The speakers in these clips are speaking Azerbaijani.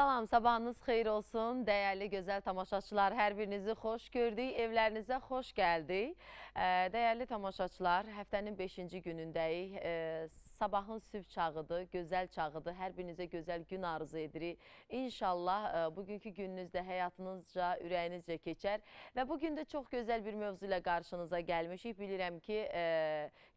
Salam, sabahınız xeyir olsun. Dəyərli gözəl tamaşaçılar, hər birinizi xoş gördük, evlərinizə xoş gəldik. Dəyərli tamaşaçılar, həftənin 5-ci günündəyik. Sabahın sübh çağıdır, gözəl çağıdır. Hər birinizə gözəl gün arzu edirik. İnşallah bugünkü gününüz də həyatınızca, ürəyinizcə keçər və bu gün də çox gözəl bir mövzu ilə qarşınıza gəlmişik. Bilirəm ki,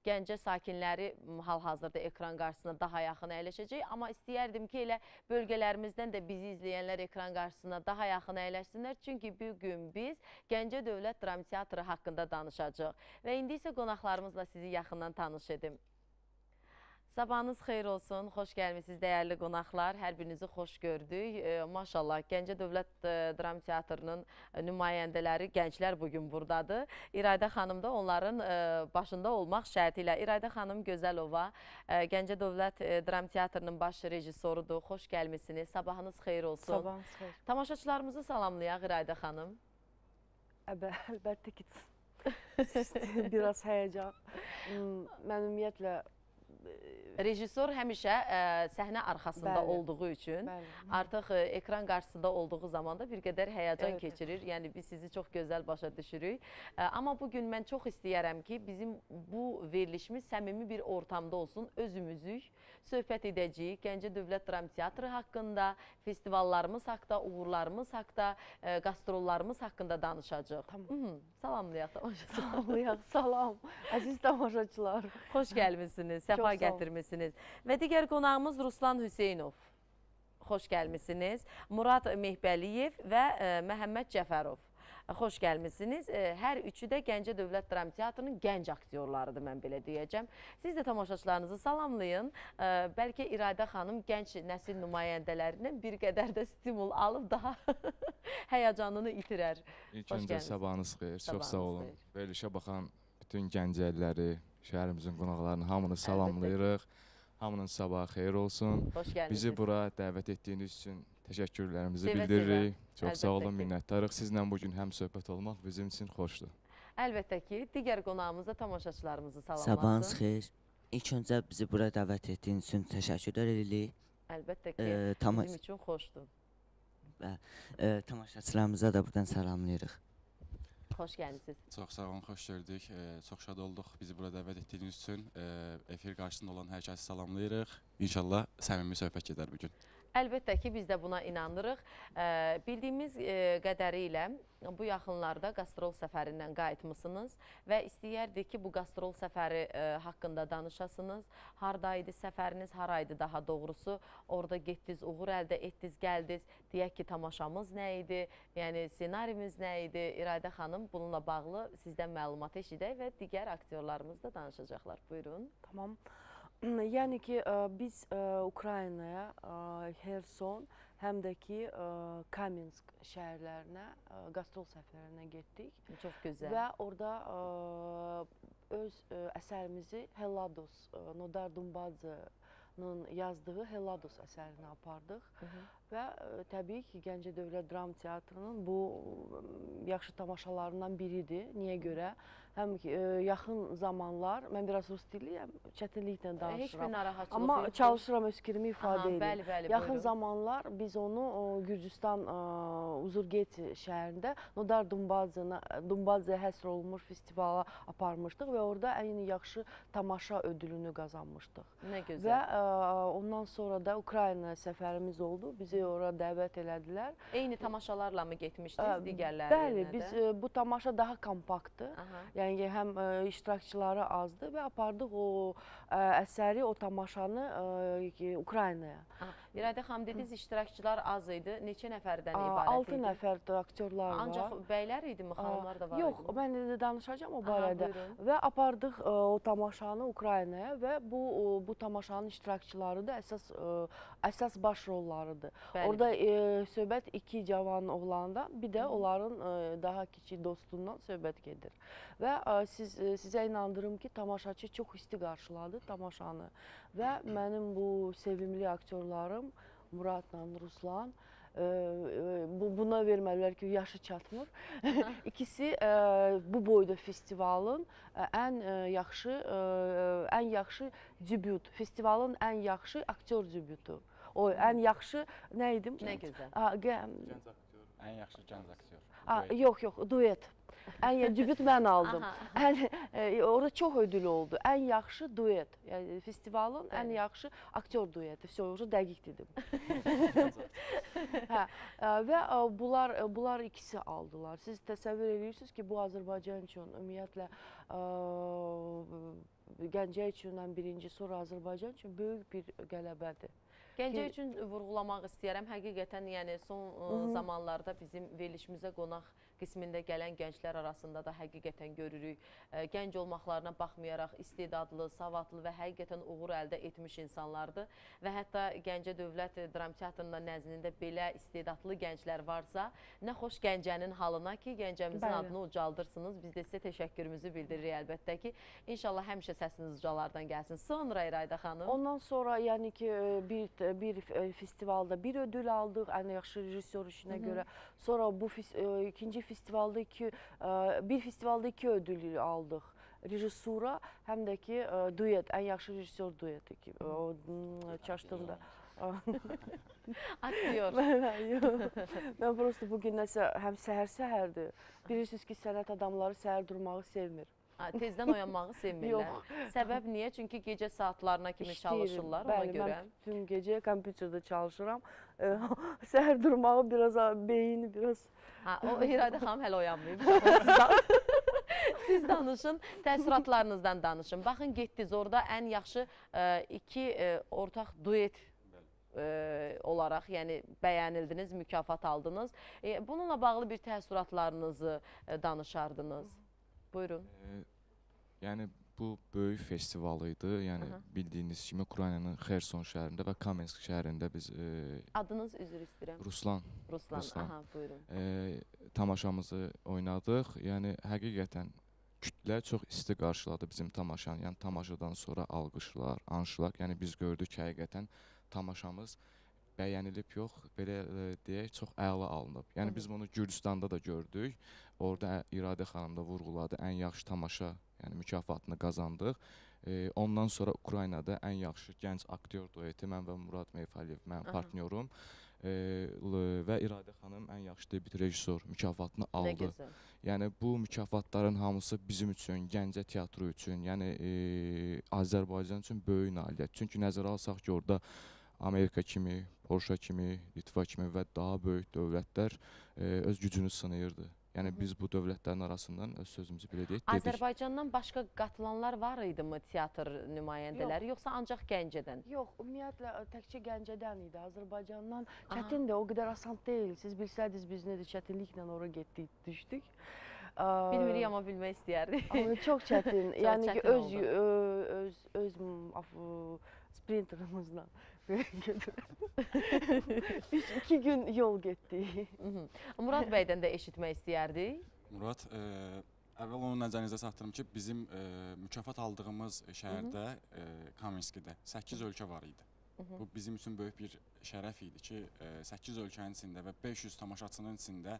Gəncə sakinləri hal-hazırda ekran qarşısına daha yaxın əyləşəcək, amma istəyərdim ki, elə bölgələrimizdən də bizi izləyənlər ekran qarşısına daha yaxın əyləşsinlər. Çünki bu gün biz Gəncə Dövlət Dram Teatrı haqqında danışacağıq. Və indi isə qonaqlarımızla sizi yaxından tanış edim. Sabahınız xeyir olsun, xoş gəlmişsiniz dəyərli qonaqlar. Hər birinizi xoş gördük. E, maşallah, Gəncə Dövlət e, Dram Teatrının nümayəndələri, gənclər bugün buradadır. İraydə xanım da onların e, başında olmaq şərti ilə. İraydə xanım Gözəlova, e, Gəncə Dövlət e, Dram Teatrının baş rejissorudur. Xoş gəlmişsiniz. Sabahınız xeyir olsun. Sabahınız xeyir. Tamaşaçılarımızı salamlayaq İraydə xanım. Əbə, əlbəttə ki, biraz həyəcan. Hmm, Mən ümumiyyətlə Rejissor həmişə ə, səhnə arxasında Bəli. olduğu üçün bəli. artıq ə, ekran qarşısında olduğu zaman da bir qədər həyəcan Evet, keçirir. Yəni biz sizi çox gözəl başa düşürük. Ə, Amma bu gün mən çox istəyərəm ki, bizim bu verilişimiz səmimi bir ortamda olsun. Özümüzük söhbət edəcəyik. Gəncə Dövlət Dram Teatrı haqqında, festivallarımız haqqında, uğurlarımız haqqında, ə, qastrollarımız haqqında danışacağıq. Tamam. Mhm, Salamlayaq tamaşaçılar. Salamlayaq, salam. Əziz tamaşaçılar. Xoş gəlmisiniz, səfa gətirmisiniz. Və digər qonağımız Ruslan Hüseynov. Xoş gəlmisiniz. Murad Mehbəliyev və ə, Məhəmməd Cəfərov. Xoş gəlmisiniz. Hər üçü də Gəncə Dövlət Dram Teatrının gənc aktyorlarıdır, mən belə deyəcəm. Siz də tamaşaçılarınızı salamlayın. Bəlkə İradə xanım gənc nəsil nümayəndələrindən bir qədər də stimul alıb daha həyəcanını itirər. İlk öncə sabahınız xeyir, çox sağ olun. Verilişə baxan bütün gəncəlləri, şəhərimizin qonaqlarını hamını salamlayırıq. Hamının sabahı xeyir olsun. Bizi bura dəvət etdiyiniz üçün təşəkkürlərimizi Sevə-sevə. bildiririk. Çox sağ Əlbəttə olun, ki. minnətdarıq. Sizlə bu gün həm söhbət olmaq bizim üçün xoşdur. Əlbəttə ki, digər qonağımız da tamaşaçılarımızı salamlasın. Sabahınız xeyir. İlk öncə bizi bura dəvət etdiyiniz üçün təşəkkürlər edirik. Əlbəttə ki, Eee, tama bizim üçün xoşdur. eee, tamaşaçılarımıza da buradan salamlayırıq. Xoş gəlmisiniz. Çox sağ olun, xoş gördük. Ee, çox şad olduq bizi bura dəvət etdiyiniz üçün. Ee, efir qarşısında olan hər kəsi salamlayırıq. İnşallah səmimi söhbət gedər bu gün. Əlbəttə ki, biz də buna inanırıq. Bildiyimiz ə, qədərilə bu yaxınlarda qastrol səfərindən qayıtmısınız və istəyərdik ki, bu qastrol səfəri haqqında danışasınız. Hardaydı səfəriniz, haraydı daha doğrusu? Orada getdiniz, uğur əldə etdiniz, gəldiniz. Deyək ki, tamaşamız nə idi? Yəni ssenarimiz nə idi? İradə xanım bununla bağlı sizdən məlumat eşidək və digər aktyorlarımız da danışacaqlar. Buyurun. Tamam. Yəni ki, ə, biz ə, Ukraynaya, ə, Herson, həm də ki, ə, Kamensk şəhərlərinə qastrol səfərinə getdik Çox gözəl. və orada öz əsərimizi Hellados, Nodar Dumbadzın yazdığı Hellados əsərini apardıq. Hı -hı. Və təbii ki, Gəncə Dövlət Dram Teatrının bu yaxşı tamaşalarından biridir. Niyə görə? Həm ki, ə, yaxın zamanlar, mən biraz rus dilliyəm, çətinliklə Heç bir danışıram. narahatçılıq Amma yoxdur. çalışıram öz fikrimi ifadə edim. Bəli, bəli. Yaxın buyurun. zamanlar biz onu o, Gürcüstan Uzurgeti şəhərində Nodar Dumbadzaya həsr olunmuş festivala aparmışdıq və orada ən yaxşı tamaşa ödülünü qazanmışdıq. Nə gözəl. Və ondan sonra da Ukrayna səfərimiz oldu. Bizi ora dəvət elədilər. Eyni tamaşalarla mı getmişdiniz digərləri? Bəli, biz bu tamaşa daha kompaktdır. Yəni ki, həm ə, iştirakçıları azdı və apardıq o əsəri, o tamaşanı ə, Ukraynaya. Aha. İradə xanım dediniz iştirakçılar az idi. Neçə nəfərdən ibarət idi? nəfər də aktyorlar var. Ancaq bəylər idimi, xanımlar da var Yox, idi? mən indi danışacağam o barədə. Və apardıq ə, o tamaşanı Ukraynaya və bu o, bu tamaşanın iştirakçıları da əsas ə, əsas baş rollarıdır. Bəli. Orada ə, söhbət iki cavan oğlandan, bir də onların ə, daha kiçik dostundan söhbət gedir. Və ə, siz ə, sizə inandırım ki, tamaşaçı çox isti qarşıladı tamaşanı və mənim bu sevimli aktyorlarım Muradla Ruslan ə, ə, bu buna verməlilər ki, yaşı çatmır. İkisi ə, bu boyda festivalın ən yaxşı ən yaxşı debüt, festivalın ən yaxşı aktyor debütü. O ən yaxşı nə idim? Nə gözəl. Gənc aktyor, ən yaxşı gənc aktyor. a, yox, yox, duet. Ən ya- dübüt mən aldım. Aha. Ən e, orada çox ödül oldu. Ən yaxşı duet. Yəni festivalın ən Bəli. yaxşı aktyor dueti. Vse, уже dəqiq dedim. hə, ə, və ə, bunlar ə, bunlar ikisi aldılar. Siz təsəvvür edirsiniz ki, bu Azərbaycan üçün ümumiyyətlə ə, Gəncə üçün ən birinci, sonra Azərbaycan üçün böyük bir qələbədir. Gəncə üçün vurğulamaq istəyirəm. Həqiqətən, yəni son ə, zamanlarda bizim verilişimizə qonaq qismində gələn gənclər arasında da həqiqətən görürük. Gənc olmaqlarına baxmayaraq istedadlı, savadlı və həqiqətən uğur əldə etmiş insanlardır və hətta Gəncə Dövlət Dram Teatrının nəzdində belə istedadlı gənclər varsa, nə xoş Gəncənin halına ki, Gəncəmizin Bəli. adını ucaldırsınız. Biz də sizə təşəkkürümüzü bildiririk əlbəttə ki, inşallah həmişə səsiniz ucalardan gəlsin. Sonra İrayda xanım. Ondan sonra yəni ki e, bir bir e, festivalda bir ödül aldıq ən yaxşı rejissor işinə Mhm. görə. Sonra bu e, ikinci festivalda iki e, bir festivalda iki ödül aldıq. Rejissura həm də ki e, duet, ən yaxşı rejissor dueti ki o m, çaşdığımda. Aktyor. Mən prosta bu gün nəsə həm səhər-səhərdir. Bilirsiniz ki, sənət adamları səhər durmağı sevmir. Ha, tezdən oyanmağı sevmirlər. Yox. Səbəb niyə? Çünki gecə saatlarına kimi İşləyirəm. çalışırlar ona Bəli, görə. mən bütün gecə kompüterdə çalışıram. Səhər durmağı biraz beyni biraz Ha, o İradə xanım hələ oyanmayıb. Siz danışın, təəssüratlarınızdan danışın. Baxın getdiniz orada ən yaxşı ə, iki ə, ortaq duet ə, olaraq, yəni bəyənildiniz, mükafat aldınız. E, bununla bağlı bir təəssüratlarınızı ə, danışardınız. Buyurun. E, yəni bu böyük festival idi. Yəni Aha. bildiyiniz kimi Ukraynanın Xerson şəhərində və Kamensk şəhərində biz e, Adınız üzr istəyirəm. Ruslan Ruslan. Ruslan. Aha, buyurun. e, tamaşamızı oynadıq. Yəni həqiqətən kütlə çox isti qarşıladı bizim tamaşanı. Yəni tamaşadan sonra alqışlar, anşlaq. Yəni biz gördük ki, həqiqətən tamaşamız bəyənilib yox, belə e, deyək, çox əla alınıb. Hı hı. Yəni biz bunu Gürcüstanda da gördük. Orada Ə- İradə xanım da vurğuladı, ən yaxşı tamaşa, yəni mükafatını qazandıq. E, ondan sonra Ukraynada ən yaxşı gənc aktyor dueti mən və Murad Meyfəliyev, mənim partnyorum e, və İradə xanım ən yaxşı debüt rejissor mükafatını aldı. Yəni bu mükafatların hamısı bizim üçün, Gəncə teatrı üçün, yəni e, Azərbaycan üçün böyük nailiyyət. Çünki nəzərə alsaq ki, orada Amerika kimi, Polşa kimi, Litva kimi və daha böyük dövlətlər e, öz gücünü sınayırdı. Yəni Mhm. biz bu dövlətlərin arasından öz sözümüzü belə deyək, dedik. Azərbaycandan başqa qatılanlar var idimi teatr nümayəndələri, yoxsa ancaq Gəncədən? Yox, ümumiyyətlə təkcə Gəncədən idi. Azərbaycandan çətindir, o qədər asan deyil. Siz bilsəydiniz biz necə çətinliklə ora getdik, düşdük. Bilmirik amma bilmək istəyərdik. amma çox çətin. Çox yəni ki çətin öz öz öz ə, sprinterimizlə. Üç, iki gün yol getdik. Murad bəydən də eşitmək istəyərdik. Murad, ə, əvvəl onu nəzərinizə çatdırım ki, bizim ə, mükafat aldığımız şəhərdə, ə, Kaminskidə 8 ölkə var idi. Bu bizim üçün böyük bir şərəf idi ki, ə, 8 ölkənin içində və 500 tamaşaçının içində ə,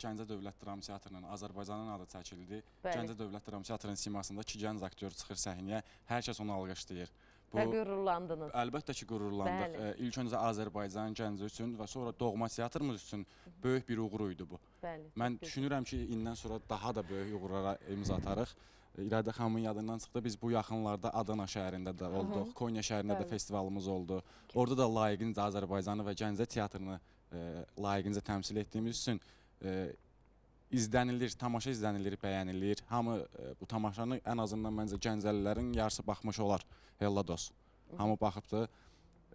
Gəncə Dövlət Dram Teatrının Azərbaycanın adı çəkildi. Bəli. Gəncə Dövlət Dram Teatrının simasında iki gənc aktyor çıxır səhnəyə. Hər kəs onu alqışlayır. Və qürurlandınız. Əlbəttə ki, qürurlandıq. Bəli. İlk öncə Azərbaycan gəncə üçün və sonra doğma teatrımız üçün böyük bir uğur idi bu. Bəli. Mən gözəl. düşünürəm ki, indən sonra daha da böyük uğurlara imza atarıq. İradə xanımın yadından çıxdı. Biz bu yaxınlarda Adana şəhərində də olduq. Konya şəhərində də Bəli. festivalımız oldu. Orada da layiqincə Azərbaycanı və Gəncə teatrını e, layiqincə təmsil etdiyimiz üçün e, izlənilir, tamaşa izlənilir, bəyənilir. Hamı e, bu tamaşanı ən azından məncə Gəncəlilərin yarısı baxmış olar. Hellados. Hamı baxıbdı.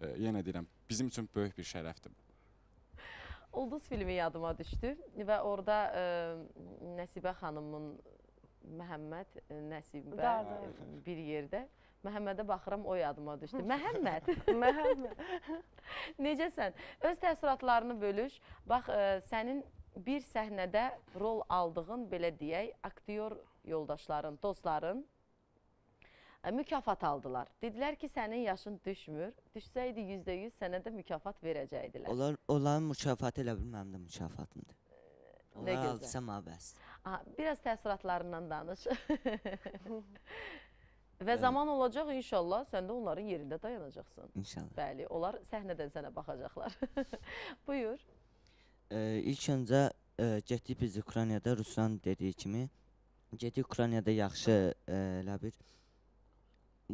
E, yenə deyirəm, bizim üçün böyük bir şərəfdir bu. Ulduz filmi yadıma düşdü və orada ə, Nəsibə xanımın Məhəmməd Nəsibə Da, da. bir yerdə Məhəmmədə baxıram o yadıma düşdü. Məhəmməd, Məhəmməd. necəsən? Öz təəssüratlarını bölüş. Bax, ə, sənin bir səhnədə rol aldığın belə deyək, aktyor yoldaşların, dostların ə, mükafat aldılar. Dedilər ki, sənin yaşın düşmür. Düşsəydi %100 sənə də mükafat verəcəkdilər. Onlar onların mükafatı elə bil mənim də mükafatımdır. Nə Onlar gözəl. aldısa ma bəs. Aha, biraz təəssüratlarından danış. Və Evet. zaman olacaq inşallah sən də onların yerində dayanacaqsan. İnşallah. Bəli, onlar səhnədən sənə baxacaqlar. Buyur. Ee, ilk öncə e, getdik biz Ukraynada Ruslan dediyi kimi getdik Ukraynada yaxşı e, elə bir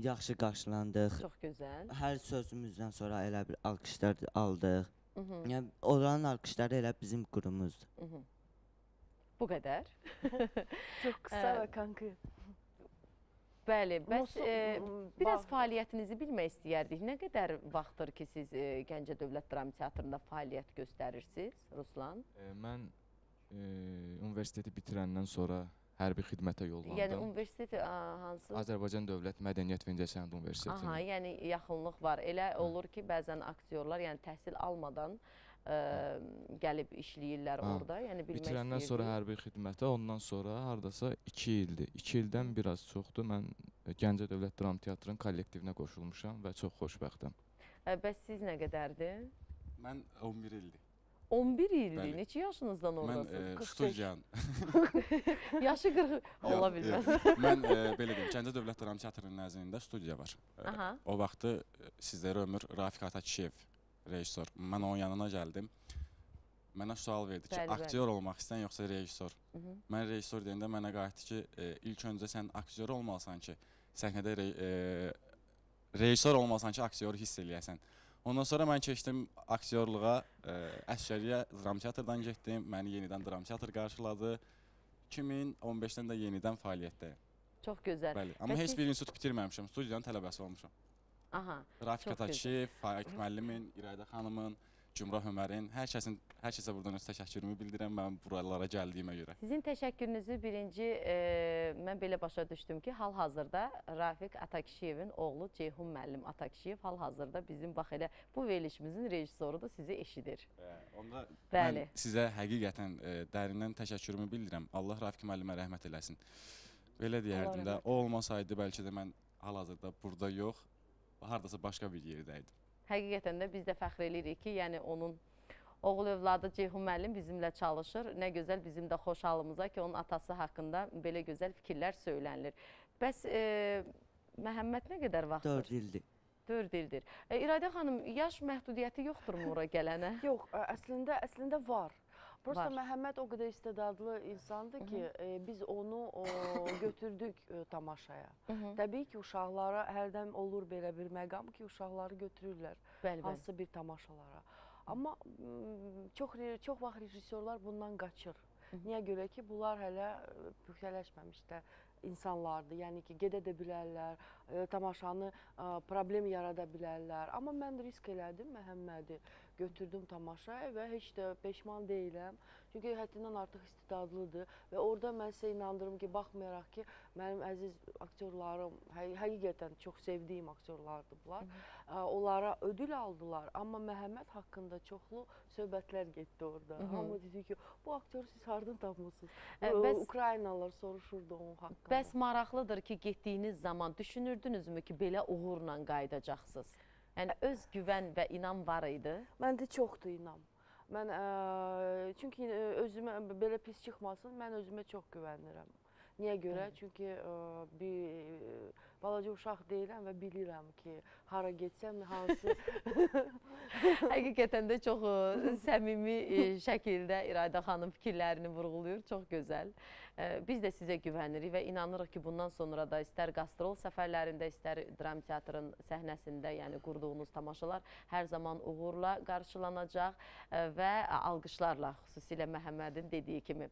yaxşı qarşılandıq. Çox gözəl. Hər sözümüzdən sonra elə bir alqışlar aldıq. Mhm, Yəni onların alqışları elə bizim qurumuzdur. mhm. Bu qədər. Çok kısa Ee, ve konkret. Bəli, bəs Nasıl, e, biraz fəaliyyətinizi bilmək istəyərdik. Nə qədər vaxtdır ki siz e, Gəncə Dövlət Dram Teatrında fəaliyyət göstərirsiniz, Ruslan? E, Mən e, universiteti bitirəndən sonra hərbi xidmətə yollandım. Yəni universitet hansı? Azərbaycan Dövlət Mədəniyyət və İncəsənət Universiteti. Aha, yəni yaxınlıq var. Elə olur ki, bəzən aktyorlar yəni təhsil almadan ə, gəlib işləyirlər Ha. orada. Yəni bilmək Bitirəndən sonra istəyirdik. hərbi xidmətə, ondan sonra hardasa 2 ildir. 2 ildən biraz çoxdur. Mən e, Gəncə Dövlət Dram Teatrının kollektivinə qoşulmuşam və çox xoşbəxtəm. Ə, Bəs siz nə qədərdir? Mən 11 ildir. 11 ildir. Bəli. Neçə yaşınızdan Mən oradasınız? e, 45. studiyanın Yaşı 40 ola e, bilməz. mən e, belə deyim, Gəncə Dövlət Dram Teatrının nəzdində studiya var. E, Aha. O vaxtı e, sizlərə ömür Rafiq Atakişiyev rejissor. Mən onun yanına gəldim. Mənə sual verdi ki, Bəli, bəli. aktyor olmaq istəyən yoxsa rejissor? Mhm. Mən rejissor deyəndə mənə qayıtdı ki, e, ilk öncə sən aktyor olmalısan ki, səhnədə re, e, rejissor olmalısan ki, aktyoru hiss eləyəsən. Ondan sonra mən keçdim aktyorluğa, e, Əsgəriyə dram teatrdan getdim. Məni yenidən dram teatr qarşıladı. 2015-dən də yenidən fəaliyyətdəyəm. Çox gözəl. Bəli, amma Və heç bir institut bitirməmişəm. Studiyanın tələbəsi olmuşam. Aha. Rafiq. Atakişiyev, Faiq müəllimin, İrayda xanımın, Cümrah Ömərin, hər kəsin, hər kəsə buradan öz təşəkkürümü bildirirəm mən buralara gəldiyimə görə. Sizin təşəkkürünüzü birinci e, mən belə başa düşdüm ki, hal-hazırda Rafiq Atakişiyevin oğlu Ceyhun müəllim Atakişiyev hal-hazırda bizim bax elə bu verilişimizin rejissorudur, sizi eşidir. Onda Bəli. mən sizə həqiqətən e, dərindən təşəkkürümü bildirirəm. Allah Rafiq müəllimə rəhmət eləsin. Belə deyərdim də, rəhmət o olmasaydı bəlkə də mən hal-hazırda burada yox, hardasa başqa bir yerdəydim. Həqiqətən də biz də fəxr eləyirik ki, yəni onun oğul övladı Ceyhun müəllim bizimlə çalışır. Nə gözəl bizim də xoş halımıza ki, onun atası haqqında belə gözəl fikirlər söylənilir. Bəs e, Məhəmməd nə qədər vaxtdır? 4 ildir. 4 ildir. E, İradə xanım, yaş məhdudiyyəti yoxdurmu ora gələnə? Yok e, aslında aslında var. Prosta Var. Mehmet o kadar istedadlı insandı ki e, biz onu o, götürdük e, tamaşaya. Hı -hı. Təbii ki, uşaqlara hərdən olur belə bir məqam ki, uşaqları götürürlər Bəli, bəli. hansısa bir tamaşalara. Amma mm, çox çox vaxt rejissorlar bundan qaçır. Hı hı. Niyə görə ki, bunlar hələ e, püxtələşməmiş də insanlardır. Yəni ki, gedə də bilərlər, e, tamaşanı e, problem yarada bilərlər. Amma mən risk elədim, Məhəmmədi götürdüm tamaşaya və heç də peşman deyiləm. Çünki həddindən artıq istedadlıdır və orada mən sizə inandırım ki, baxmayaraq ki, mənim əziz aktyorlarım, hə- həqiqətən çox sevdiyim aktyorlardır bunlar. Ə, Onlara ödül aldılar, amma Məhəmməd haqqında çoxlu söhbətlər getdi orada. Mhm. Hamı dedi ki, bu aktyoru siz hardan tapmısınız? Ə, Ə, bəs- Ukraynalılar soruşurdu onun haqqında. Bəs maraqlıdır ki, getdiyiniz zaman düşünürdünüzmü ki, belə uğurla qayıdacaqsınız? Yəni öz güvən və inam var idi. Məndə çoxdur inam. Mən ə, çünki özümə belə pis çıxmasın, mən özümə çox güvənirəm. Niyə görə? Çünki ə, bir balaca uşaq deyiləm və bilirəm ki, hara getsəm, hansı Həqiqətən də çox ə, səmimi şəkildə İradə xanım fikirlərini vurğulayır. Çox gözəl. Biz də sizə güvənirik və inanırıq ki, bundan sonra da istər qastrol səfərlərində, istər dram teatrın səhnəsində, yəni qurduğunuz tamaşalar hər zaman uğurla qarşılanacaq ə, və alqışlarla, xüsusilə Məhəmmədin dediyi kimi.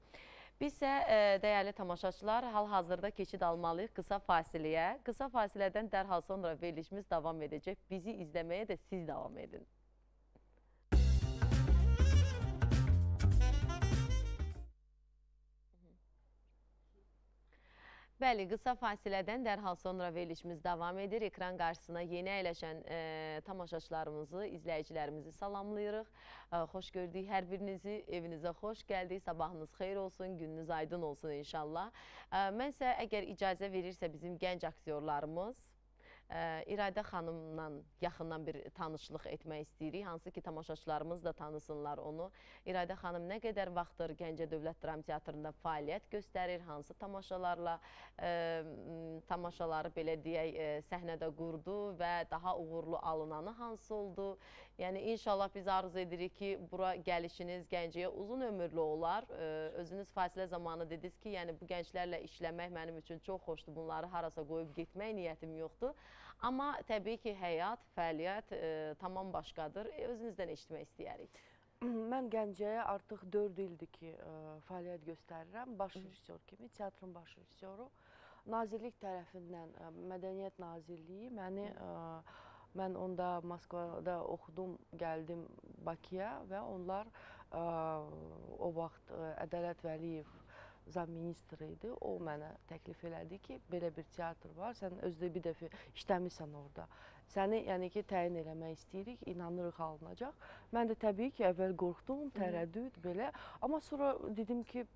Biz isə ə, dəyərli tamaşaçılar, hal-hazırda keçid almalıyıq qısa fasiləyə. Qısa fasilədən dərhal sonra verilişimiz davam edəcək. Bizi izləməyə də siz davam edin. Bəli, qısa fasilədən dərhal sonra verilişimiz davam edir. Ekran qarşısına yeni əyləşən e, tamaşaçılarımızı, izləyicilərimizi salamlayırıq. E, xoş gördük hər birinizi, evinizə xoş gəldik. Sabahınız xeyir olsun, gününüz aydın olsun inşallah. E, mən isə əgər icazə verirsə bizim gənc aktyorlarımız Ə, İradə xanımla yaxından bir tanışlıq etmək istəyirik. Hansı ki, tamaşaçılarımız da tanısınlar onu. İradə xanım nə qədər vaxtdır Gəncə Dövlət Dram Teatrında fəaliyyət göstərir, hansı tamaşalarla ə, tamaşaları belə deyək, ə, səhnədə qurdu və daha uğurlu alınanı hansı oldu? Yəni inşallah biz arzu edirik ki, bura gəlişiniz Gəncəyə uzun ömürlü olar. Ə, özünüz fasilə zamanı dediniz ki, yəni bu gənclərlə işləmək mənim üçün çox xoşdur. Bunları harasa qoyub getmək niyyətim yoxdur. Amma təbii ki, həyat, fəaliyyət ə, tamam başqadır. E, Özünüzdən eşitmək istəyərik. Mən Gəncəyə artıq 4 ildir ki, ə, fəaliyyət göstərirəm. Baş rejissor kimi, teatrın baş rejissoru. Nazirlik tərəfindən ə, Mədəniyyət Nazirliyi məni ə, mən onda Moskvada oxudum, gəldim Bakıya və onlar ə, o vaxt ə, Ədalət Vəliyev zamministr idi. O mənə təklif elədi ki, belə bir teatr var. Sən özdə bir dəfə işləmisən orada. Səni yəni ki, təyin eləmək istəyirik, inanırıq alınacaq. Mən də təbii ki, əvvəl qorxdum, tərəddüd belə, amma sonra dedim ki,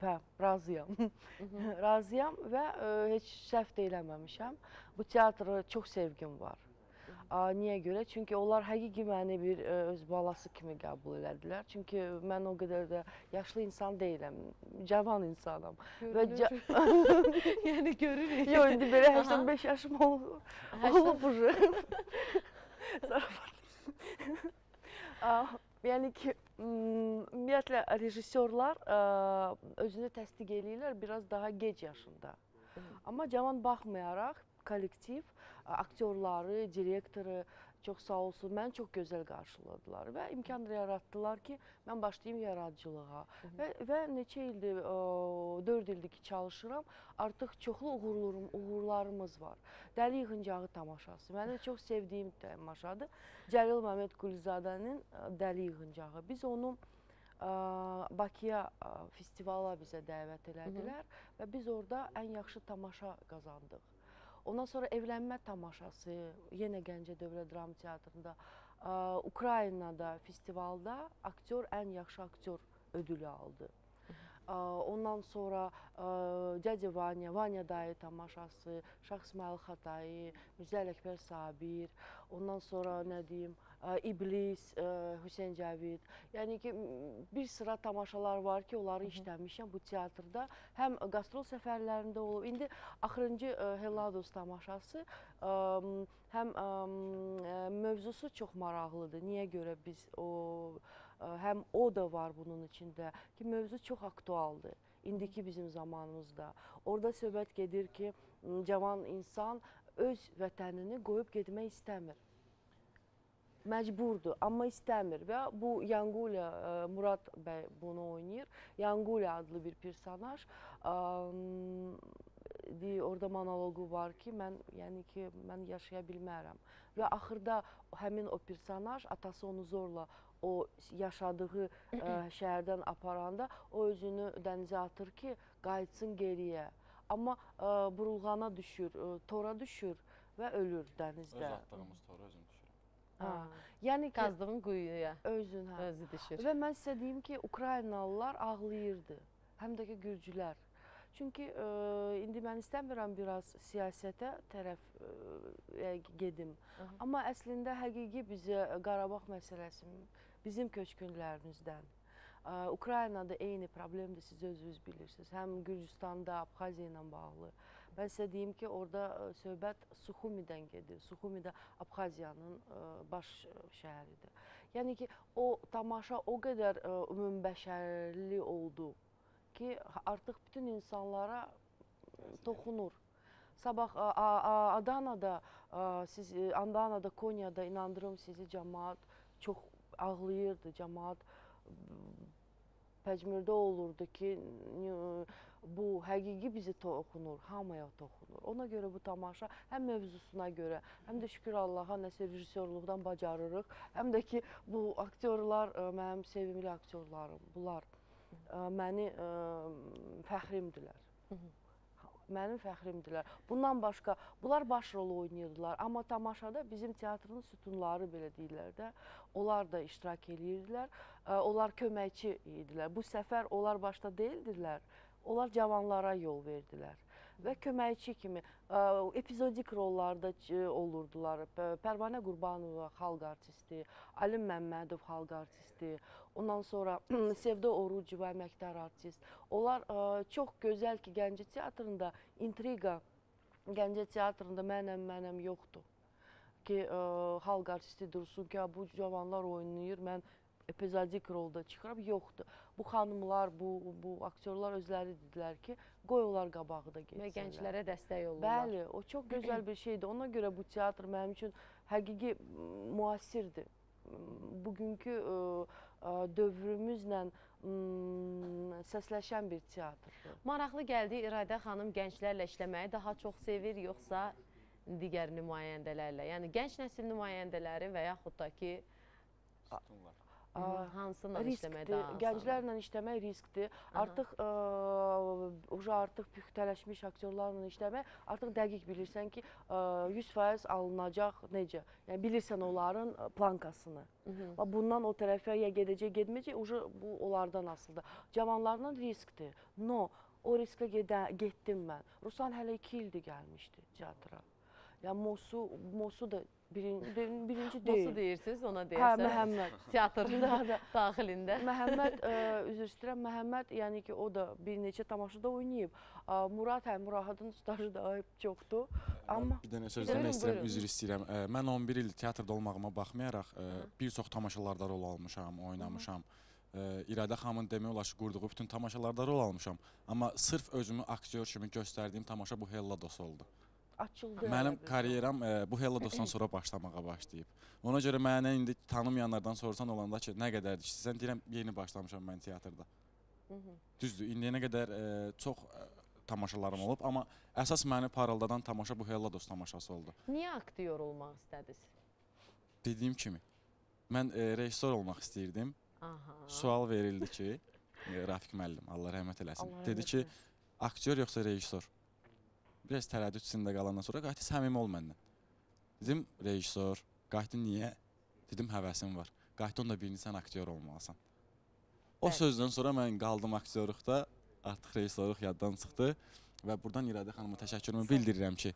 hə, razıyam. razıyam və ə, heç səhv də eləməmişəm. Bu teatra çox sevgim var. A, niyə görə? Çünki onlar həqiqi məni bir ə, öz balası kimi qəbul elədilər. Çünki mən o qədər də yaşlı insan deyiləm, cavan insanam. Və ca- yəni görürük. Yox, indi belə Aha. 85 yaşım olub. Həştə- Olub уже. Zarafat. Ah, Yəni ki, mm, ümumiyyətlə rejissorlar ə, özünü təsdiq eləyirlər biraz daha gec yaşında. Amma cavan baxmayaraq kollektiv, ə, aktyorları, direktoru çox sağ olsun, məni çox gözəl qarşıladılar və imkan yaratdılar ki, mən başlayım yaradıcılığa. Və, və neçə ildir, 4 ildir ki çalışıram, artıq çoxlu uğurlarım, uğurlarımız var. Dəli Yığıncağı tamaşası. Mənim çox sevdiyim tamaşadır. Cəlil Məmməd Qulizadənin ə, Dəli Yığıncağı. Biz onu ə, Bakıya festivala bizə dəvət elədilər və biz orada ən yaxşı tamaşa qazandıq. Ondan sonra evlənmə tamaşası yenə Gəncə Dövlət Dram Teatrında, Ukraynada festivalda aktyor ən yaxşı aktyor ödülü aldı. Ondan sonra Cəcə Vanya, Vanya dayı tamaşası, Şah İsmail Xatayı, Mirzə Ələkbər Sabir, ondan sonra nə deyim, İblis, Hüseyn Cavid. Yəni ki, bir sıra tamaşalar var ki, onları işləmişəm bu teatrda. Həm qastrol səfərlərində olub. İndi axırıncı ə, Helados tamaşası həm mövzusu çox maraqlıdır. Niyə görə biz o həm o da var bunun içində ki, mövzu çox aktualdır. İndiki bizim zamanımızda. Orada söhbət gedir ki, cavan insan öz vətənini qoyub getmək istəmir. Məcburdur, amma istəmir və bu Yangulia ə, Murad bəy bunu oynayır. Yangulia adlı bir personaj. Deyir, orada monoloqu var ki, mən yəni ki, mən yaşaya bilmərəm. Və axırda həmin o personaj atası onu zorla o yaşadığı ə, şəhərdən aparanda o özünü dənizə atır ki, qayıtsın geriyə. Amma ə, burulğana düşür, ə, tora düşür və ölür dənizdə. atdığımız tora özüm Ha. Yəni ki, Qazdığın quyuya özün hə. özü düşür. Və mən sizə deyim ki, Ukraynalılar ağlayırdı. Həm də ki, gürcülər. Çünki ə, indi mən istəmirəm biraz siyasətə tərəf ə, gedim. Aha. Amma əslində həqiqi bizə Qarabağ məsələsi bizim köçkünlərimizdən. Ə, Ukraynada eyni problemdir, siz özünüz bilirsiniz. Həm Gürcüstanda, Abxaziya ilə bağlı. Mən sizə deyim ki, orada ə, söhbət Suxumidən gedir. Suxumi də Abxaziyanın ə, baş ə, şəhəridir. Yəni ki, o tamaşa o qədər ümumbəşərli oldu ki, artıq bütün insanlara toxunur. Sabah Adanada, siz e, Adanada, Konyada inandırım sizi cəmaət çox ağlayırdı. Cəmaət pəcmürdə olurdu ki, bu həqiqi bizi toxunur, hamıya toxunur. Ona görə bu tamaşa həm mövzusuna görə, həm də şükür Allaha nəsə rejissorluqdan bacarırıq, həm də ki bu aktyorlar ə, mənim sevimli aktyorlarım. Bunlar ə, məni ə, fəxrimdilər. Mənim fəxrimdilər. Bundan başqa bunlar baş rol oynayırdılar, amma tamaşada bizim teatrın sütunları belə deyirlər də, onlar da iştirak eləyirdilər. Ə, Onlar köməkçi idilər. Bu səfər onlar başda deyildilər. Onlar cavanlara yol verdilər. və köməkçi kimi ə, epizodik rollarda olurdular. Pərvanə Qurbanova xalq artisti, Ali Məmmədov xalq artisti, ondan sonra Sevda Orucova əməkdar artist. Onlar ə, çox gözəl ki, Gəncə teatrında intriqa Gəncə teatrında mənəm, mənəm yoxdur. Ki ə, xalq artisti dursun ki, bu cavanlar oynayır, mən epizodik rolda çıxıram, yoxdur. Bu xanımlar, bu bu aktyorlar özləri dedilər ki, qoy onlar qabağı da Və getsinlər. gənclərə dəstək olurlar. Bəli, o çox gözəl bir şeydir. Ona görə bu teatr mənim üçün həqiqi müasirdir. Bugünkü ə, ə, dövrümüzlə m, səsləşən bir teatrdır. Maraqlı gəldi İradə xanım gənclərlə işləməyi daha çox sevir yoxsa digər nümayəndələrlə? Yəni gənc nəsil nümayəndələri və yaxud da ki Aa, hansıyla işləmək riskdir. daha asandır? Gənclərlə işləmək riskdir. Artıq ə, uca artıq püxtələşmiş aktyorlarla işləmək, artıq dəqiq bilirsən ki, ə, 100% alınacaq necə? Yəni bilirsən onların plankasını. Mhm. Və bundan o tərəfə ya gedəcək, getməyəcək, uca bu onlardan asılıdır. Cavanlarla riskdir. No, o riskə gedə, getdim mən. Ruslan hələ 2 ildir gəlmişdi teatra. Yəni Mosu, Mosu da birinci, birinci deyil. Mosu deyirsiniz, ona Hə, deyirsən. Məhəmməd. Teatrın Da, da. daxilində. Məhəmməd, ə, üzr istəyirəm, Məhəmməd, yəni ki, o da bir neçə tamaşada oynayıb. Ə, Murad, hə, Muradın stajı da ayıb çoxdur. Amma bir dənə söz demək istəyirəm, üzr istəyirəm. Ə, Mən 11 il teatrda olmağıma baxmayaraq, ə, bir çox tamaşalarda rol almışam, oynamışam. Ə, İradə xanımın demək olar ki, qurduğu bütün tamaşalarda rol almışam. Amma sırf özümü aktyor kimi göstərdiyim tamaşa bu Hellados oldu. Açıldı. Mənim karyeram ə, bu Helladosdan sonra başlamağa başlayıb. Ona görə mənə indi tanımayanlardan sorsan olanda ki, nə qədərdir işləyirsən, deyirəm yeni başlamışam mən teatrda. Mhm. Düzdür, indiyənə qədər ə, çox ə, tamaşalarım olub, amma əsas məni parıldadan tamaşa bu Hellados tamaşası oldu. Niyə aktyor olmaq istədiniz? Dediyim kimi, mən e, rejissor olmaq istəyirdim. Aha. Sual verildi ki, e, Rafiq müəllim, Allah rəhmət eləsin. Allah Dedi rəhmət ki, eləsin. aktyor yoxsa rejissor? Biraz tərəddüd içində qalandan sonra qayıtdı səmimi ol məndən. Dedim rejissor. Qayıtdı niyə? Dedim həvəsim var. Qayıtdı onda birinci sən aktyor olmalısan. O Bəli. sözdən sonra mən qaldım aktyorluqda. Artıq rejissorluq yaddan çıxdı və buradan İradə xanıma təşəkkürümü bildirirəm ki,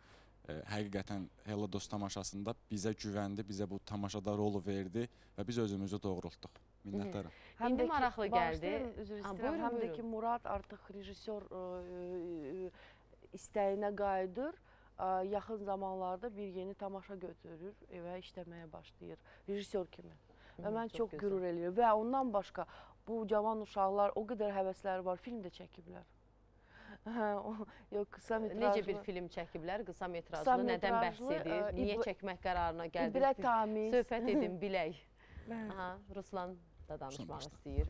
ə, həqiqətən Hella Dost tamaşasında bizə güvəndi, bizə bu tamaşada rolu verdi və biz özümüzü doğrultduq. Minnətdaram. Həm İndi də ki, maraqlı bağışlayın, gəldi. Üzr istəyirəm. Həm də ki Murad artıq rejissor ə, ə, istəyinə qayıdır. Ə, Yaxın zamanlarda bir yeni tamaşa götürür və işləməyə başlayır rejissor kimi. Və Mhm, mən çox çox qürur eləyirəm və ondan başqa bu cavan uşaqlar o qədər həvəsləri var, film də çəkiblər. Hə, o yox qısa metrajlı. Necə bir film çəkiblər, qısa metrajlı, Qısa nədən bəhs metrajlı, edir, ə, niyə ibr- çəkmək qərarına gəldi? İbrət Tamiz. Söhbət edin, bilək. Aha, Ruslan da danışmaq istəyir.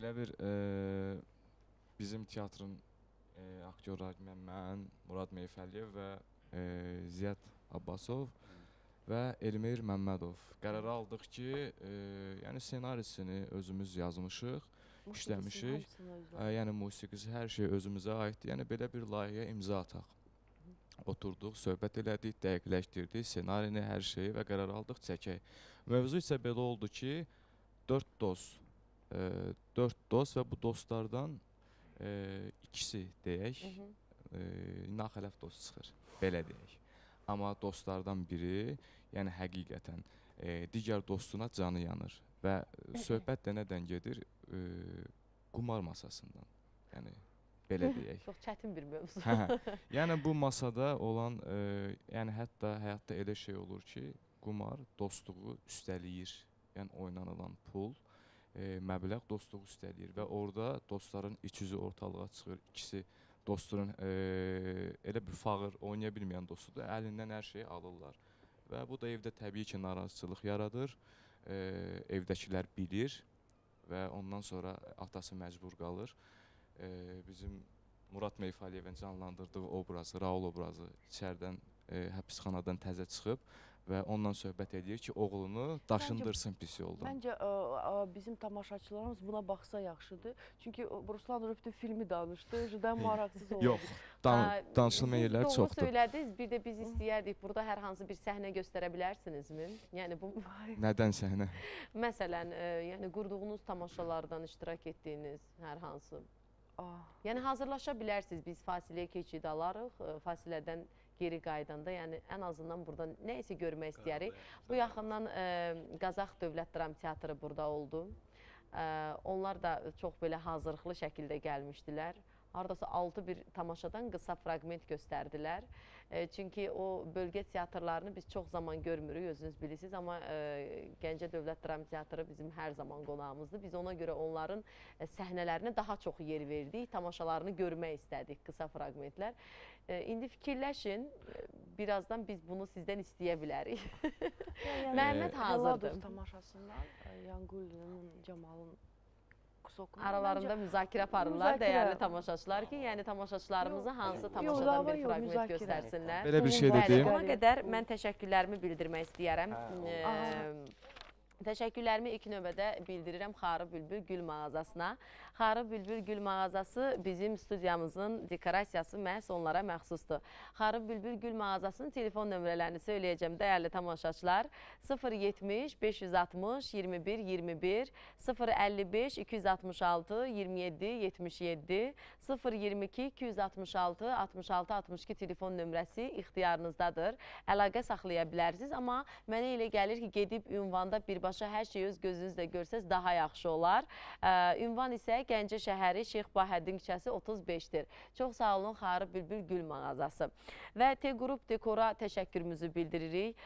Elə bir e, bizim teatrın e, aktyorları mən, mən, Murad Meyfəliyev və e, Ziyad Abbasov və Elmir Məmmədov qərar aldıq ki, e, yəni ssenarisini özümüz yazmışıq. Musiqisinin işləmişik. Ə, yəni musiqisi hər şey özümüzə aiddir. Yəni belə bir layihəyə imza ataq. Oturduq, söhbət elədik, dəqiqləşdirdik ssenarini, hər şeyi və qərar aldıq çəkək. Mövzu isə belə oldu ki, 4 dost, 4 dost və bu dostlardan ə, ikisi deyək, Mhm. ə, naxələf dost çıxır. Belə deyək. Amma dostlardan biri, yəni həqiqətən ə, digər dostuna canı yanır və söhbət də nədən gedir? Ə, qumar masasından. Yəni belə deyək. Çox çətin bir mövzu. Hə, hə. yəni bu masada olan, ə, yəni hətta həyatda elə şey olur ki, qumar dostluğu üstələyir. Yəni oynanılan pul, ə, məbləğ dostluğu üstələyir və orada dostların iç üzü ortalığa çıxır. İkisi dostunun ə, elə bir fağır oynaya bilməyən dostudur. Əlindən hər şeyi alırlar. Və bu da evdə təbii ki, narazıçılıq yaradır. Ə, evdəkilər bilir və ondan sonra atası məcbur qalır. Ə, bizim Murad Meyfəliyevin canlandırdığı obrazı, Raul obrazı içəridən ə, həbsxanadan təzə çıxıb və ondan söhbət edir ki, oğlunu daşındırsın pis yoldan. Məncə ə, ə, bizim tamaşaçılarımız buna baxsa yaxşıdır. Çünki ə, Ruslan Rüftü filmi danışdı, judan maraqsız oldu. Yox, dan Ə, danışılma siz yerləri doğru çoxdur. söylədiniz. Bir də biz istəyərdik burada hər hansı bir səhnə göstərə bilərsinizmi? Yəni bu Nədən səhnə? məsələn, ə, yəni qurduğunuz tamaşalardan iştirak etdiyiniz hər hansı Ah, Yəni hazırlaşa bilərsiniz. Biz fasiləyə keçid alarıq. Fasilədən geri qaydanda, yəni ən azından burada nə isə görmək istəyirik. Bu yaxından ə, Qazax Dövlət Dram Teatrı burada oldu. Ə, onlar da çox belə hazırlıqlı şəkildə gəlmişdilər. Hardasa 6 bir tamaşadan qısa fraqment göstərdilər. E, çünki o bölgə teatrlarını biz çox zaman görmürük, özünüz bilirsiniz, amma e, Gəncə Dövlət Dram Teatrı bizim hər zaman qonağımızdır. Biz ona görə onların e, səhnələrinə daha çox yer verdik, tamaşalarını görmək istədik, qısa fraqmentlər. İndi fikirləşin, birazdan biz bunu sizdən istəyə bilərik. Məhəmməd hazırdır. Helados tamaşasından e, Yanqullinin, Camalın kusokunu. Aralarında müzakirə aparırlar dəyərli tamaşaçılar ki, yəni tamaşaçılarımıza hansı tamaşadan bir fraqment göstərsinlər. Belə bir şey deyim. ona qədər mən təşəkkürlərimi bildirmək istəyərəm. Təşəkkürlərimi ilk növbədə bildirirəm Xarı Bülbül Gül mağazasına. Xarı Bülbül Gül mağazası bizim studiyamızın dekorasiyası məhz onlara məxsusdur. Xarı Bülbül Gül mağazasının telefon nömrələrini söyləyəcəm dəyərli tamaşaçılar. 070 560 21 21 055 266 27 77 022 266 66 62 telefon nömrəsi ixtiyarınızdadır. Əlaqə saxlaya bilərsiniz, amma mənə elə gəlir ki, gedib ünvanda birbaşa hər şeyi öz gözünüzlə görsəz daha yaxşı olar. Ünvan isə Gəncə şəhəri Şeyx Bahəddin küçəsi 35-dir. Çox sağ olun Xarı Bülbül Gül mağazası. Və T qrup dekora təşəkkürümüzü bildiririk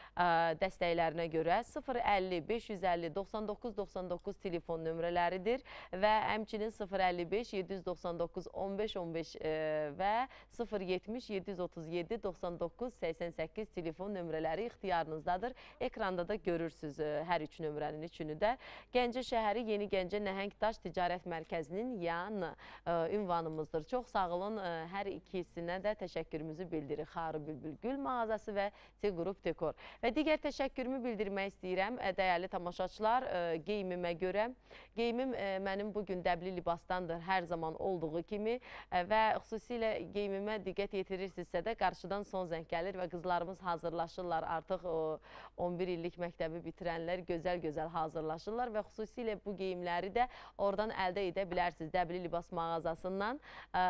dəstəklərinə görə 050 550 99 99 telefon nömrələridir və həmçinin 055 799 15 15 e, və 070 737 99 88 telefon nömrələri ixtiyarınızdadır. Ekranda da görürsüz e, hər üç nömrənin üçünü də. Gəncə şəhəri Yeni Gəncə Nəhəng Daş Ticarət Mərkəzinin yan e, ünvanımızdır. Çox sağ olun e, hər ikisinə də təşəkkürümüzü bildiririk. Xarı Bülbül Gül mağazası və T Qrup Dekor. Və digər təşəkkürümü bildirmək istəyirəm e, dəyərli tamaşaçılar geyimimə görə. Geyimim e, mənim bu gün dəbli libasdandır hər zaman olduğu kimi və xüsusilə geyimimə diqqət yetirirsinizsə də qarşıdan son zəng gəlir və qızlarımız hazırlaşırlar. Artıq o 11 illik məktəbi bitirənlər gözəl-gözəl hazırlaşırlar və xüsusilə bu geyimləri də oradan əldə edə bilərsiniz. Dəbli libas mağazasından ə,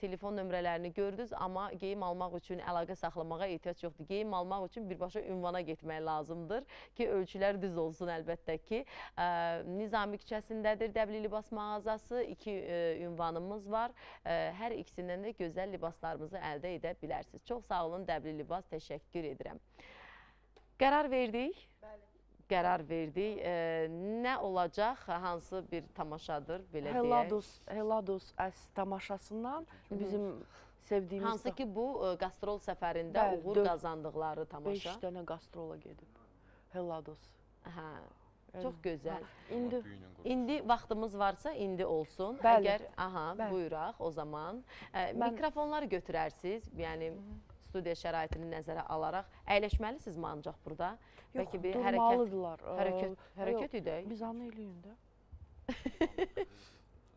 telefon nömrələrini gördünüz, amma geyim almaq üçün əlaqə saxlamağa ehtiyac yoxdur. Geyim almaq üçün birbaşa ünvana getmək lazımdır ki, ölçülər düz olsun əlbəttə ki. Ə, Nizami küçəsindədir Dəbli libas mağazası. İki ə, ünvanımız var. Hər ikisindən də gözəl libaslarımızı əldə edə bilərsiniz. Çox sağ olun Dəbli libas, təşəkkür edirəm. Qərar verdik. Qərar verdik. Nə olacaq? Hansı bir tamaşadır belə deyək? Helados, Helados əs tamaşasından bizim sevdiyimiz Hansı ki bu qastrol səfərində Bəli, uğur dörd- qazandıqları 5 tamaşa. dənə qastrola gedib. Helados. Hə. Çox gözəl. İndi İndi vaxtımız varsa indi olsun. Bəli. Əgər aha, Bəli. buyuraq o zaman. Mən- mikrofonları götürərsiniz. Yəni studiya şəraitini nəzərə alaraq əyləşməlisiniz mi ancaq burada? Yox, Bəlkə bir hərəkət hərəkət hərəkət yox, edək. Biz anı eləyin də.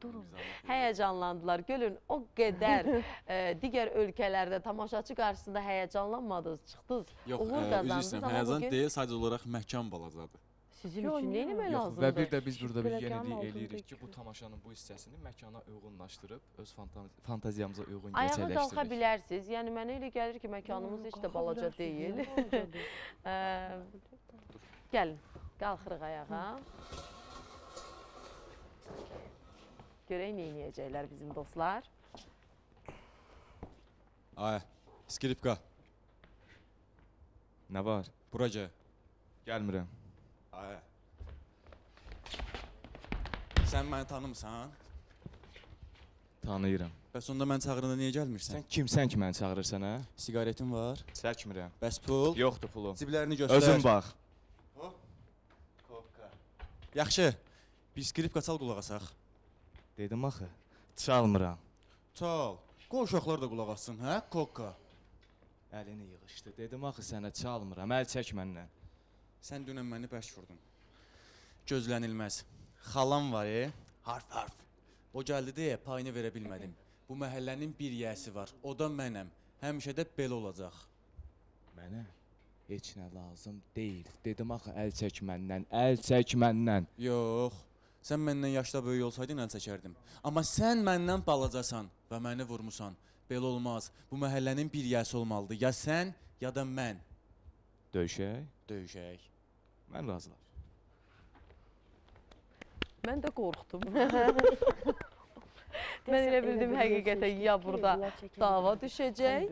Durun. Həyəcanlandılar. Görün o qədər e, digər ölkələrdə tamaşaçı qarşısında həyəcanlanmadınız, çıxdınız. Yox, Uğur ə, üzr qazandınız, istəyirəm. amma Həyəcan bugün- deyil, sadəcə olaraq məkan balacadır. Sizin Yox, üçün niyə? nə eləmək Yox, lazımdır? və bir də biz burada bir yenilik eləyirik ki, bu tamaşanın bu hissəsini məkana uyğunlaşdırıb öz fanta- fantaziyamıza uyğun Ayağa qalxa gerçəkləşdiririk. bilərsiniz. Yəni mənə elə gəlir ki, məkanımız heç də balaca deyil. Gəlin, qalxırıq ayağa. Görək nə edəcəklər bizim dostlar. Ay, skripka, Nə var? bura gəl. Gəlmirəm. Ay. Sən məni tanımısan? Tanıyıram. Bəs onda mən çağıranda niyə gəlmirsən? Sən kimsən ki məni çağırırsan hə? Siqaretin var? Çəkmirəm. Bəs pul? Yoxdur pulum. Ciblərini göstər. Özün bax. Yaxşı. Bir skripka çal qulaq asaq. Dedim axı. Çalmıram. Çal. Qoy uşaqlar da qulaq assın, hə? Kokka. Əlini yığışdı. Dedim axı sənə çalmıram. Əl çək məndən. Sən dünən məni bərk vurdun. Gözlənilməz. Xalam var, e? Harf harf. O gəldi deyə payını verə bilmədim. Bu məhəllənin bir yiyəsi var. O da mənəm. Həmişə də belə olacaq. Mənə heç nə lazım deyil. Dedim axı əl çək məndən. Əl çək məndən. Yox. Sən məndən yaşda böyük olsaydın əl çəkərdim. Amma sən məndən balacasan və məni vurmusan. Belə olmaz. Bu məhəllənin bir yiyəsi olmalıdır. Ya sən, ya da mən Döyüşək. döyüşək. Mən razılar. Mən də qorxdum. Mən elə bildim həqiqətən ya burada dava düşəcək,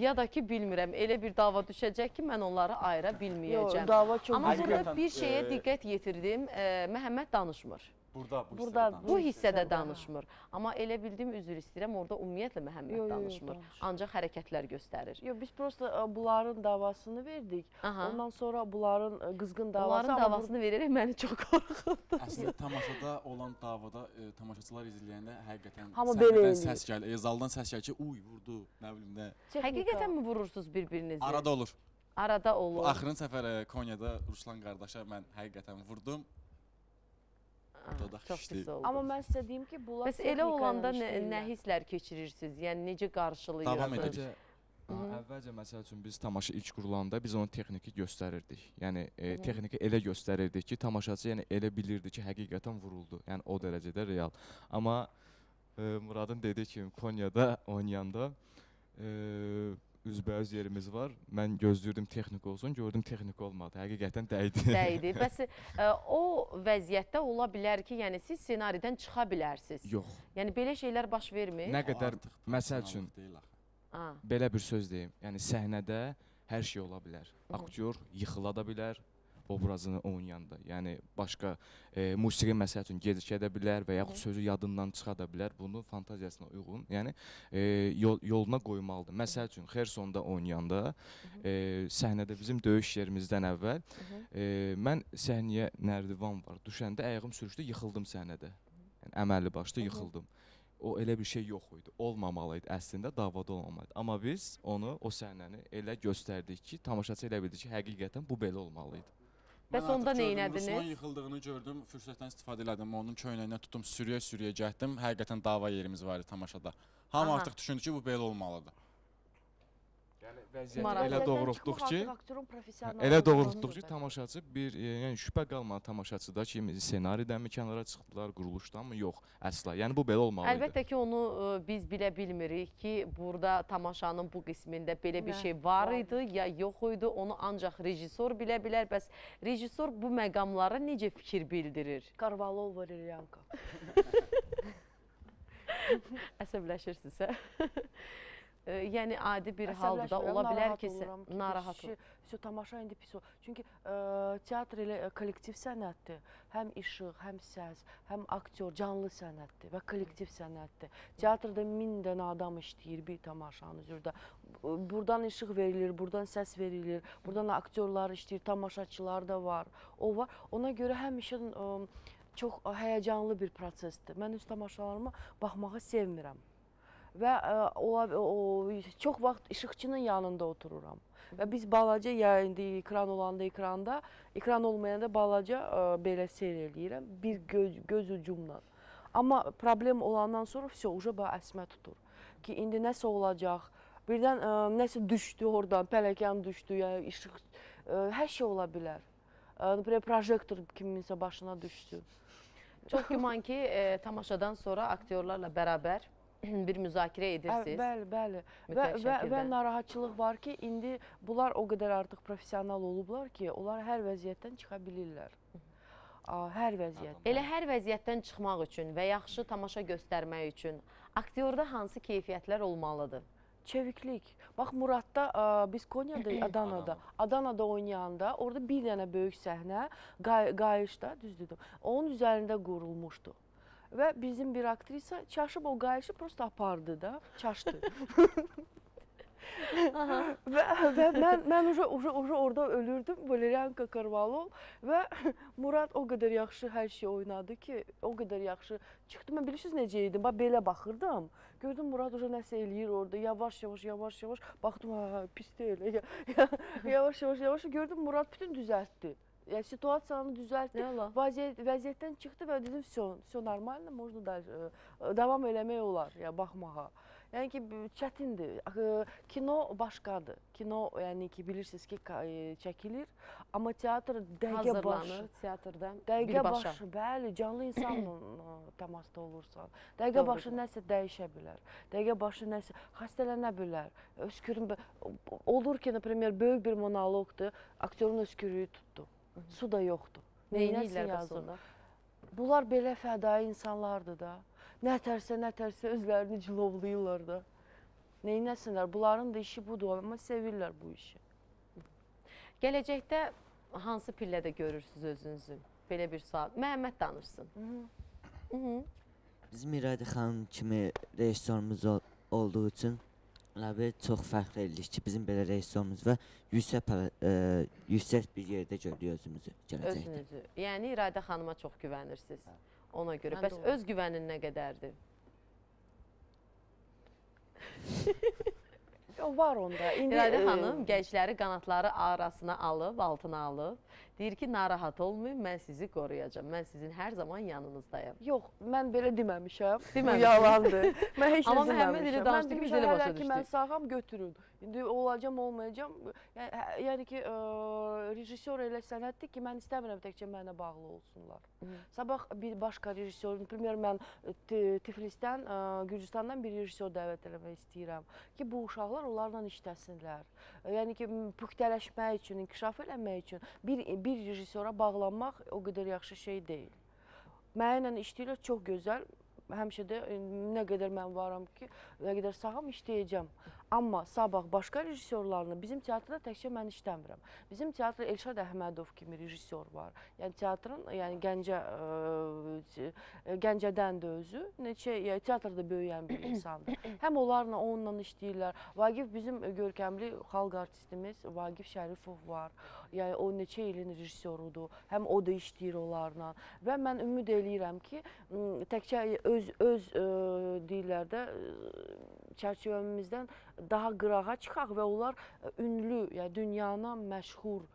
ya da ki bilmirəm, elə bir dava düşəcək ki, mən onları ayıra bilməyəcəm. Amma burada bir şeyə e, diqqət yetirdim. E, Məhəmməd danışmır. Burada, bu Burada- hissədə Bu Bu hissədə danışmır. Amma elə bildim üzr istəyirəm, orada ümumiyyətlə Yo, Məhəmməd yo, yo, danışmır. danışır. Ancaq hərəkətlər göstərir. Yox, biz prosta ə, bunların davasını verdik. Aha. Ondan sonra bunların ə, qızğın davası amma davasını verərək məni çox qorxutdu. Əslində tamaşada olan davada e, tamaşaçılar izləyəndə həqiqətən Hamı səhnədən səs gəlir, e, zaldan səs gəlir ki, uy vurdu, nə bilim nə. bu Həqiqətən mi vurursunuz bir-birinizi? Arada olur. Arada Bu olur. axırıncı səfər e, Konyada Ruslan qardaşa mən həqiqətən vurdum. Dodaq Çox şişdi. pis oldu. Amma mən sizə deyim ki, bunlar Bəs elə olanda nə, nə hisslər keçirirsiniz? Yəni necə qarşılayırsınız? Davam edək. Əvvəlcə məsəl üçün biz tamaşa ilk qurulanda biz onu texniki göstərirdik. Yəni e, texniki elə göstərirdik ki, tamaşaçı yəni elə bilirdi ki, həqiqətən vuruldu. Yəni o dərəcədə real. Amma e, Muradın dediyi kimi Konyada oynayanda e, üzbəüz yerimiz var. Mən gözləyirdim texnik olsun, gördüm texnik olmadı. Həqiqətən dəydi. dəydi. Bəs ə, o vəziyyətdə ola bilər ki, yəni siz ssenaridən çıxa bilərsiniz. Yox. Yəni belə şeylər baş vermir. Nə qədər məsəl üçün belə bir söz deyim. Yəni səhnədə hər şey ola bilər. Aktyor yıxıla da bilər obrazını oynayanda. Yəni başqa e, musiqi məsəl üçün gecikə də bilər və yaxud sözü yadından çıxa da bilər. Bunu fantaziyasına uyğun, yəni e, yol, yoluna qoymalıdır. Məsəl üçün Xersonda oynayanda e, səhnədə bizim döyüş yerimizdən əvvəl e, mən səhnəyə nərdivan var. Düşəndə ayağım sürüşdü, yıxıldım səhnədə. Yəni əməlli başlı yıxıldım. O elə bir şey yox idi. Olmamalı idi əslində, davada olmamalı idi. Amma biz onu, o səhnəni elə göstərdik ki, tamaşaçı elə bildi ki, həqiqətən bu belə olmalı idi. Bəs onda gördüm, neynədiniz? Ruslan yıxıldığını gördüm, fürsətdən istifadə elədim, onun köynəyinə tutdum, sürüyə-sürüyə getdim. Həqiqətən dava yerimiz var idi tamaşada. Hamı Aha. artıq düşündü ki, bu belə olmalıdır. Yəni vəziyyəti elə doğrultduq ki, elə doğrultduq ki, tamaşaçı bir e, yəni şübhə qalmadı tamaşaçıda ki, ssenaridən mi kənara çıxdılar, quruluşdan mı? Yox, əsla. Yəni bu belə olmalı idi. Əlbəttə ki, onu ə, biz bilə bilmirik ki, burada tamaşanın bu qismində belə bir Nə, şey var var idi, ya yox idi. Onu ancaq rejissor bilə bilər. Bəs rejissor bu məqamlara necə fikir bildirir? Karvalov Valeriyanka. Əsəbləşirsinizsə. Ə, yəni adi bir haldır da Əsəbləşmirəm, ola bilər narahat ki, sən- oluram ki, narahat şey, Все tamaşa indi pis olur. Çünki ə, teatr elə ə, kollektiv sənətdir. Həm işıq, həm səs, həm aktyor, canlı sənətdir və kollektiv sənətdir. Teatrda min dənə adam işləyir bir tamaşanın üzrdə. B- Burdan işıq verilir, burdan səs verilir, burdan aktyorlar işləyir, tamaşaçılar da var. O var. Ona görə həmişə ə, çox ə, həyəcanlı bir prosesdir. Mən öz tamaşalarıma baxmağı sevmirəm və ə, ola o çox vaxt işıqçının yanında otururam. Və biz balaca ya indi ekran olanda ekranda, ekran olmayanda balaca ə, belə seyr eləyirəm bir göz, göz ucumla. Amma problem olandan sonra vəsə uje ba əsmə tutur ki, indi nəsə olacaq. Birdən ə, nəsə düşdü oradan, pələkan düşdü, ya işıq ə, hər şey ola bilər. Ə, Например, projektor kiminsə başına düşdü. Çox güman ki, e, tamaşadan sonra aktyorlarla bərabər bir müzakirə edirsiniz. Bəli, bəli. Və, və, və narahatçılıq var ki, indi bunlar o qədər artıq professional olublar ki, onlar hər vəziyyətdən çıxa bilirlər. Hər vəziyyətdən. Elə hər vəziyyətdən çıxmaq üçün və yaxşı tamaşa göstərmək üçün aktyorda hansı keyfiyyətlər olmalıdır? Çeviklik. Bax Muradda ə, biz Konyada, Adanada, Adanada oynayanda orada bir dənə böyük səhnə qay qayışda, düz dedim. Onun üzərində qurulmuşdu. Və bizim bir aktrisa çaşıb o qayışı prosta apardı da, çaşdı. və, və mən mən uje uje uje orada ölürdüm Valeriyanka Karvalov və Murad o qədər yaxşı hər şey oynadı ki, o qədər yaxşı çıxdı. Mən bilirsiniz necə idim? Bax belə baxırdım. Gördüm Murad uje nəsə eləyir orada. Yavaş yavaş yavaş yavaş baxdım ha pis deyil. Ya- ya- Yavaş yavaş yavaş gördüm Murad bütün düzəltdi Yəni situasiyanı düzəltdi. Nə ola? Vəziyyət vəziyyətdən çıxdı və dedim, "Vso, vso normalно, можно дальше davam eləmək olar, ya baxmağa." Yəni ki, b- çətindir. Axı, Kino başqadır. Kino, yəni ki, bilirsiniz ki, ka- e, çəkilir, amma teatr dəqiqə başı. Hazırlanır teatrda Dəqiqə birbaşa. başı, bəli, canlı insanla ə, təmasda olursan. Dəqiqə Doğrudur. başı nəsə dəyişə bilər. Dəqiqə başı nəsə xəstələnə bilər. Öskürün bə- olur ki, например, böyük bir monoloqdur, aktyorun öskürüyü tutdu. Su da yoxdur. Neynəsin Neynirlər bəs onda? Bunlar belə fədai insanlardır da. Nə tərsə, nə tərsə özlərini cilovlayırlar da. Neynəsinlər? Bunların da işi budur, amma sevirlər bu işi. Gələcəkdə hansı pillədə görürsüz özünüzü? Belə bir sual. Məhəmməd danışsın. Hı -hı. Bizim İradə xanım kimi rejissorumuz ol olduğu üçün bir çox fəxr edirik ki, bizim belə rejissorumuz və yüksək ə, yüksək bir yerdə görürük özümüzü gələcəkdə. Özünüzü. Yəni İradə xanıma çox güvənirsiniz. Ona görə. Mən Bəs öz güvənin nə qədərdir? O var onda. İndi İradə ə, xanım gəncləri qanatları arasına alıb, altına alıb, Deyir ki, narahat olmayın, mən sizi qoruyacam. Mən sizin hər zaman yanınızdayam. Yox, mən belə deməmişəm. Deməmişəm. Yalandır. mən heç Amma Məhəmməd ilə danışdı ki, biz elə başa düşdük. Ki, mən sağam götürün. İndi olacam, olmayacam. Yəni, hə, yəni ki, ə, rejissor elə sənətdir ki, mən istəmirəm təkcə mənə bağlı olsunlar. Hı. Sabah bir başqa rejissor, primər mən Tiflisdən, ə, Gürcistandan bir rejissor dəvət eləmək istəyirəm ki, bu uşaqlar onlarla işləsinlər. Yəni ki, püxtələşmək üçün, inkişaf eləmək üçün bir bir rejissora bağlanmaq o qədər yaxşı şey deyil. Mənimlə işləyirlər çox gözəl. Həmişə də nə qədər mən varam ki, nə qədər sağam işləyəcəm. Amma sabah başqa rejissorlarla bizim teatrda təkcə mən işləmirəm. Bizim teatrda Elşad Əhmədov kimi rejissor var. Yəni teatrın, yəni Gəncə ə, Gəncədən də özü, neçə yəni, teatrda böyüyən bir insandır. Həm onlarla onunla işləyirlər. Vaqif bizim görkəmli xalq artistimiz Vaqif Şərifov var. Yəni o neçə ilin rejissorudur. Həm o da işləyir onlarla və mən ümid eləyirəm ki, təkcə öz öz ə, deyirlər də çərçivəmizdən daha qırağa çıxaq və onlar ə, ünlü, yəni dünyana məşhur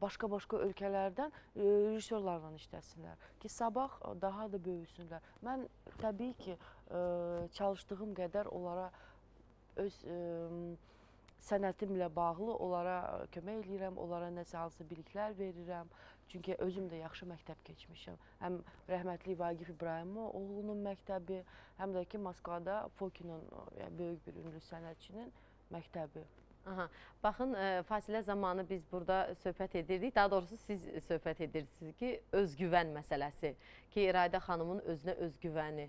başqa-başqa ölkələrdən e, rejissorlarla işləsinlər ki, sabah daha da böyüsünlər. Mən təbii ki, ə, çalışdığım qədər onlara öz sənətimlə bağlı onlara kömək eləyirəm, onlara nəsə hansı biliklər verirəm. Çünki özüm də yaxşı məktəb keçmişəm. Həm rəhmətli Vaqif İbrahimov oğlunun məktəbi, həm də ki Moskvada Fokinun yəni böyük bir ünlü sənətçinin məktəbi. Aha. Baxın, ə, fasilə zamanı biz burada söhbət edirdik. Daha doğrusu siz söhbət edirsiniz ki, özgüvən məsələsi, ki, İradə xanımın özünə özgüvəni.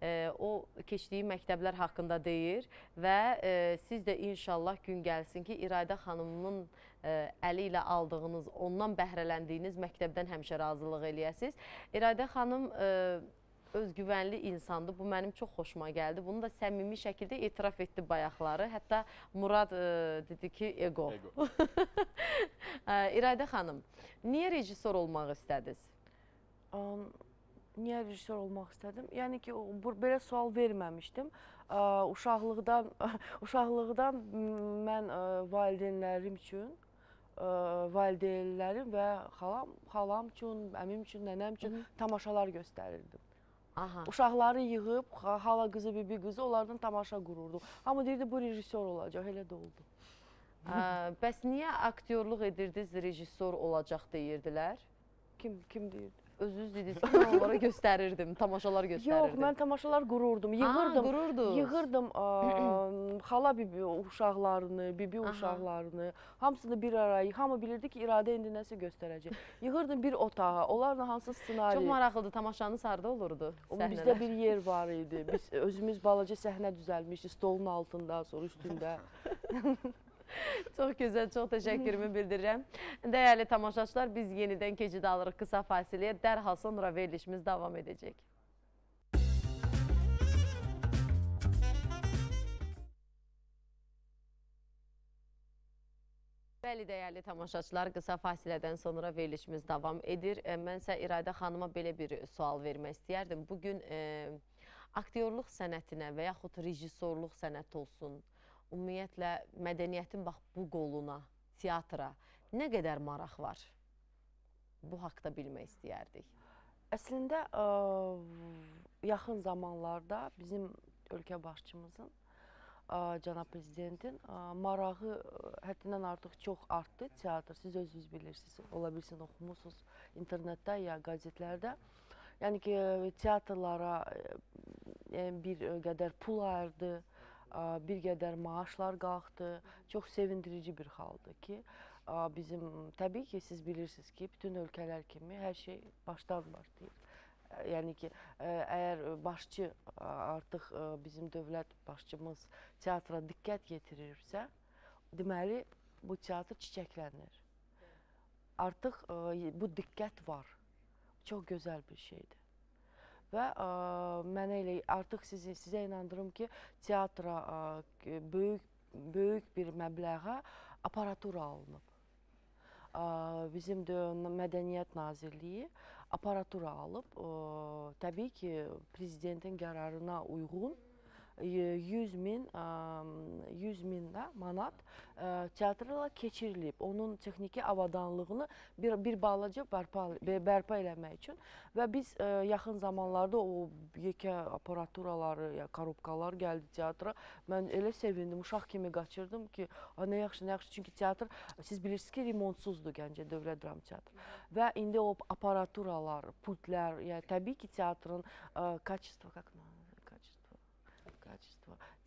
Ə, o keçdiyi məktəblər haqqında deyir və ə, siz də inşallah gün gəlsin ki, İradə xanımın əli ilə aldığınız, ondan bəhrələndiyiniz məktəbdən həmişə razılıq eləyəsiniz. İradə xanım ə, özgüvənli insandır. Bu mənim çox xoşuma gəldi. Bunu da səmimi şəkildə etiraf etdi bayaqları. Hətta Murad ə, dedi ki, ego. Ego. İradə xanım, niyə rejissor olmaq istədiniz? Am, Niyə rejissor olmaq istədim? Yəni ki, belə sual verməmişdim. Uşaqlıqdan uşaqlıqdan mən valideynlərim üçün, valideynlərim və xalam, xalam üçün, əmim üçün, nənəm üçün Hı. tamaşalar göstərirdim. Aha. Uşaqları yığıb, xala qızı, bibi qızı onlardan tamaşa qururdu. Amma deyirdi bu rejissor olacaq, elə də oldu. Ə, bəs niyə aktyorluq edirdiniz, rejissor olacaq deyirdilər? Kim kim deyirdi? Özünüz dediniz ki, mən onlara göstərirdim, tamaşalar göstərirdim. Yox, mən tamaşalar qururdum, yığırdım. qururdunuz. Yığırdım ə, xala bibi uşaqlarını, bibi Aha. uşaqlarını, hamısını bir araya. Hamı bilirdi ki, İradə indi nəsə göstərəcək. Yığırdım bir otağa. Onlarla hansı ssenari. Çox maraqlıdır, tamaşanız harda olurdu? Səhnələr? bizdə bir yer var idi. Biz özümüz balaca səhnə düzəltmişdik, stolun altında, sonra üstündə. Çox gözəl, çox təşəkkürümü bildirirəm. Dəyərli tamaşaçılar, biz yenidən keçid alırıq qısa fasiləyə. Dərhal sonra verilişimiz davam edəcək. Bəli, dəyərli tamaşaçılar, qısa fasilədən sonra verilişimiz davam edir. E, Mən isə İradə xanıma belə bir sual vermək istəyərdim. Bugün e, aktyorluq sənətinə və yaxud rejissorluq sənəti olsun, ümumiyyətlə mədəniyyətin bax bu qoluna, teatra nə qədər maraq var? Bu haqqda bilmək istəyərdik. Əslində ə, yaxın zamanlarda bizim ölkə başçımızın ə, cənab prezidentin ə, marağı həddindən artıq çox artdı teatr. Siz özünüz bilirsiniz, ola bilsin oxumusunuz internetdə ya qəzetlərdə. Yəni ki, teatrlara bir qədər pul ayırdı, bir qədər maaşlar qalxdı. Çox sevindirici bir haldır ki, bizim təbii ki, siz bilirsiniz ki, bütün ölkələr kimi hər şey başdan başlayır. Yəni ki, əgər başçı artıq bizim dövlət başçımız teatra diqqət yetirirsə, deməli bu teatr çiçəklənir. Artıq bu diqqət var. Çox gözəl bir şeydir. Və ə, mənə elə artıq sizi sizə inandırım ki, teatra ə, k- böyük böyük bir məbləğə aparatura alınıb. Ə, Bizim də Mədəniyyət Nazirliyi aparatura alıb, ə, təbii ki, prezidentin qərarına uyğun 100 min, ə, 100 min də manat ə, teatrla keçirilib. Onun texniki avadanlığını bir, bir balaca bərpa, bə- bərpa eləmək üçün və biz ə, yaxın zamanlarda o yekə aparaturaları, ya korobkalar gəldi teatra. Mən elə sevindim, uşaq kimi qaçırdım ki, "A, nə yaxşı, nə yaxşı." Çünki teatr siz bilirsiniz ki, remontsuzdur Gəncə Dövlət Dram Teatrı. Və indi o aparaturalar, pultlər, yəni təbii ki, teatrın ə, качество, как называется?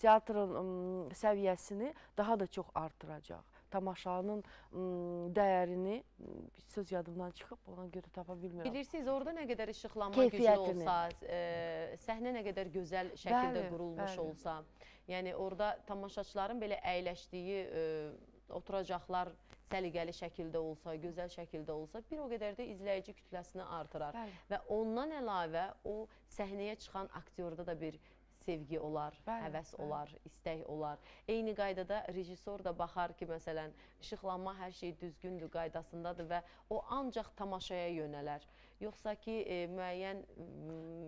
teatrın səviyyəsini daha da çox artıracaq. Tamaşanın dəyərini söz yadımdan çıxıb ona görə tapa bilmirəm. Bilirsiniz, orada nə qədər işıqlanma güclü olsa, e, səhnə nə qədər gözəl şəkildə bəli, qurulmuş bəli. olsa, yəni orada tamaşaçıların belə əyləşdiyi e, oturacaqlar səliqəli şəkildə olsa, gözəl şəkildə olsa, bir o qədər də izləyici kütləsini artırar. Bəli. Və ondan əlavə o səhnəyə çıxan aktyorda da bir e, sevgi olar, Bəli, həvəs bəli. olar, istək olar. Eyni qaydada rejissor da baxar ki, məsələn, işıqlanma hər şey düzgündür, qaydasındadır və o ancaq tamaşaya yönələr. Yoxsa ki, e, müəyyən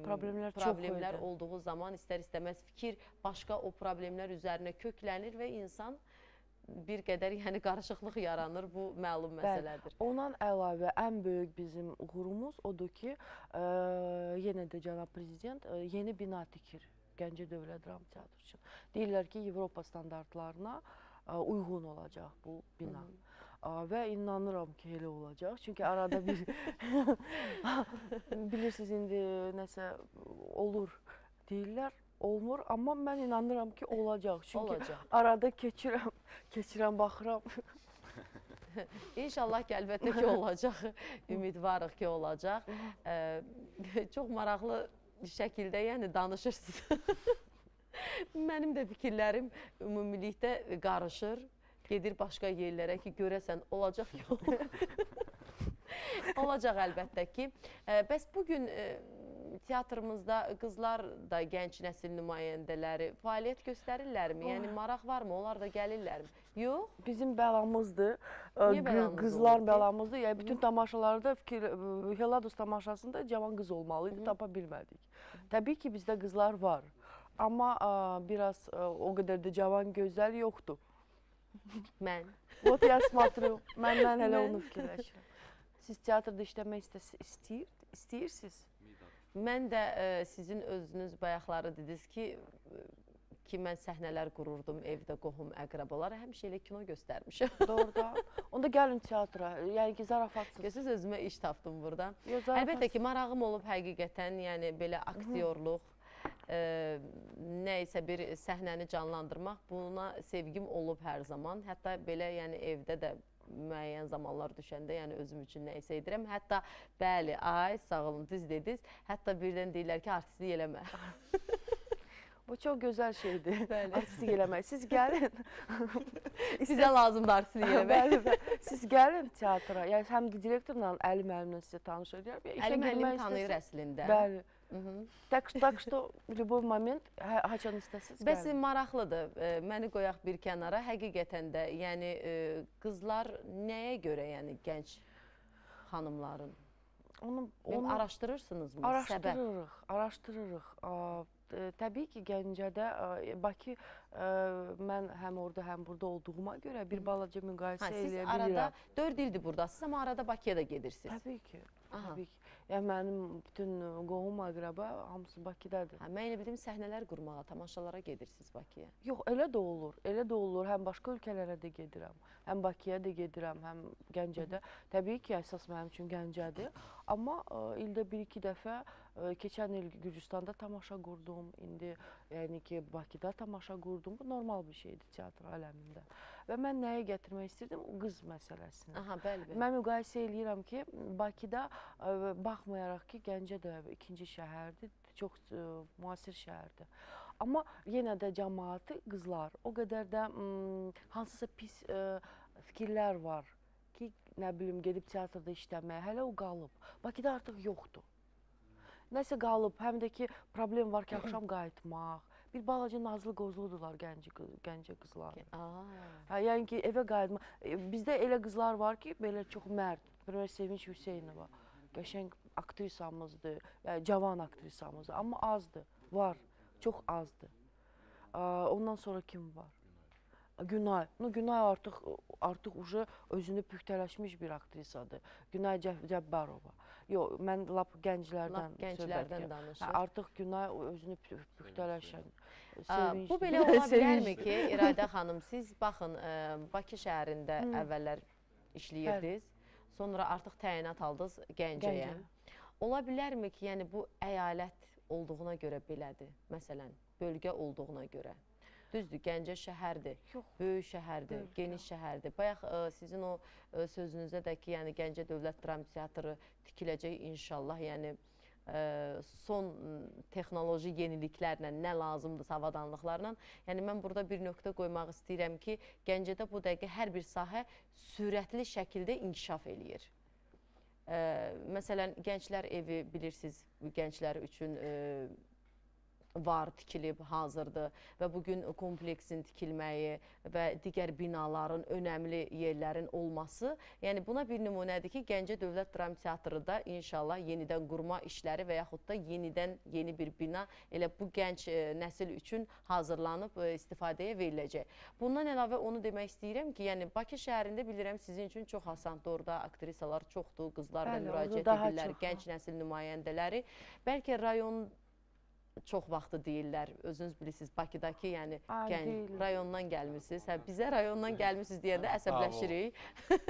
Problemlər problemlər olduğu zaman istər-istəməz fikir başqa o problemlər üzərinə köklənir və insan bir qədər yəni qarışıqlıq yaranır. Bu məlum Bəli. məsələdir. Ondan əlavə ən böyük bizim uğurumuz odur ki, ə, yenə də cənab prezident ə, yeni bina tikir Gəncə Dövlət Dram Teatrı üçün. Deyirlər ki, Avropa standartlarına ə, uyğun olacaq bu bina. Ə, Və inanıram ki, elə olacaq. Çünki arada bir bilirsiniz indi nəsə olur deyirlər, olmur, amma mən inanıram ki, olacaq. Çünki Olacaq. arada keçirəm, keçirəm, baxıram. İnşallah ki, əlbəttə ki, olacaq. Ümidvarıq ki, olacaq. Ə, çox maraqlı şəkildə, yəni danışırsınız. Mənim də fikirlərim ümumilikdə qarışır. Gedir başqa yerlərə ki, görəsən olacaq yox. olacaq əlbəttə ki. Bəs bu gün ə, teatrımızda qızlar da gənc nəsil nümayəndələri fəaliyyət göstərirlərmi? Yəni maraq varmı? Onlar da gəlirlərmi? Yox. bizim bəlamızdır. Niyə Ə, qı- bəlamız Qızlar olur ki? bəlamızdır. Yəni bütün tamaşalarda fikir ə, Helados tamaşasında cavan qız olmalı idi, tapa bilmədik. Təbii ki, bizdə qızlar var. Amma ə, biraz ə, o qədər də cavan gözəl yoxdur. Mən. Вот я смотрю, məndən hələ Mən- onu fikirləşirəm. Siz teatrda işləmək istəs istəyir, istəyirsiniz? Mən də ə, sizin özünüz bayaqları dediniz ki, ə, ki mən səhnələr qururdum evdə qohum əqrabalara, həmişə elə kino göstərmişəm. Doğrudan. Onda gəlin teatra. Yəni ki, zarafatsız. Görürsüz özümə iş tapdım burada. Yo, Əlbəttə ki, marağım olub həqiqətən, yəni belə aktyorluq, ə, nə isə bir səhnəni canlandırmaq, buna sevgim olub hər zaman. Hətta belə yəni evdə də müəyyən zamanlar düşəndə, yəni özüm üçün nə isə edirəm. Hətta bəli, ay, sağ olun, düz dediniz. Hətta birdən deyirlər ki, artistlik eləmə. Bu çox gözəl şeydir. Bəli. Artistlik eləmək. Siz gəlin. Sizə lazımdır artistlik eləmək. Bəli, bəli. Siz gəlin teatra. Yəni həm də direktorla Əli müəllimlə sizə tanış edirəm. Ya, işə Əli müəllim girmək tanıyır istəsəz- əslində. Bəli. Mhm. Так, так что в любой момент hə, haçan istəsiz Bəs gəlin. maraqlıdır. E, Məni qoyaq bir kənara. Həqiqətən də, yəni e, qızlar nəyə görə, yəni gənc xanımların? Onu, Onu onu araşdırırsınızmı? Səbəb. araşdırırıq, araşdırırıq. E, Təbii ki, Gəncədə, e, Bakı, e, mən həm orada, həm burada olduğuma görə bir balaca müqayisə siz eləyə arada bilirəm. 4 ildir burdasınız, amma arada Bakıya da gedirsiniz. Təbii ki, Aha. təbii ki. Yəni mənim bütün qohum əqrəba hamısı Bakıdadır. Hə, mən elə bildim səhnələr qurmağa, tamaşalara gedirsiniz Bakıya. Yox, elə də olur. Elə də olur. Həm başqa ölkələrə də gedirəm. Həm Bakıya da gedirəm, həm Gəncədə. Təbii ki, əsas mənim üçün Gəncədir. Amma ə, ildə 1-2 dəfə ə, keçən il Gürcüstanda tamaşa qurdum. İndi yəni ki, Bakıda tamaşa qurdum. Bu normal bir şeydir teatr aləmində. Və mən nəyə gətirmək istirdim? O qız məsələsini. Aha, bəli, bəli. Mən müqayisə eləyirəm ki, Bakıda ə, baxmayaraq ki, Gəncə də ikinci şəhərdir, çox ə, müasir şəhərdir. Amma yenə də cəmaəti qızlar o qədər də hansısa pis ə, fikirlər var ki, nə bilim gedib teatrda işləməyə, hələ o qalıb. Bakıda artıq yoxdur. Nəsə qalıb, həm də ki, problem var ki, axşam qayıtmaq. Bir balaca nazlı qozludular gənc qız, gəncə qızlar. Hə, yəni ki, evə qayıtma. E, Bizdə elə qızlar var ki, belə çox mərd. Məsələn, Sevinç Hüseynova qəşəng aktrisamızdır, cavan aktrisamızdır, amma azdır. Var, çox azdır. Ondan sonra kim var? Günay. No Günay artıq artıq uje özünü püxtələşmiş bir aktrisadır. Günay Cəb Cəbbarova. Yox, mən lap gənclərdən lap gənclərdən danışır. Hə, artıq Günay o özünü pü- püxtələşən. Sevincli- bu belə ola bilərmi ki, İradə xanım, siz baxın, ə, Bakı şəhərində Hı. əvvəllər işləyirdiniz, sonra artıq təyinat aldınız Gəncəyə. Gəncə. Ola bilərmi ki, yəni bu əyalət olduğuna görə belədir, məsələn, bölgə olduğuna görə? Düzdür, Gəncə şəhərdir, Yox. böyük şəhərdir, Bölgə. geniş şəhərdir. Bayaq ə, sizin o ə, sözünüzdə də ki, yəni Gəncə Dövlət Dram Teatrı tikiləcək inşallah, yəni ə, son m, texnoloji yeniliklərlə nə lazımdırsa, avadanlıqlarla. Yəni mən burada bir nöqtə qoymaq istəyirəm ki, Gəncədə bu dəqiqə hər bir sahə sürətli şəkildə inkişaf eləyir. Ə, məsələn, gənclər evi bilirsiniz, gənclər üçün ə, var, tikilib, hazırdır və bu gün kompleksin tikilməyi və digər binaların, önəmli yerlərin olması, yəni buna bir nümunədir ki, Gəncə Dövlət Dram Teatrı da inşallah yenidən qurma işləri və yaxud da yenidən yeni bir bina elə bu gənc e, nəsil üçün hazırlanıb e, istifadəyə veriləcək. Bundan əlavə onu demək istəyirəm ki, yəni Bakı şəhərində bilirəm sizin üçün çox asandır. Orada aktrisalar çoxdur, qızlar da müraciət edirlər, gənc nəsil nümayəndələri. Bəlkə rayon çox vaxtı deyirlər, özünüz bilirsiniz, Bakıdakı, yəni Ay, gənc deyirlər. rayondan gəlmisiniz. Hə, bizə rayondan gəlmisiniz deyəndə əsəbləşirik.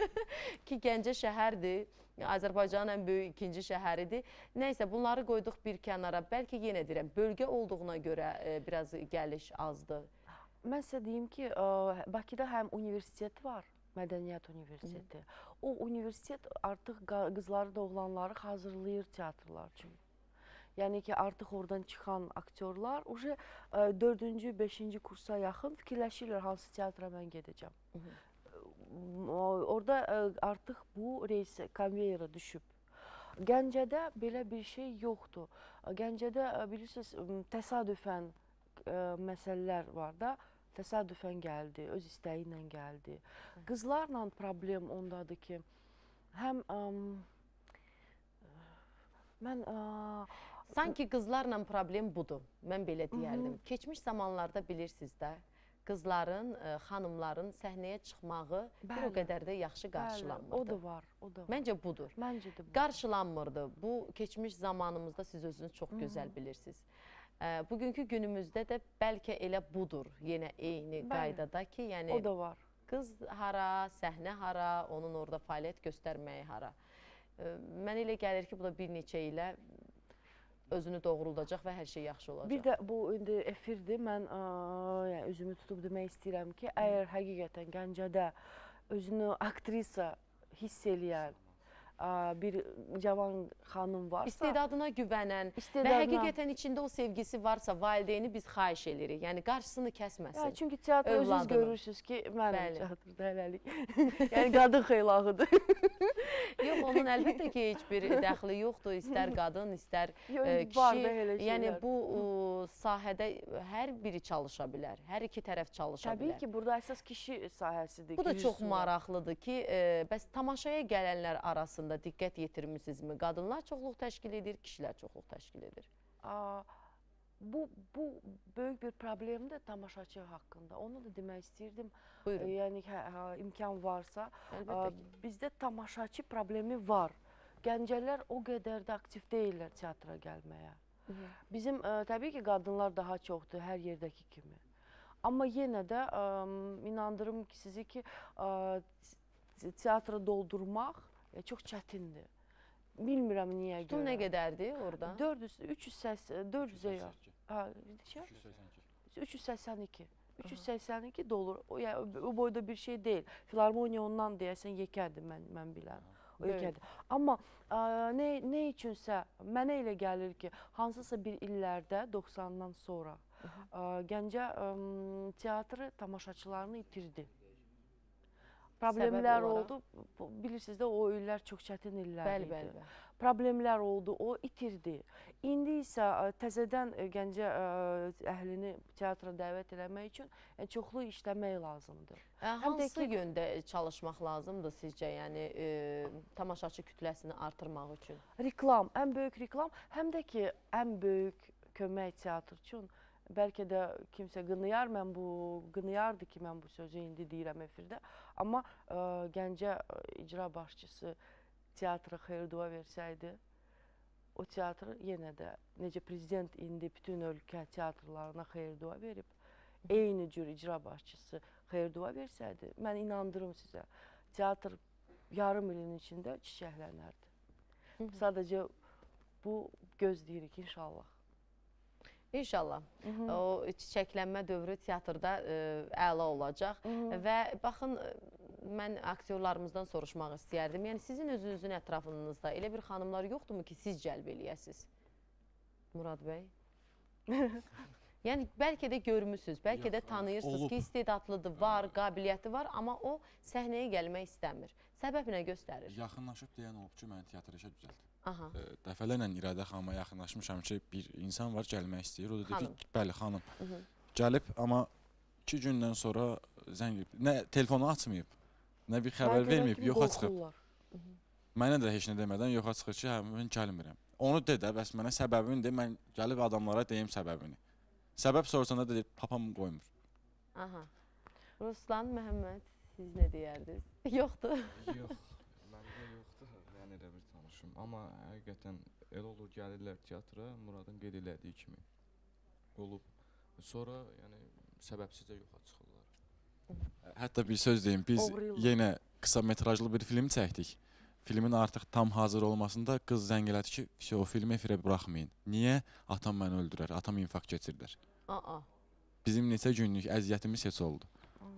ki, Gəncə şəhərdir. Azərbaycanın ən böyük ikinci şəhəridir. Nəysə, bunları qoyduq bir kənara. Bəlkə yenə deyirəm, bölgə olduğuna görə e, biraz gəliş azdır. Mən sizə deyim ki, ə, Bakıda həm universitet var, mədəniyyət universiteti. O universitet artıq qızları da oğlanları hazırlayır teatrlar üçün. Yəni ki, artıq oradan çıxan aktyorlar uje 4-cü, 5-ci kursa yaxın fikirləşirlər hansı teatra mən gedəcəm. Hı hı. Orada ə, artıq bu reys konveyera düşüb. Gəncədə belə bir şey yoxdur. Gəncədə ə, bilirsiniz təsadüfən ə, məsələlər var da, təsadüfən gəldi, öz istəyi ilə gəldi. Qızlarla problem ondadır ki, həm əm, mən ə, Sanki qızlarla problem budur. Mən belə deyərdim. Keçmiş zamanlarda bilirsiniz də, qızların, ə, xanımların səhnəyə çıxmağı bir o Bəli. qədər də yaxşı bəli, qarşılanmırdı. o da var, o da var. Məncə budur. Məncə də bu. qarşılanmırdı. Bu keçmiş zamanımızda siz özünüz çox gözəl bilirsiniz. Ə, bugünkü günümüzdə də bəlkə elə budur, yenə eyni Bəli. qaydada ki, yəni O da var. qız hara, səhnə hara, onun orada fəaliyyət göstərməyi hara. Ə, Mənə elə gəlir ki, bu da bir neçə ilə özünü doğruldacaq və hər şey yaxşı olacaq. Bir də bu indi efirdir. Mən ə, yəni özümü tutub demək istəyirəm ki, əgər həqiqətən Gəncədə özünü aktrisa hiss eləyən bir cavan xanım varsa, istedadına güvənən və istedadına- həqiqətən içində o sevgisi varsa valideyni biz xahiş edirik. Yəni qarşısını kəsməsin. Yəni çünki teatr özünüz övladını. görürsüz ki, mənim teatrda hələlik. yəni qadın xeylağıdır. Yox, onun əlbəttə ki, heç bir dəxli yoxdur. İstər qadın, istər Yox, e, kişi. Yəni bu o, sahədə hər biri çalışa bilər. Hər iki tərəf çalışa Təbii bilər. ki, burada əsas kişi sahəsidir. Bu da çox maraqlıdır ki, e, bəs tamaşaya gələnlər arasında diqqət yetirmisinizmi? Qadınlar çoxluq təşkil edir, kişilər çoxluq təşkil edir. Aa, bu bu böyük bir problemdir tamaşaçı haqqında. Onu da demək istəyirdim. Buyurun. E, Yəni hə, hə, imkan varsa, Ə. Bizdə tamaşaçı problemi var. Gəncələr o qədər də aktiv deyillər teatra gəlməyə. Bizim ə, təbii ki, qadınlar daha çoxdur hər yerdəki kimi. Amma yenə də ə, inandırım ki, sizi ki, ə, te- teatrı doldurmaq ə, çox çətindir. Bilmirəm niyə görə. Tutum nə qədərdir orada? 400 380 400-ə yaxın. Ha, neçə? 382. 382 dollar. O yəni o boyda bir şey deyil. Filarmoniya ondan deyəsən yekədir mən mən bilən. O yekədir. Amma ə, nə nə üçünsə mənə elə gəlir ki, hansısa bir illərdə 90-dan sonra ə, Gəncə ə, teatrı tamaşaçılarını itirdi. Problemlər oldu. Bilirsiniz də o illər çox çətin illər Bəli, idi bəli, bəli. problemlər oldu, o itirdi. İndi isə ə, təzədən ə, Gəncə ə, əhlini teatra dəvət eləmək üçün ə, çoxlu işləmək lazımdır. Ə, Hansı ki- yöndə çalışmaq lazımdır sizcə? Yəni e, tamaşaçı kütləsini artırmaq üçün? Reklam, ən böyük reklam, həm də ki, ən böyük kömək teatr üçün bəlkə də kimsə qınayar, mən bu qınayardı ki, mən bu sözü indi deyirəm efirdə. Amma ə, Gəncə ə, icra başçısı teatra xeyir-dua versəydi, o teatr yenə də necə prezident indi bütün ölkə teatrlarına xeyir-dua verib, eyni cür icra başçısı xeyir-dua versəydi, mən inandırım sizə, teatr yarım ilin içində çiçəklənərdi. Sadəcə bu gözləyirik inşallah. İnşallah. O çiçəklənmə dövrü teatrda e, əla olacaq və baxın e, mən aktyorlarımızdan soruşmaq istəyərdim. Yəni sizin özünüzün ətrafınızda elə bir xanımlar yoxdurmu ki, siz cəlb eləyəsiz? Murad bəy? yəni bəlkə də görmüsüz, bəlkə də Yox, tanıyırsınız olub. ki, istedadlıdır, var, qabiliyyəti var, amma o səhnəyə gəlmək istəmir. Səbəb nə göstərir? Yaxınlaşıb deyən olub ki, məni teatr işə düzəlt. Aha. Ə, Dəfələrlə İradə xanıma yaxınlaşmışam ki, bir insan var gəlmək istəyir. O da dedi Xanım. ki, bəli xanım. Mhm. Gəlib, amma 2 gündən sonra zəng edib. Nə telefonu açmayıb, nə bir xəbər Mən verməyib, yoxa çıxıb. qorxurlar. Mənə də heç nə demədən yoxa çıxır ki, hə mən gəlmirəm. Onu de də, bəs mənə səbəbini de, mən gəlib adamlara deyim səbəbini. Səbəb soruşanda da deyir, papam qoymur. Aha. Ruslan Məhəmməd, siz nə deyərdiniz? Yoxdur. Yox, məndə yoxdur. Yəni elə bir tanışım. Amma həqiqətən elə olur gəlirlər teatra Muradın qeyd elədiyi kimi olub. Sonra yəni səbəbsizcə yoxa çıxırlar. Hətta bir söz deyim, biz Oğruyurlar. yenə qısa metrajlı bir film çəkdik. Filmin artıq tam hazır olmasında qız zəng elədi ki, "Vəsə, o filmi efirə buraxmayın. Niyə? Atam məni öldürər, atam infarkt keçirdər." Aa. Bizim neçə günlük əziyyətimiz heç oldu.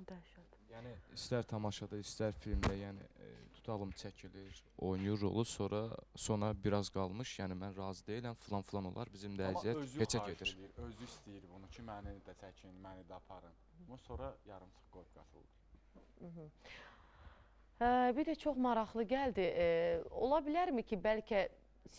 Dəhşət. Yəni istər tamaşada, istər filmdə, yəni e, tutalım çəkilir, oynayır rolu, sonra sona biraz qalmış, yəni mən razı deyiləm, falan falan olar, bizim də əziyyət keçə gedir. Edir, özü istəyir bunu ki, məni də çəkin, məni də aparın. Amma sonra yarımçıq qoyub qatıldı. Hə, bir də çox maraqlı gəldi. E, ola bilərmi ki, bəlkə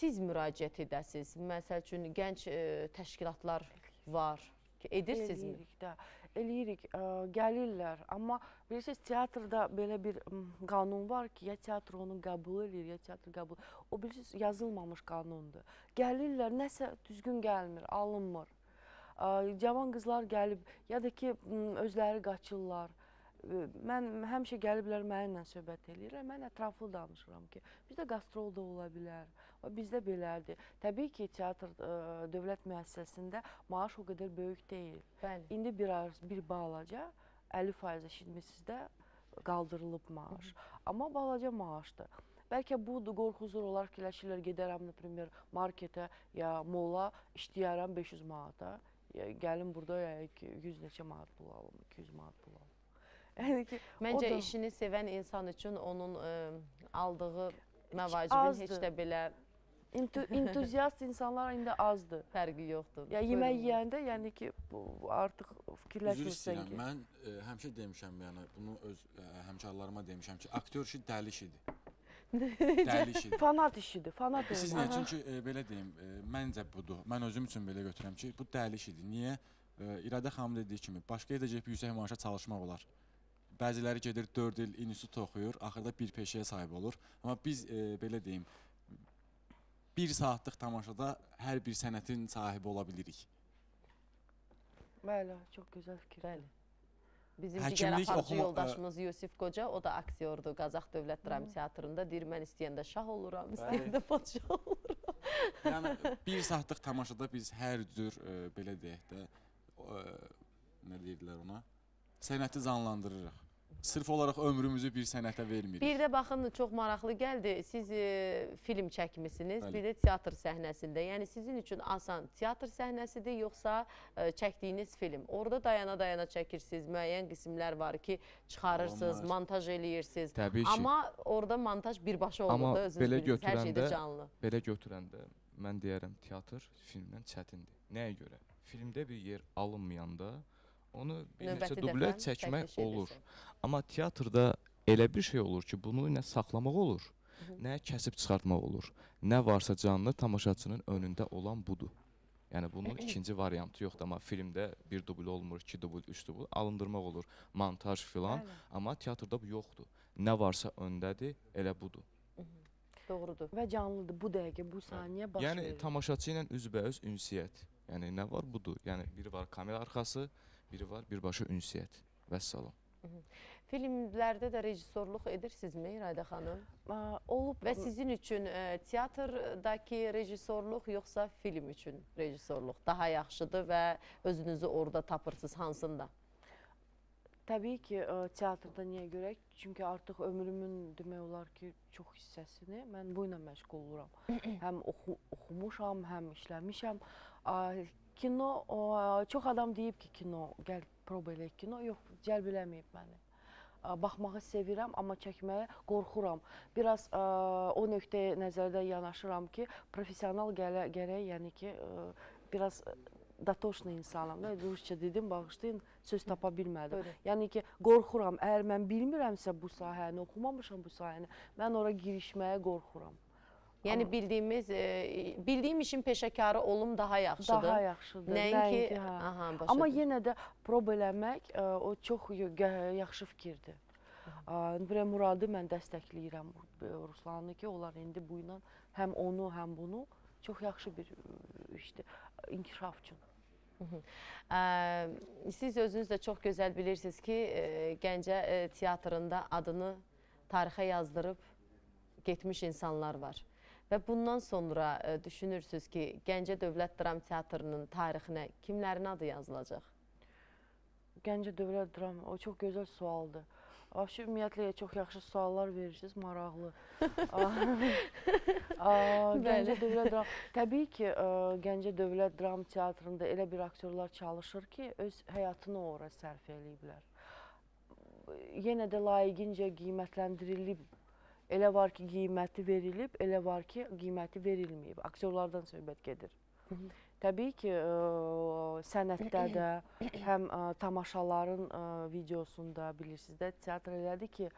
siz müraciət edəsiz? Məsəl üçün gənc e, təşkilatlar var ki, edirsinizmi? Eləyirik də. Eləyirik, ə, gəlirlər. Amma bilirsiniz, teatrda belə bir m, qanun var ki, ya teatr onu qəbul edir, ya teatr qəbul. O bilirsiniz, yazılmamış qanundur. Gəlirlər, nəsə düzgün gəlmir, alınmır. Ə, Cavan qızlar gəlib ya da ki özləri qaçırlar mən həmişə gəliblər mənimlə söhbət eləyirlər. Mən ətraflı danışıram ki, bizdə qastrol da ola bilər. Bizdə belədir. Təbii ki, teatr ə, dövlət müəssisəsində maaş o qədər böyük deyil. Bəli. İndi bir arz, bir balaca 50% şimdi sizdə qaldırılıb maaş. Hı -hı. Amma balaca maaşdır. Bəlkə bu qorxuzur olar fikirləşirlər gedərəm, nəprimər, marketə ya mola işləyərəm 500 manata. Gəlin burada 100 neçə manat pul alım, 200 manat pul alım. Yəni ki, Məncə da- işini sevən insan üçün onun e, aldığı məvacibin heç də belə entu entuziast insanlar indi azdır. fərqi yoxdur. Ya yemək yeyəndə, yəni ki, bu artıq fikirləşmirsən ki. Mən e, həmişə demişəm, yəni bunu öz e, həmkarlarıma demişəm ki, aktyor işi dəli işidir. dəli işidir. Fanat işidir, fanat Siz olmaq. nə? Çünki e, belə deyim, e, məncə budur. Mən özüm üçün belə götürürəm ki, bu dəli işidir. Niyə? E, İradə xanım dediyi kimi, başqa yerdə gedib yüksək maaşa çalışmaq olar. Bəziləri gedir 4 il institut oxuyur, axırda bir peşəyə sahib olur. Amma biz e, belə deyim, 1 saatlıq tamaşada hər bir sənətin sahibi ola bilirik. Bəli, çox gözəl fikirdir. Bəli. Bizim digər aparıcı oxuma- yoldaşımız Yusif Qoca, o da aktyordur Qazax Dövlət Dram Teatrında. Deyir mən istəyəndə şah oluram, istəyəndə padşah oluram. Yəni bir saatlıq tamaşada biz hər cür e, belə deyək də e, nə deyirlər ona? Sənəti canlandırırıq. Sırf olaraq ömrümüzü bir sənətə vermirik. Bir də baxın çox maraqlı gəldi. Siz e, film çəkmisiniz, Bəli. bir də teatr səhnəsində. Yəni sizin üçün asan teatr səhnəsidir yoxsa e, çəkdiyiniz film? Orada dayana-dayana çəkirsiniz. Müəyyən qismlər var ki, çıxarırsınız, Onlar. montaj eləyirsiniz. Təbii ki, Amma orada montaj birbaşa olur Amma da özünüz belə bilirsiniz. Hər şeydə canlı. belə götürəndə mən deyərəm teatr filmdən çətindir. Nəyə görə? Filmdə bir yer alınmayanda onu bir neçə Növbəti dublə dəfə çəkmək olur. Amma teatrda elə bir şey olur ki, bunu nə saxlamaq olur, Mhm. nə kəsib çıxartmaq olur. Nə varsa canlı tamaşaçının önündə olan budur. Yəni bunun ikinci variantı yoxdur, amma filmdə bir dubl olmur, iki dubl, üç dubl alındırmaq olur, montaj filan, amma teatrda bu yoxdur. Nə varsa öndədir, elə budur. Doğrudur. Və canlıdır bu dəqiqə, bu saniyə baş yəni verir. tamaşaçı ilə üzbəüz ünsiyyət. Yəni nə var budur. Yəni biri var kamera arxası, biri var birbaşa ünsiyyət. Vəssalam. Filmlərdə də rejissorluq edirsinizmi İrayda xanım? Olub Və sizin üçün e, teatrdakı rejissorluq yoxsa film üçün rejissorluq daha yaxşıdır və özünüzü orada tapırsınız hansında? Təbii ki, ə, teatrda niyə görə? Çünki artıq ömrümün demək olar ki, çox hissəsini mən bu ilə məşğul oluram. həm oxu, oxumuşam, həm işləmişəm. Kino, ə, çox adam deyib ki, kino, gəl proba eləyək kino. Yox, cəlb eləməyib məni. Baxmağı sevirəm, amma çəkməyə qorxuram. Biraz ə, o nöqteyə nəzərdə yanaşıram ki, professional gələ, gərək, yəni ki, ə, biraz ə, datoşlu insanam da. Rusça dedim, bağışlayın, söz tapa bilmədim. Buyurun. Yəni ki, qorxuram. Əgər mən bilmirəmsə bu sahəni, oxumamışam bu sahəni, mən ora girişməyə qorxuram. Yəni Amma- bildiyimiz e, bildiyim işin peşəkarı olum daha yaxşıdır. Daha yaxşıdır. Nəinki, hə. aha, başa Amma düşdüm. yenə də proba eləmək ə, o çox yaxşı fikirdir. Nəbirə Muradı mən dəstəkləyirəm Ruslanı ki, onlar indi bu ilə həm onu, həm bunu çox yaxşı bir ə, işdir inkişaf üçün. Siz özünüz də çox gözəl bilirsiniz ki, e, Gəncə e, teatrında adını tarixə yazdırıb getmiş insanlar var. Və bundan sonra e, düşünürsüz ki, Gəncə Dövlət Dram Teatrının tarixinə kimlərin adı yazılacaq? Gəncə Dövlət Dram, o çox gözəl sualdır. Vəbşi ümumiyyətlə çox yaxşı suallar verirsiniz, maraqlı. Gəncə. Dövlət Dram, təbii ki, ə, Gəncə Dövlət Dram Teatrında elə bir aktyorlar çalışır ki, öz həyatını ora sərf eləyiblər. Yenə də layiqincə qiymətləndirilib. Elə var ki, qiyməti verilib, elə var ki, qiyməti verilməyib. Aktyorlardan söhbət gedir. Təbii ki, ə, sənətdə də, həm ə, tamaşaların ə, videosunda bilirsiniz də, teatr elədi ki,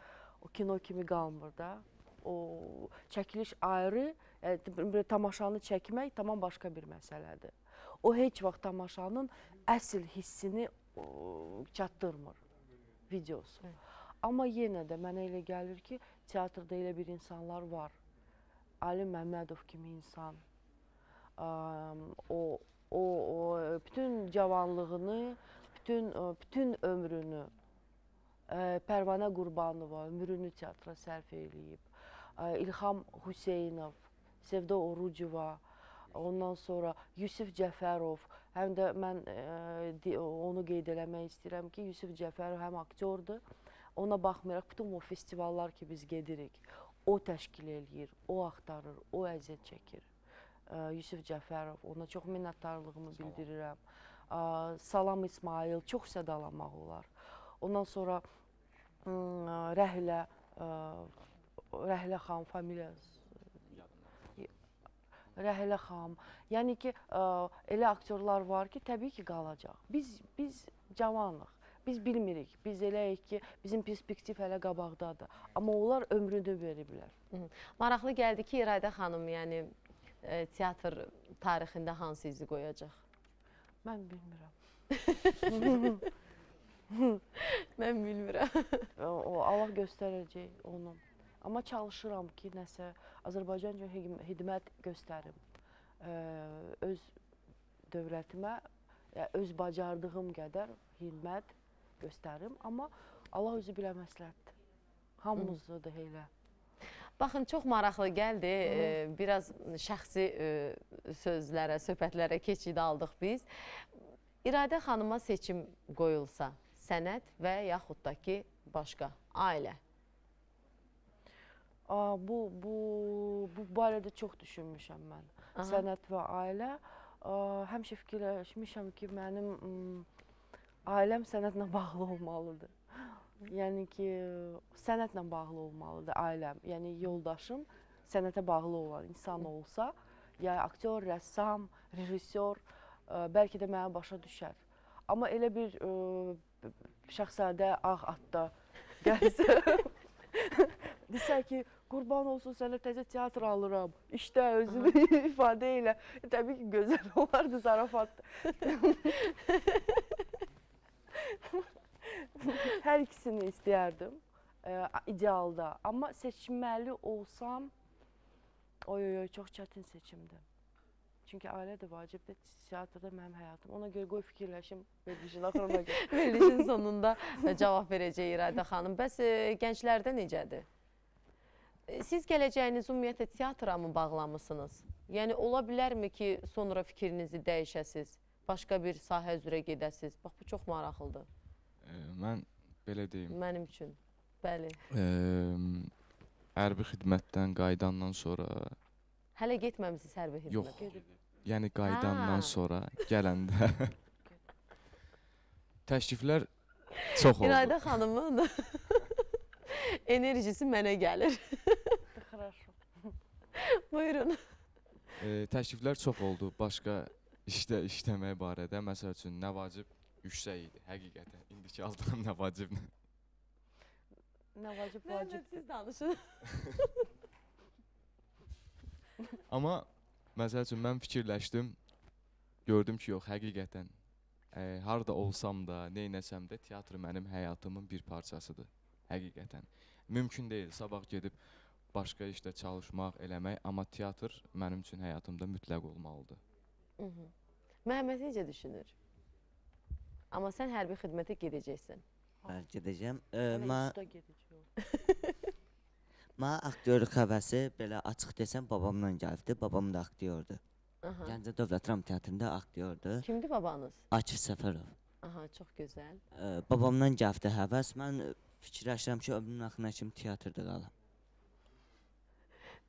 o kino kimi qalmır da. O çəkiliş ayrı, ə, tamaşanı çəkmək tamam başqa bir məsələdir. O heç vaxt tamaşanın əsl hissini ə, çatdırmır videosu. Amma yenə də mənə elə gəlir ki, teatrda elə bir insanlar var. Ali Məmmədov kimi insan. O o, o bütün cavanlığını, bütün bütün ömrünü ə, Pərvanə Qurbanova ömrünü teatra sərf eləyib. Ə, İlham Hüseynov, Sevda Orucova, ondan sonra Yusif Cəfərov, həm də mən di- onu qeyd eləmək istəyirəm ki, Yusif Cəfərov həm aktyordur. Ona baxmayaraq bütün o festivallar ki biz gedirik, o təşkil eləyir, o axtarır, o əziyyət çəkir. Ə, Yusuf Cəfərov, ona çox minnətdarlığımı bildirirəm. Salam İsmail, çox sədalamaq olar. Ondan sonra Rəhlə, Rəhlə xan familiyası Rəhlə xanım. Yəni ki, elə aktyorlar var ki, təbii ki, qalacaq. Biz biz cavanıq. Biz bilmirik. Biz eləyik ki, bizim perspektiv hələ qabaqdadır. Amma onlar ömrünü veriblər. Maraqlı gəldi ki, İrayda xanım, yəni e, teatr tarixində hansı izi qoyacaq? Mən bilmirəm. Mən bilmirəm. O, Allah göstərəcək onu. Amma çalışıram ki, nəsə Azərbaycan üçün xidm- xidmət göstərim. Ə, öz dövlətimə, öz bacardığım qədər xidmət göstərim, amma Allah özü bilə məsləhətdir. Hamımızdadır elə. Baxın, çox maraqlı gəldi. Biraz şəxsi sözlərə, söhbətlərə keçid aldıq biz. İradə xanıma seçim qoyulsa, sənət və yaxud da ki, başqa ailə. Aa, bu bu bu barədə çox düşünmüşəm mən. Aha. Sənət və ailə. Aa, həmişə fikirləşmişəm ki, mənim ailəm sənətlə bağlı olmalıdır. Yəni ki, sənətlə bağlı olmalıdır ailəm. Yəni yoldaşım sənətə bağlı olan insan olsa, ya aktyor, rəssam, rejissor, ə, bəlkə də mənə başa düşər. Amma elə bir ə, şahzadə ağ atda gəlsə, desə ki, qurban olsun sənə təzə teatr alıram. İşdə özünü ifadə elə. Təbii ki, gözəl olardı zarafat. Hər ikisini istəyərdim. Ə, idealda. Amma seçməli olsam, oy oy çox çətin seçimdir. Çünki ailə də vacibdir. Teatrda mənim həyatım. Ona görə qoy fikirləşim verilişin axırına görə. Verilişin sonunda e, cavab verəcək İradə xanım. Bəs e, gənclərdə necədir? E, Siz gələcəyinizi ümumiyyətlə teatra mı bağlamısınız? Yəni ola bilərmi ki, sonra fikrinizi dəyişəsiz, başqa bir sahə üzrə gedəsiz? Bax, bu çox maraqlıdır. E, mən belə deyim. Mənim üçün, bəli. E, hərbi xidmətdən qaydandan sonra... Hələ getməmişsiniz hərbi xidmət? Yox, yəni qaydandan ha. sonra gələndə... təşriflər çox oldu. İradə xanımın enerjisi mənə gəlir. Buyurun. E, təşriflər çox oldu. Başqa işdə işləmək barədə. Məsəl üçün nə vacib yüksək idi həqiqətən. İndiki aldığım nə vacibdir. Nə vacib Məhəmməd vacib. siz danışın. Amma məsəl üçün mən fikirləşdim, gördüm ki, yox, həqiqətən ə, harda olsam da, nə etsəm də teatr mənim həyatımın bir parçasıdır. Həqiqətən. Mümkün deyil sabah gedib başqa işdə çalışmaq, eləmək, amma teatr mənim üçün həyatımda mütləq olmalıdır. Mhm. Məhəmməd necə düşünür? Amma sən hərbi xidmətə gedəcəksən. Bəli, gedəcəm. Ə, Hələ Mən usta gedəcək. mən aktyorluq həvəsi belə açıq desəm babamdan gəlibdi. Babam da aktyordur. Aha. Gəncə Dövlət Dram Teatrında aktyordur. Kimdir babanız? Akif Səfərov. Aha, çox gözəl. Ə, babamdan gəlibdi həvəs. Mən fikirləşirəm ki, ömrümün axırına kimi teatrda qalam.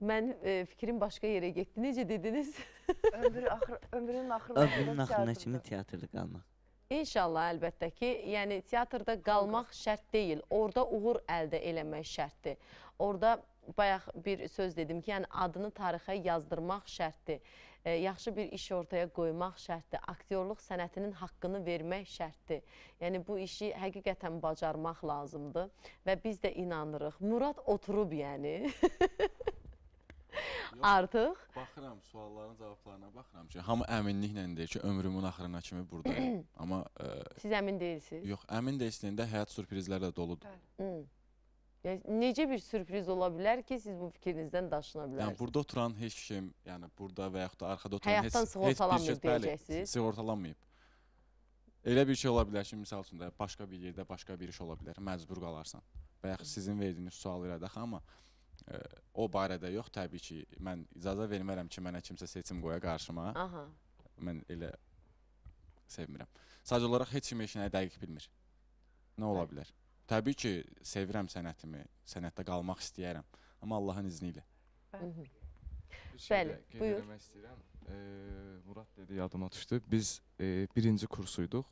Mən e, fikrim başqa yerə getdi. Necə dediniz? Ömrü axır ömrünün axırına Ömrümün qədər axırına kimi teatrda qalmaq. İnşallah əlbəttə ki, yəni teatrda qalmaq şərt deyil. Orda uğur əldə eləmək şərtdir. Orda bayaq bir söz dedim ki, yəni adını tarixə yazdırmaq şərtdir. E, yaxşı bir iş ortaya qoymaq şərtdir. Aktyorluq sənətinin haqqını vermək şərtdir. Yəni bu işi həqiqətən bacarmaq lazımdır və biz də inanırıq. Murad oturub yəni. Artıq Baxıram sualların cavablarına baxıram ki, hamı əminliklə deyir ki, ömrümün axırına kimi burdayam. Amma ə, siz əmin deyilsiniz. yox, əmin də istəyəndə həyat sürprizlərlə doludur. Yəni, necə bir sürpriz ola bilər ki, siz bu fikrinizdən daşına Yəni bilərsiniz? burada oturan heç kim, yəni burada və yaxud da arxada oturan heç Həyatdan heç bir sığortalanmayıb kəs, bəli, deyəcəksiniz. Sığortalanmayıb. Elə bir şey ola bilər ki, misal üçün də başqa bir yerdə başqa bir iş ola bilər, məcbur qalarsan. Və yaxud sizin verdiyiniz sual ilə də amma o barədə yox, təbii ki, mən icazə vermərəm ki, mənə kimsə seçim qoya qarşıma. Aha. Mən elə sevmirəm. Sadəcə olaraq heç kim heç nəyi dəqiq bilmir. Nə ola Bəli. bilər? Təbii ki, sevirəm sənətimi, sənətdə qalmaq istəyərəm, amma Allahın izni ilə. Mhm. Şey Bəli, də qeyd buyur. eləmək istəyirəm. E, Murad dedi, yadıma düşdü. Biz e, birinci kursuyduq.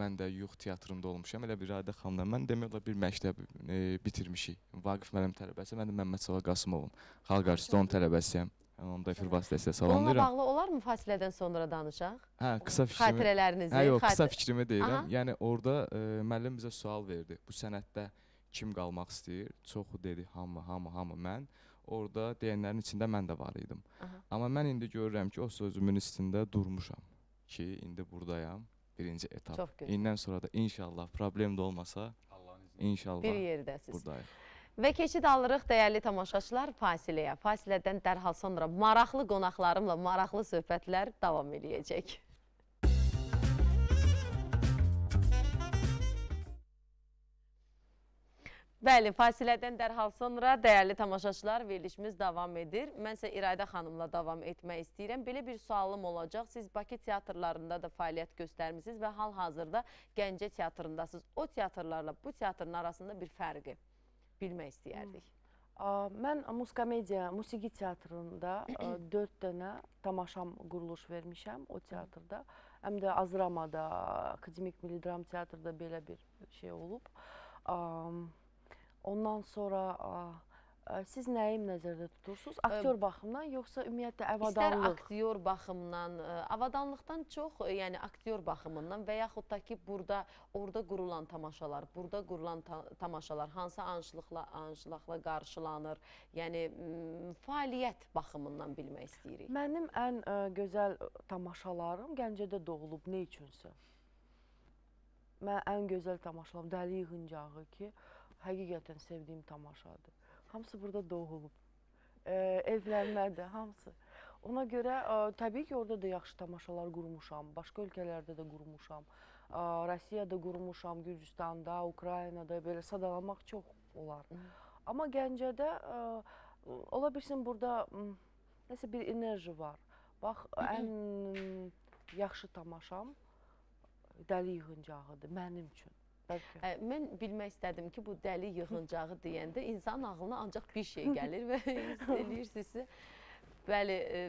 Mən də Yux teatrında olmuşam. Elə bir Radə xanımla mən demək olar bir məktəb e, bitirmişik. Vaqif müəllim tələbəsi, mən də Məmməd Sava Qasımovun xalq artisti onun tələbəsiyəm. Onu da efir vasitəsilə Onunla salamlayıram. bağlı olarmı fasilədən sonra danışaq? Hə, qısa fikrimi. Xatirələrinizi. Hə, yox, qısa xatir- fikrimi deyirəm. Aha. Yəni orada e, müəllim bizə sual verdi. Bu sənətdə kim qalmaq istəyir? Çoxu dedi hamı, hamı, hamı mən. Orada deyənlərin içində mən də var idim. Aha. Amma mən indi görürəm ki, o sözümün üstündə durmuşam ki, indi burdayam. Birinci etap. Çox gözəl. İndən sonra da inşallah problem də olmasa, inşallah Bir yerdəsiz. burdayıq. Və keçid alırıq dəyərli tamaşaçılar fasiləyə. Fasilədən dərhal sonra maraqlı qonaqlarımla maraqlı söhbətlər davam eləyəcək. Bəli, fasilədən dərhal sonra dəyərli tamaşaçılar verilişimiz davam edir. Mən isə İradə xanımla davam etmək istəyirəm. Belə bir sualım olacaq. Siz Bakı teatrlarında da fəaliyyət göstərmisiniz və hal-hazırda Gəncə teatrındasınız. O teatrlarla bu teatrın arasında bir fərqi bilmək istəyərdik. Mən Muskomediya Musiqi Teatrında 4 dənə tamaşam quruluş vermişəm o teatrda. Həm də Azramada, Akademik Milli Dram Teatrda belə bir şey olub. Am, Ondan sonra ə, siz nəyi nəzərdə tutursunuz? Aktyor baxımından yoxsa ümumiyyətlə İstər əvadanlıq? aktyor baxımından, ə, avadanlıqdan çox, ə, yəni aktyor baxımından və yaxud da ki, burada orada qurulan tamaşalar, burada qurulan ta tamaşalar hansı anşlıqla anşlıqla qarşılanır? Yəni fəaliyyət baxımından bilmək istəyirik. Mənim ən ə, gözəl ə, tamaşalarım Gəncədə doğulub nə üçünsə. Mən ən gözəl tamaşalarım Dəli Yığıncağı ki, həqiqətən sevdiyim tamaşadır. Hamısı burada doğulub. E, evlənmədə hamısı. Ona görə ə, təbii ki, orada da yaxşı tamaşalar qurmuşam. Başqa ölkələrdə də qurmuşam. Ə, Rusiyada qurmuşam, Gürcüstanda, Ukraynada belə sadalamaq çox olar. Amma Gəncədə ə, ola bilsin burada m, nəsə bir enerji var. Bax, ən yaxşı tamaşam Dəli Yığıncağıdır mənim üçün. Ə, Mən bilmək istədim ki, bu dəli yığıncağı deyəndə insan ağlına ancaq bir şey gəlir və eləyirsinizsə, bəli, ə,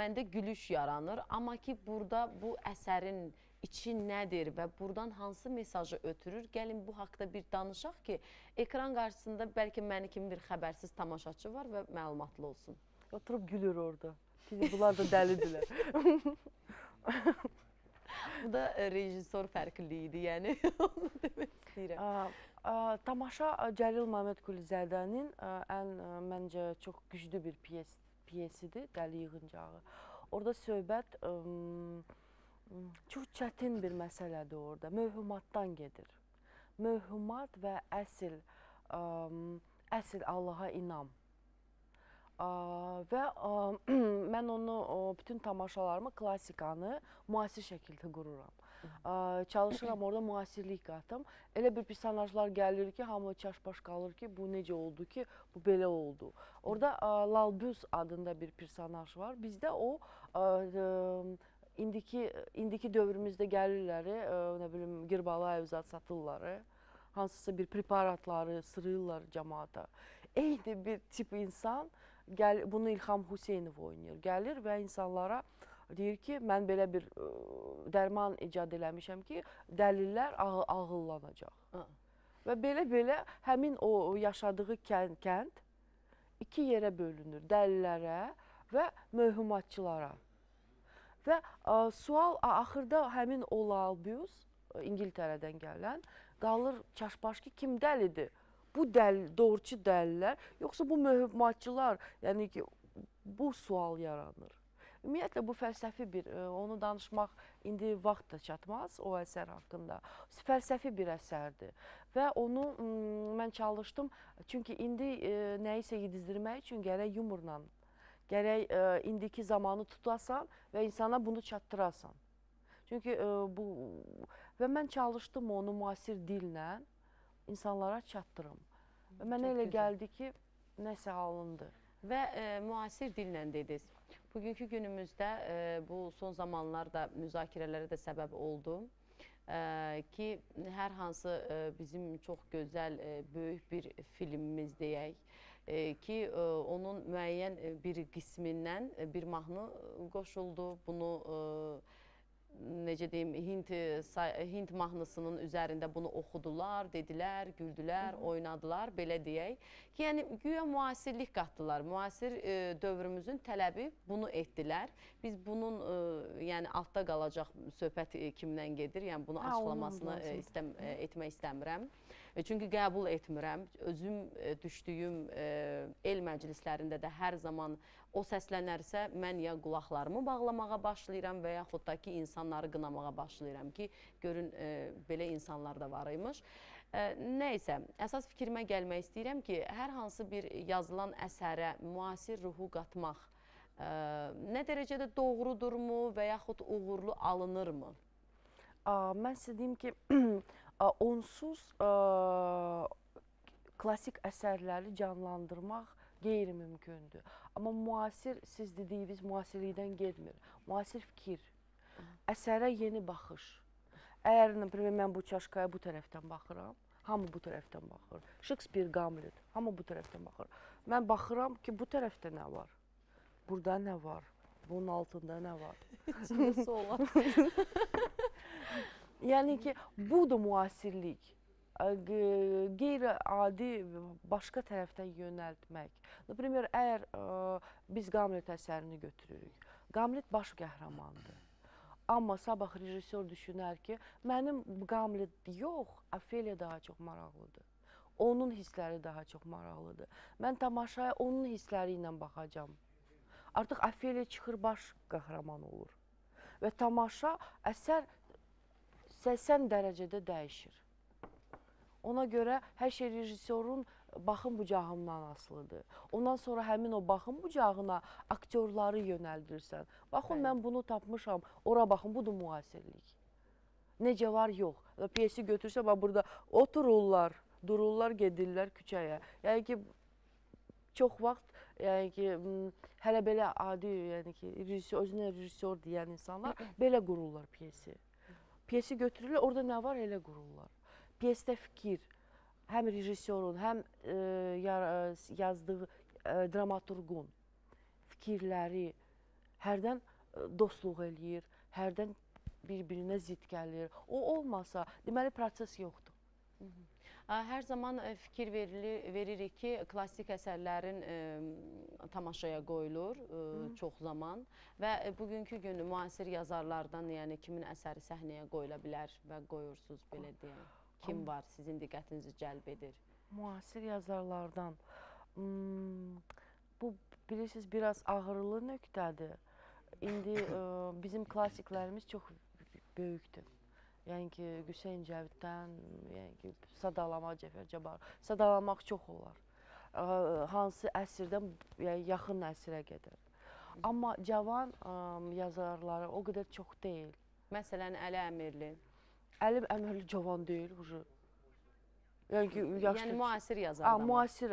məndə gülüş yaranır, amma ki, burada bu əsərin içi nədir və buradan hansı mesajı ötürür? Gəlin bu haqqda bir danışaq ki, ekran qarşısında bəlkə məni kimi bir xəbərsiz tamaşaçı var və məlumatlı olsun. Oturub gülür orada. Bunlar da dəlidirlər. Bu da ə, rejissor fərqliyi idi, yəni onu demək istəyirəm. Tamaşa Cəlil Məmmədquluzədənin ə, ən məncə çox güclü bir piyes piyesidir, Dəli Yığıncağı. Orada söhbət çox çətin bir məsələdir orada. Mövhumatdan gedir. Mövhumat və əsl əsl Allaha inam. Və mən onu bütün tamaşalarımı klassikanı müasir şəkildə qururam. Çalışıram orada müasirlik qatım. Elə bir personajlar gəlir ki, hamı çaşbaş qalır ki, bu necə oldu ki, bu belə oldu. Orada Lalbüz adında bir personaj var. Bizdə o indiki indiki dövrümüzdə gəlirlər, ə, nə bilim, Girbalayev zat satırlar. Hansısa bir preparatları sırıyırlar cəmaata. Eyni bir tip insan gəl bunu İlham Hüseynov oynayır. Gəlir və insanlara deyir ki, mən belə bir ə, dərman icad eləmişəm ki, dəlillər ağ ağıllanacaq. Ha. Və belə-belə həmin o yaşadığı kənd, kənd iki yerə bölünür. Dəlillərə və mövhumatçılara. Və ə, sual a- axırda həmin o Lalbius İngiltərədən gələn qalır çaşbaş ki, kim dəlidir? Bu dəli, doğruçu dəlilər, yoxsa bu mövhumatçılar? Yəni ki, bu sual yaranır. Ümumiyyətlə bu fəlsəfi bir, ə, onu danışmaq indi vaxt da çatmaz o əsər haqqında. Fəlsəfi bir əsərdir və onu mən çalışdım. Çünki indi ə, nəyisə yedizdirmək üçün gərək yumorla, gərək ə, indiki zamanı tutasan və insana bunu çatdırasan. Çünki bu və mən çalışdım onu müasir dillə insanlara çatdırım. Və mənə Çox elə gözəl. gəldi ki, nəsə alındı. Və e, müasir dillə dediniz. Bugünkü günümüzdə e, bu son zamanlarda müzakirələrə də səbəb oldu. E, ki, hər hansı e, bizim çox gözəl, e, böyük bir filmimiz deyək, e, ki, e, onun müəyyən bir qismindən bir mahnı qoşuldu. Bunu e, necə deyim, Hind e, Hind mahnısının üzərində bunu oxudular, dedilər, güldülər, oynadılar, belə deyək. Ki, yəni güya müasirlik qatdılar. Müasir e, dövrümüzün tələbi bunu etdilər. Biz bunun e, yəni altda qalacaq söhbət e, kimdən gedir? Yəni bunu Hə, açıqlamasını e, istəm e, etmək istəmirəm. E, Çünki qəbul etmirəm. Özüm e, düşdüyüm e, el məclislərində də hər zaman o səslənərsə mən ya qulaqlarımı bağlamağa başlayıram və yaxud da ki insanları qınamağa başlayıram ki görün belə insanlar da var imiş. E, nəysə, əsas fikrimə gəlmək istəyirəm ki, hər hansı bir yazılan əsərə müasir ruhu qatmaq e, nə dərəcədə doğrudurmu və yaxud uğurlu alınırmı? Mən sizə deyim ki, onsuz klassik əsərləri canlandırmaq qeyri-mümkündür. Amma müasir, siz dediyiniz müasirlikdən gedmir. Müasir fikir, əsərə yeni baxış. Əgər, nəprimə, mən bu çaşkaya bu tərəfdən baxıram, hamı bu tərəfdən baxır. Şekspir, Gamlet, hamı bu tərəfdən baxır. Mən baxıram ki, bu tərəfdə nə var? Burada nə var? Bunun altında nə var? İçində su olan. Yəni ki, bu da müasirlik qeyri-adi başqa tərəfdən yönəltmək. Nəprimər, əgər ə, biz Qamlet əsərini götürürük, Qamlet baş qəhrəmandır. Amma sabah rejissor düşünər ki, mənim Qamlet yox, Ofeliya daha çox maraqlıdır. Onun hissləri daha çox maraqlıdır. Mən tamaşaya onun hissləri ilə baxacam. Artıq Ofeliya çıxır baş qəhrəman olur. Və tamaşa əsər 80 dərəcədə dəyişir. Ona görə hər şey rejissorun baxım bucağından asılıdır. Ondan sonra həmin o baxım bucağına aktyorları yönəldirsən. Baxın Bəli. mən bunu tapmışam, ora baxın, bu da müasirlik. Necə var, yox. Və Pyesi götürsə bax burada otururlar, dururlar, gedirlər küçəyə. Yəni ki çox vaxt yəni ki hələ belə adi, yəni ki rejissor özünə rejissor deyən insanlar belə qururlar pyesi. Pyesi götürürlər, orada nə var elə qururlar. Pyesdə fikir, həm rejissorun, həm e, ya- yazdığı e, dramaturqun fikirləri hərdən e, dostluq eləyir, hərdən bir-birinə zidd gəlir. O olmasa, deməli proses yoxdur. Ə, Hər zaman fikir verilir, veririk ki, klassik əsərlərin tamaşaya qoyulur ə, çox zaman və bugünkü gün müasir yazarlardan, yəni kimin əsəri səhnəyə qoyula bilər və qoyursunuz belə deyək. Kim var sizin diqqətinizi cəlb edir? Müasir yazarlardan hmm, bu bilirsiniz biraz ağrılı nöqtədir. İndi ə, bizim klassiklərimiz çox böyükdür. Yəni ki, Hüseyn Cəviddən, yəni ki, sadalama Cəfər Cabbar, sadalamaq çox olar. Hansı əsrdən yəni yaxın əsrə qədər. Amma cavan yazarları o qədər çox deyil. Məsələn, Əli Əmirli. Əlim Əmərli cavan deyil, ucu. Yəni ki, yaşlı. Yəni müasir A, yazardan. müasir,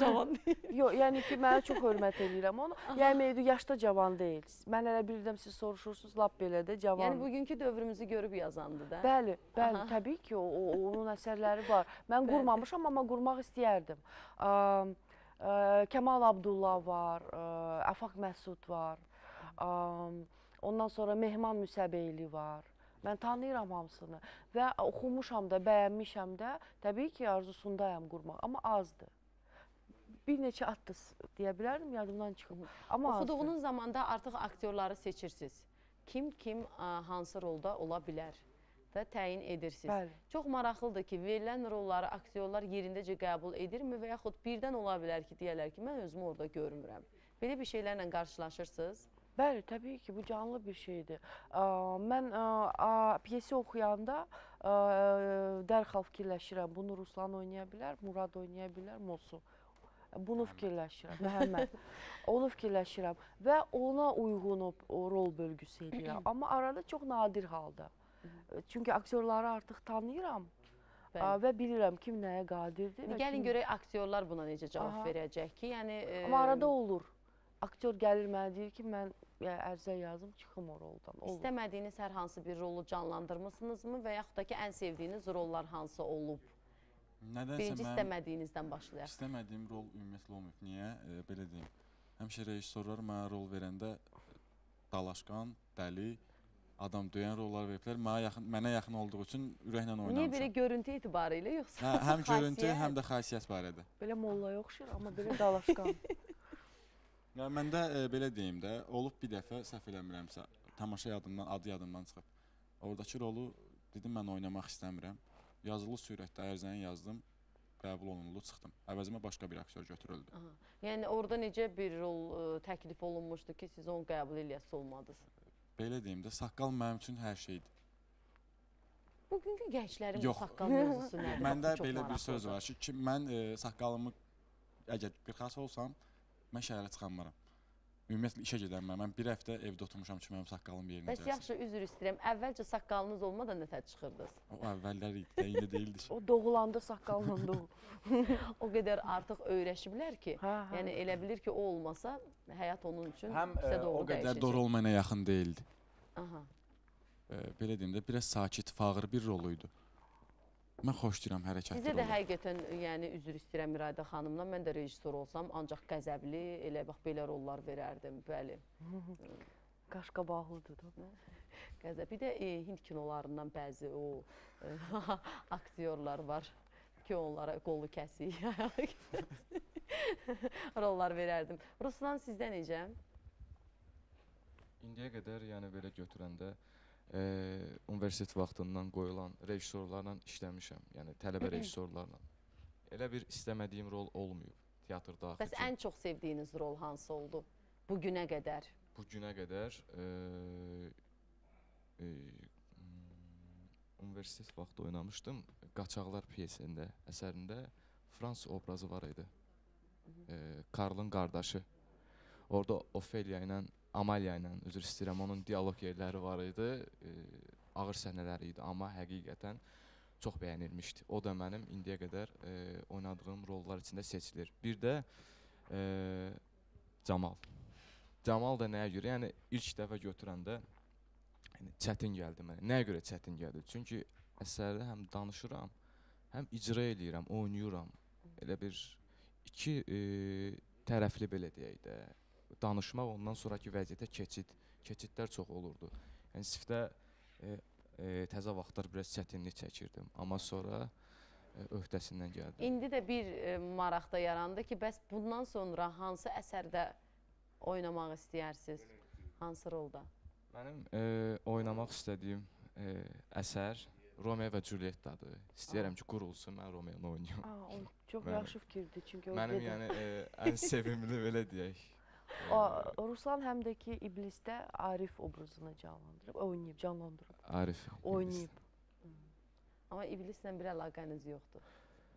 cavan deyil. Yox, yəni ki, mənə çox hörmət edirəm onu. Yəni yaşda cavan deyil. Mən elə bilirəm siz soruşursunuz, lap belə də cavan. Yəni bugünkü dövrümüzü görüb yazandı da. Bəli, bəli, Aha. təbii ki, o, o onun əsərləri var. Mən qurmamışam, amma qurmaq istəyərdim. Ə, ə, Kəmal Abdullah var, ə, Afaq Məsud var. Ə, ondan sonra Mehman Müsəbeyli var. Mən tanıyıram hamısını və oxumuşam da, bəyənmişəm də. Təbii ki, arzusundayam qurmaq, amma azdır. Bir neçə addı deyə bilərdim, yadımdan çıxıb. Amma azdır. Oxuduğunuz zamanda artıq aktyorları seçirsiniz. Kim kim hansı rolda ola bilər və təyin edirsiniz. Bəli. Çox maraqlıdır ki, verilən rolları aktyorlar yerindəcə qəbul edirmi və yaxud birdən ola bilər ki, deyərlər ki, mən özümü orada görmürəm. Belə bir şeylərlə qarşılaşırsınız. Bəli, təbii ki, bu canlı bir şeydir. Mən pyesi oxuyanda dərhal fikirləşirəm, bunu Ruslan oynaya bilər, Murad oynaya bilər, Mosu. Bunu fikirləşirəm, Məhəmməd. Onu fikirləşirəm və ona uyğun o, o rol bölgüsü edirəm. Amma arada çox nadir halda. Çünki aktyorları artıq tanıyıram Bəli. və bilirəm kim nəyə qadirdir. Gəlin kim- görək aktyorlar buna necə cavab Aha. verəcək ki, yəni e, Amma arada olur. Aktyor gəlir mənə deyir ki, mən ərizə yazım, çıxım o roldan. Olur. istəmədiyiniz hər hansı bir rolu canlandırmısınızmı və yaxud da ki, ən sevdiyiniz rollar hansı olub? Nədənsə Birinci mən istəmədiyinizdən başlayaq. istəmədiyim rol ümumiyyətlə olmayıb. Niyə? E, belə deyim. Həmişə rejissorlar mənə rol verəndə dalaşqan, dəli, adam döyən rollar veriblər. Mənə yaxın mənə yaxın olduğu üçün ürəklə oynamışam. Niyə belə görüntü etibarı ilə yoxsa? Hə, həm görüntü, həm də xasiyyət barədə. Belə mollaya oxşayır, amma belə dalaşqan. Yəni məndə e, belə deyim də, olub bir dəfə səhv eləmirəmsə, tamaşa yadımdan, adı yadımdan çıxıb. Oradakı rolu dedim mən oynamaq istəmirəm. Yazılı sürətdə ərizəni yazdım, qəbul olundu, çıxdım. Əvəzimə başqa bir aktyor götürüldü. Aha. Yəni orada necə bir rol ə, təklif olunmuşdu ki, siz onu qəbul eləyəsiz olmadınız? Belə deyim də, saqqal mənim üçün hər şeydir. Bugünkü gənclərin Yox. bu saqqal mövzusu nədir? Məndə çox belə bir söz maraqlıdır. var ki, ki mən e, saqqalımı əgər qırxası olsam, mən şəhərə çıxanmaram. ümumiyyətlə işə gedəmməm. Mən bir həftə evdə oturmuşam ki, mənim saqqalım yerinə Bəs gəlsin. yaxşı üzr istəyirəm. Əvvəlcə saqqalınız olmadan nətər çıxırdınız? O əvvəllər idi, də indi deyildi ki. O doğulanda saqqalla doğu. O qədər artıq öyrəşiblər ki, Hə, hə. yəni elə bilir ki, o olmasa həyat onun üçün Həm bizə e, doğru o qədər dəyişəcək. doğru olmayana yaxın deyildi. Aha. E, belə deyim də, biraz sakit, fağır bir rol idi. Mən xoşlayıram hərəkətli Bizə də həqiqətən yəni üzr istəyirəm Mirayda xanımdan. Mən də rejissor olsam ancaq qəzəbli, elə bax belə rollar verərdim. Bəli. Qaşqabaqlıdır da. Qəzəb. Bir də e, Hind kinolarından bəzi o e, aktyorlar var ki, onlara qolu kəsik, ayağı kəsik rollar verərdim. Ruslan sizdə necə? İndiyə qədər yəni belə götürəndə e, universitet vaxtından qoyulan rejissorlarla işləmişəm. Yəni tələbə rejissorlarla. Elə bir istəmədiyim rol olmayıb teatrda. Bəs ki, ən çox sevdiyiniz rol hansı oldu bu günə qədər? bu günə qədər e, e, universitet vaxtı oynamışdım. Qaçaqlar pyesində, əsərində Frans obrazı var idi. E, Karlın qardaşı. Orada Ofelia ilə Amalia ilə üzr istəyirəm, onun dialoq yerləri var idi. E, ağır səhnələri idi, amma həqiqətən çox bəyənilmişdi. O da mənim indiyə qədər e, oynadığım rollar içində seçilir. Bir də e, Camal. Camal da nəyə görə? Yəni ilk dəfə götürəndə yəni çətin gəldi mənə. Nəyə görə çətin gəldi? Çünki əsərdə həm danışıram, həm icra eləyirəm, oynayıram. Elə bir iki e, tərəfli belə deyək də danışmaq, ondan sonrakı vəziyyətə keçid, keçidlər çox olurdu. Yəni sifdə e, e, təzə vaxtlar biraz çətinlik çəkirdim, amma sonra e, öhdəsindən gəldim. İndi də bir e, maraq da yarandı ki, bəs bundan sonra hansı əsərdə oynamaq istəyirsiniz? Hansı rolda? Mənim e, oynamaq istədiyim e, əsər Romeo və Juliyettadır. İstəyirəm ki, qurulsun, mən Romeo-nu oynayım. Aa, o çox yaxşı fikirdir çünki o Mənim yəni e, ən sevimli belə deyək. O, Ruslan həm də ki İblisdə Arif obrazını canlandırıb, oynayıb, canlandırıb, Arif. oynayıb. Amma iblislə bir əlaqəniz yoxdur.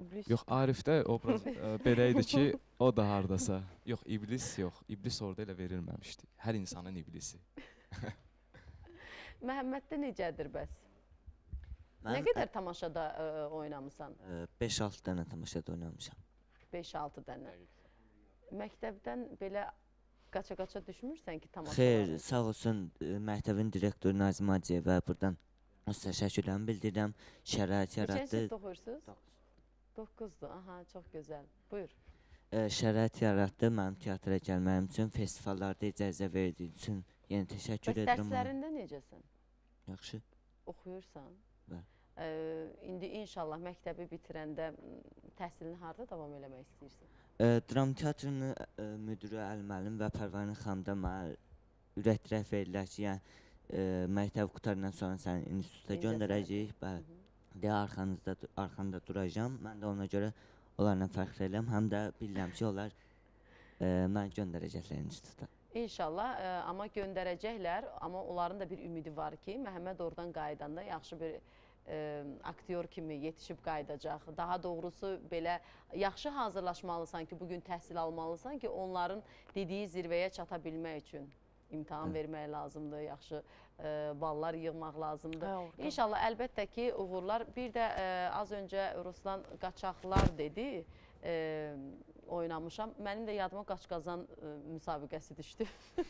İblis Yox, Arifdə obraz e, belə idi ki, o da hardasa. Yox, iblis yox. İblis orada elə verilməmişdi. Hər insanın iblisi. Məhəmməddə necədir bəs? Nə Mən qədər tamaşada ə, oynamısan? 5-6 dənə tamaşada oynamışam. 5-6 dənə. Məktəbdən belə qaça-qaça düşmürsən ki, tamaşalara? Xeyr, sağ olsun e, məktəbin direktoru Nazim Hacıyevə burdan öz təşəkkürlərimi bildirirəm. Şərait yaratdı. sinifdə oxuyursunuz? 9-dur. Aha, çox gözəl. Buyur. E, Şərait yaratdı mənim teatra gəlməyim üçün, festivallarda icazə verdiyi üçün yenə təşəkkür Bəs edirəm. ona. dərslərində necəsən? Yaxşı. Oxuyursan? Bəli. Ə, indi inşallah məktəbi bitirəndə təhsilini harda davam eləmək istəyirsən? Dram teatrının müdiri Əlməlim və Pərvanə xanım da mənə ürəkdirək verirlər ki, yəni məktəb qutarandan sonra səni instituta göndərəcəyik. Bəli. Deyə arxanızda arxanda duracağam. Mən də ona görə onlarla fəxr edirəm. Həm də bilirəm ki, onlar məni göndərəcəklər instituta. İnşallah, ə, amma göndərəcəklər, amma onların da bir ümidi var ki, Məhəmməd oradan qayıdanda yaxşı bir aktyor kimi yetişib qayıdacaq. Daha doğrusu belə yaxşı hazırlaşmalısan ki, bu gün təhsil almalısan ki, onların dediyi zirvəyə çata bilmək üçün imtahan vermək lazımdır, yaxşı ə, ballar yığmaq lazımdır. Hə. İnşallah əlbəttə ki, uğurlar. Bir də ə, az öncə Ruslan qaçaqlar dedi. Ə, oynamışam. Mənim də yadıma Qaçqazan müsabiqəsi düşdü.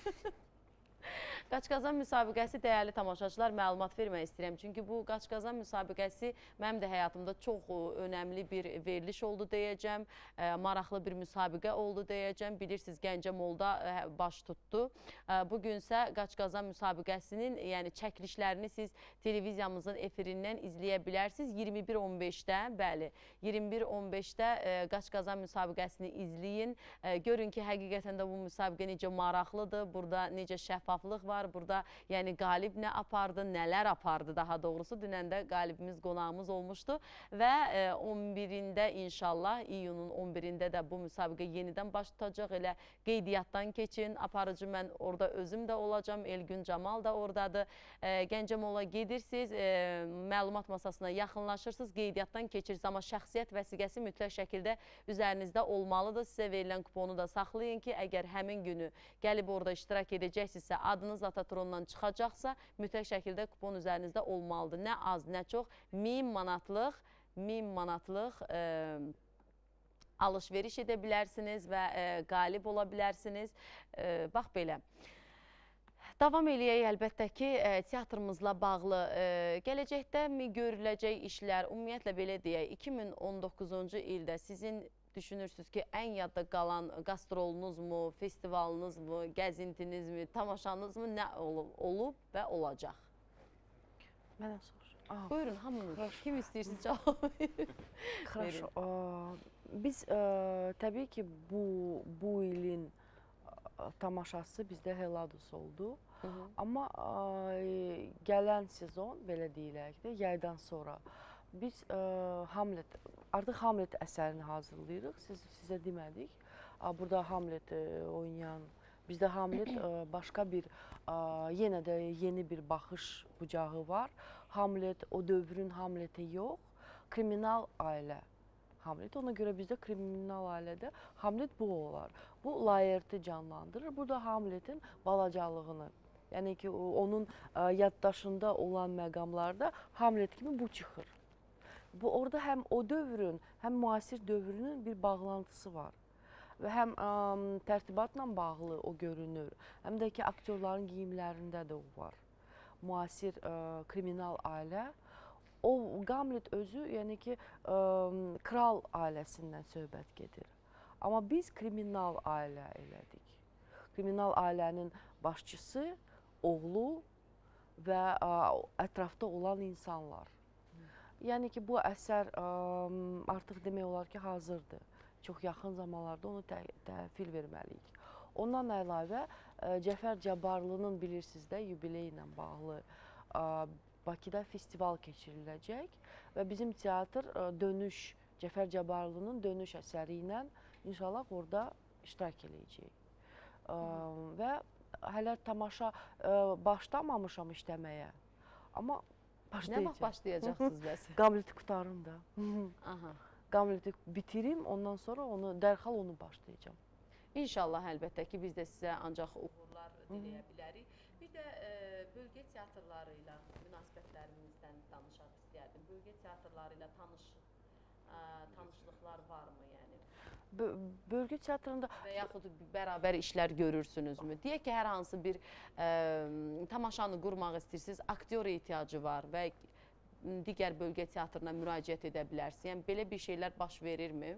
Qaçqazan müsabiqəsi dəyərli tamaşaçılar məlumat vermək istəyirəm. Çünki bu Qaçqazan müsabiqəsi mənim də həyatımda çox ə, önəmli bir veriliş oldu deyəcəm. Ə, maraqlı bir müsabiqə oldu deyəcəm. Bilirsiniz Gəncə Molda ə, baş tutdu. Ə, Bu günsə Qaçqazan müsabiqəsinin, yəni çəkilişlərini siz televiziyamızın efirindən izləyə bilərsiniz. 21:15-də, bəli, 21:15-də ə, Qaçqazan müsabiqəsini izləyin. Görün ki, həqiqətən də bu müsabiqə necə maraqlıdır. Burada necə şəffaflıq var. Var burada. Yəni qalib nə apardı, nələr apardı daha doğrusu. Dünən də qalibimiz qonağımız olmuşdu və e, 11-də inşallah iyunun 11-də də bu müsabiqə yenidən baş tutacaq. Elə qeydiyyatdan keçin. Aparıcı mən orada özüm də olacağam. Elgün Camal da oradadır. E, Gəncəmola gedirsiniz, e, məlumat masasına yaxınlaşırsınız, qeydiyyatdan keçirsiniz. Amma şəxsiyyət vəsiqəsi mütləq şəkildə üzərinizdə olmalıdır. Sizə verilən kuponu da saxlayın ki, əgər həmin günü gəlib orada iştirak edəcəksinizsə, adınız Atatrondan çıxacaqsa, mütləq şəkildə kupon üzərinizdə olmalıdır. Nə az, nə çox 1000 manatlıq, 1000 manatlıq e, alış-veriş edə bilərsiniz və e, qalib ola bilərsiniz. E, bax belə. Davam eləyək əlbəttə ki, e, teatrımızla bağlı e, gələcəkdə mi görüləcək işlər, ümumiyyətlə belə deyək, 2019-cu ildə sizin düşünürsünüz ki, ən yadda qalan qastrolunuzmu, festivalınızmı, gəzintinizmi, tamaşanızmı nə olub, olub və olacaq? Mənə sor. Aa, Buyurun hamınız. Xoş. Kim istəyirsiniz cavab verin. Хорошо. Aa, Biz ə, təbii ki, bu bu ilin ə, tamaşası bizdə Heladus oldu. Hı -hı. Amma ə, gələn sezon belə deyilək də, yaydan sonra biz ə, Hamlet artıq Hamlet əsərini hazırlayırıq. Siz sizə demədik. Burada Hamlet ə, oynayan bizdə Hamlet ə, başqa bir ə, yenə də yeni bir baxış bucağı var. Hamlet o dövrün Hamleti yox, kriminal ailə Hamlet. Ona görə bizdə kriminal ailədə Hamlet bu olar. Bu Layerti canlandırır. Burada Hamletin balacalığını, yəni ki, onun ə, yaddaşında olan məqamlarda Hamlet kimi bu çıxır. Bu orada həm o dövrün, həm müasir dövrünün bir bağlantısı var. Və həm ə, tərtibatla bağlı o görünür, həm də ki, aktyorların geyimlərində də o var. Müasir ə, kriminal ailə o Hamlet özü, yəni ki, ə, kral ailəsindən söhbət gedir. Amma biz kriminal ailə elədik. Kriminal ailənin başçısı, oğlu və ə, ətrafda olan insanlar. Yəni ki, bu əsər ə, artıq demək olar ki, hazırdır. Çox yaxın zamanlarda onu tə təhvil verməliyik. Ondan əlavə ə, Cəfər Cabbarlının bilirsiniz də yubiley ilə bağlı ə, Bakıda festival keçiriləcək və bizim teatr ə, dönüş Cəfər Cabbarlının dönüş əsəri ilə inşallah orada iştirak eləyəcək. Ə, və hələ tamaşa ə, başlamamışam işləməyə. Amma Nə vaxt başlayacaqsınız bəs? Qamleti qutarum da. Aha. Qamleti bitirim, ondan sonra onu dərhal onu başlayacağam. İnşallah əlbəttə ki, biz də sizə ancaq uğurlar diləyə bilərik. Bir də e, bölgə teatrları ilə münasibətlərinizdən danışaq istəyərdim. Bölgə teatrları ilə tanış e, tanışlıqlar varmı bölgü teatrında və yaxud bərabər işlər görürsünüzmü? Deyək ki, hər hansı bir ə, tamaşanı qurmaq istəyirsiniz, aktyor ehtiyacı var və digər bölgə teatrına müraciət edə bilərsiniz. Yəni belə bir şeylər baş verirmi?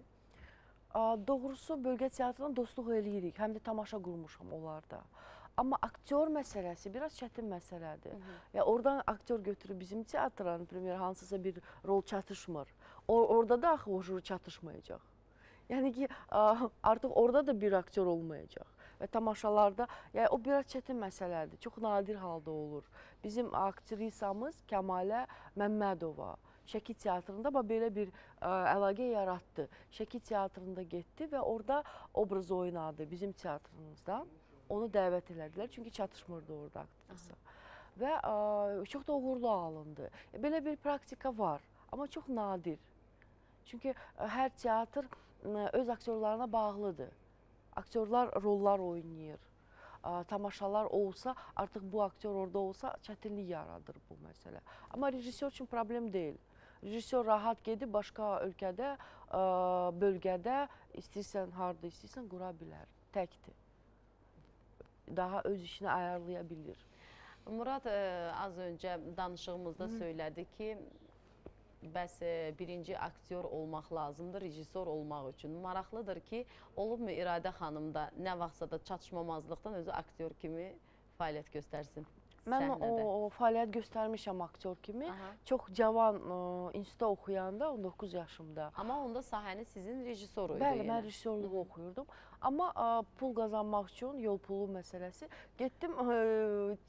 Doğrusu bölgə teatrına dostluq eləyirik. Həm də tamaşa qurmuşam onlarda. Amma aktyor məsələsi biraz çətin məsələdir. Hı -hı. Ya oradan aktyor götürüb bizim teatra, primer hansısa bir rol çatışmır. O, orada da axı o juri çatışmayacaq. Yəni ki, a, artıq orada da bir aktyor olmayacaq. Və tamaşalarda, yəni o biraz çətin məsələdir. Çox nadir halda olur. Bizim aktrisamız Kəmalə Məmmədova Şəki teatrında belə bir ə, əlaqə yaratdı. Şəki teatrında getdi və orada obraz oynadı bizim teatrımızda. Onu dəvət elədilər çünki çatışmırdı orada aktrisa. Və ə, çox da uğurlu alındı. E, Belə bir praktika var, amma çox nadir. Çünki ə, hər teatr öz aktyorlarına bağlıdır. Aktyorlar rollar oynayır. Tamaşalar olsa, artıq bu aktyor orada olsa çətinlik yaradır bu məsələ. Amma rejissor üçün problem deyil. Rejissor rahat gedib başqa ölkədə, bölgədə istəyirsən harda istəyirsən qura bilər. Təkdir. Daha öz işini ayarlaya bilir. Murad az öncə danışığımızda söylədi ki, bəs e, birinci aktyor olmaq lazımdır, rejissor olmaq üçün. Maraqlıdır ki, olubmu İradə xanım da nə vaxtsa da çatışmamazlıqdan özü aktyor kimi fəaliyyət göstərsin? Mən o, o fəaliyyət göstərmişəm aktyor kimi. Aha. Çox cavan ə, institutda oxuyanda 19 yaşımda. Amma onda sahəni sizin rejissoru idi. Bəli, yenə. mən rejissorluq oxuyurdum. Amma ə, pul qazanmaq üçün yol pulu məsələsi getdim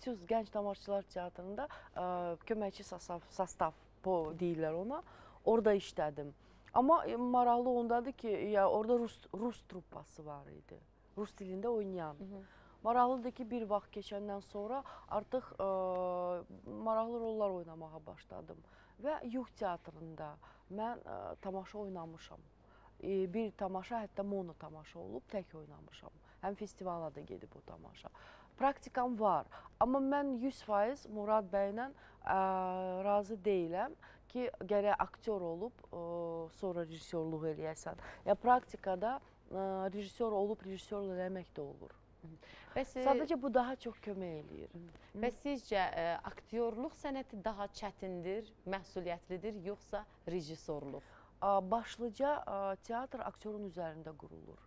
Tüz Gənc Tamaşaçılar Teatrında ə, köməkçi sastav, sastav bu deyirlər ona. Orada işlədim. Amma ə, maraqlı ondadır ki, ya orada rus rus truppası var idi. Rus dilində oynayan. Hı -hı. Maraqlıdır ki, bir vaxt keçəndən sonra artıq ə, maraqlı rollar oynamağa başladım və Yuh teatrında mən ə, tamaşa oynamışam. E, bir tamaşa hətta mono tamaşa olub, tək oynamışam. Həm festivala da gedib o tamaşa. Praktikam var, amma mən 100% Murad bəylə ə, razı deyiləm ki, gərək aktyor olub ə, sonra rejissorluq eləyəsən. Ya praktikada ə, rejissor olub rejissorluq eləmək də olur. Bəs, e, Sadəcə bu daha çox kömək eləyir. bəs sizcə ə, aktyorluq sənəti daha çətindir, məsuliyyətlidir, yoxsa rejissorluq? A, Başlıca a, teatr aktyorun üzərində qurulur.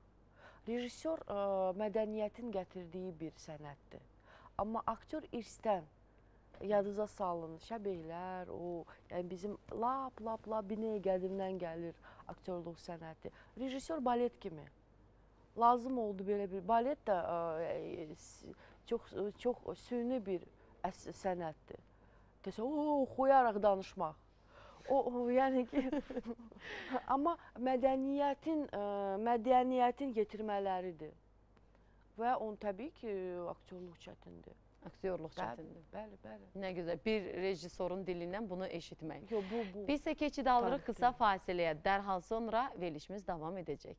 Rejissor a, mədəniyyətin gətirdiyi bir sənətdir. Amma aktyor irsdən yadınıza salın, şəbehlər, o, yəni bizim lap lap lap binəyə qədimdən gəlir aktyorluq sənəti. Rejissor balet kimi. Lazım oldu belə bir balet də a, e, çox çox süni bir sənətdir. Desə, o oxuyaraq danışmaq. O, o yəni ki amma mədəniyyətin ə, mədəniyyətin yetirmələridir. Və on təbii ki, aktyorluq çətindir. Aktyorluq Bəli, çətindir. bəli, bəli. Nə gözəl. Bir rejissorun dilindən bunu eşitmək. Yo bu bu. Biz isə keçid alırıq Tarixdir. qısa fasiləyə. Dərhal sonra verilişimiz davam edəcək.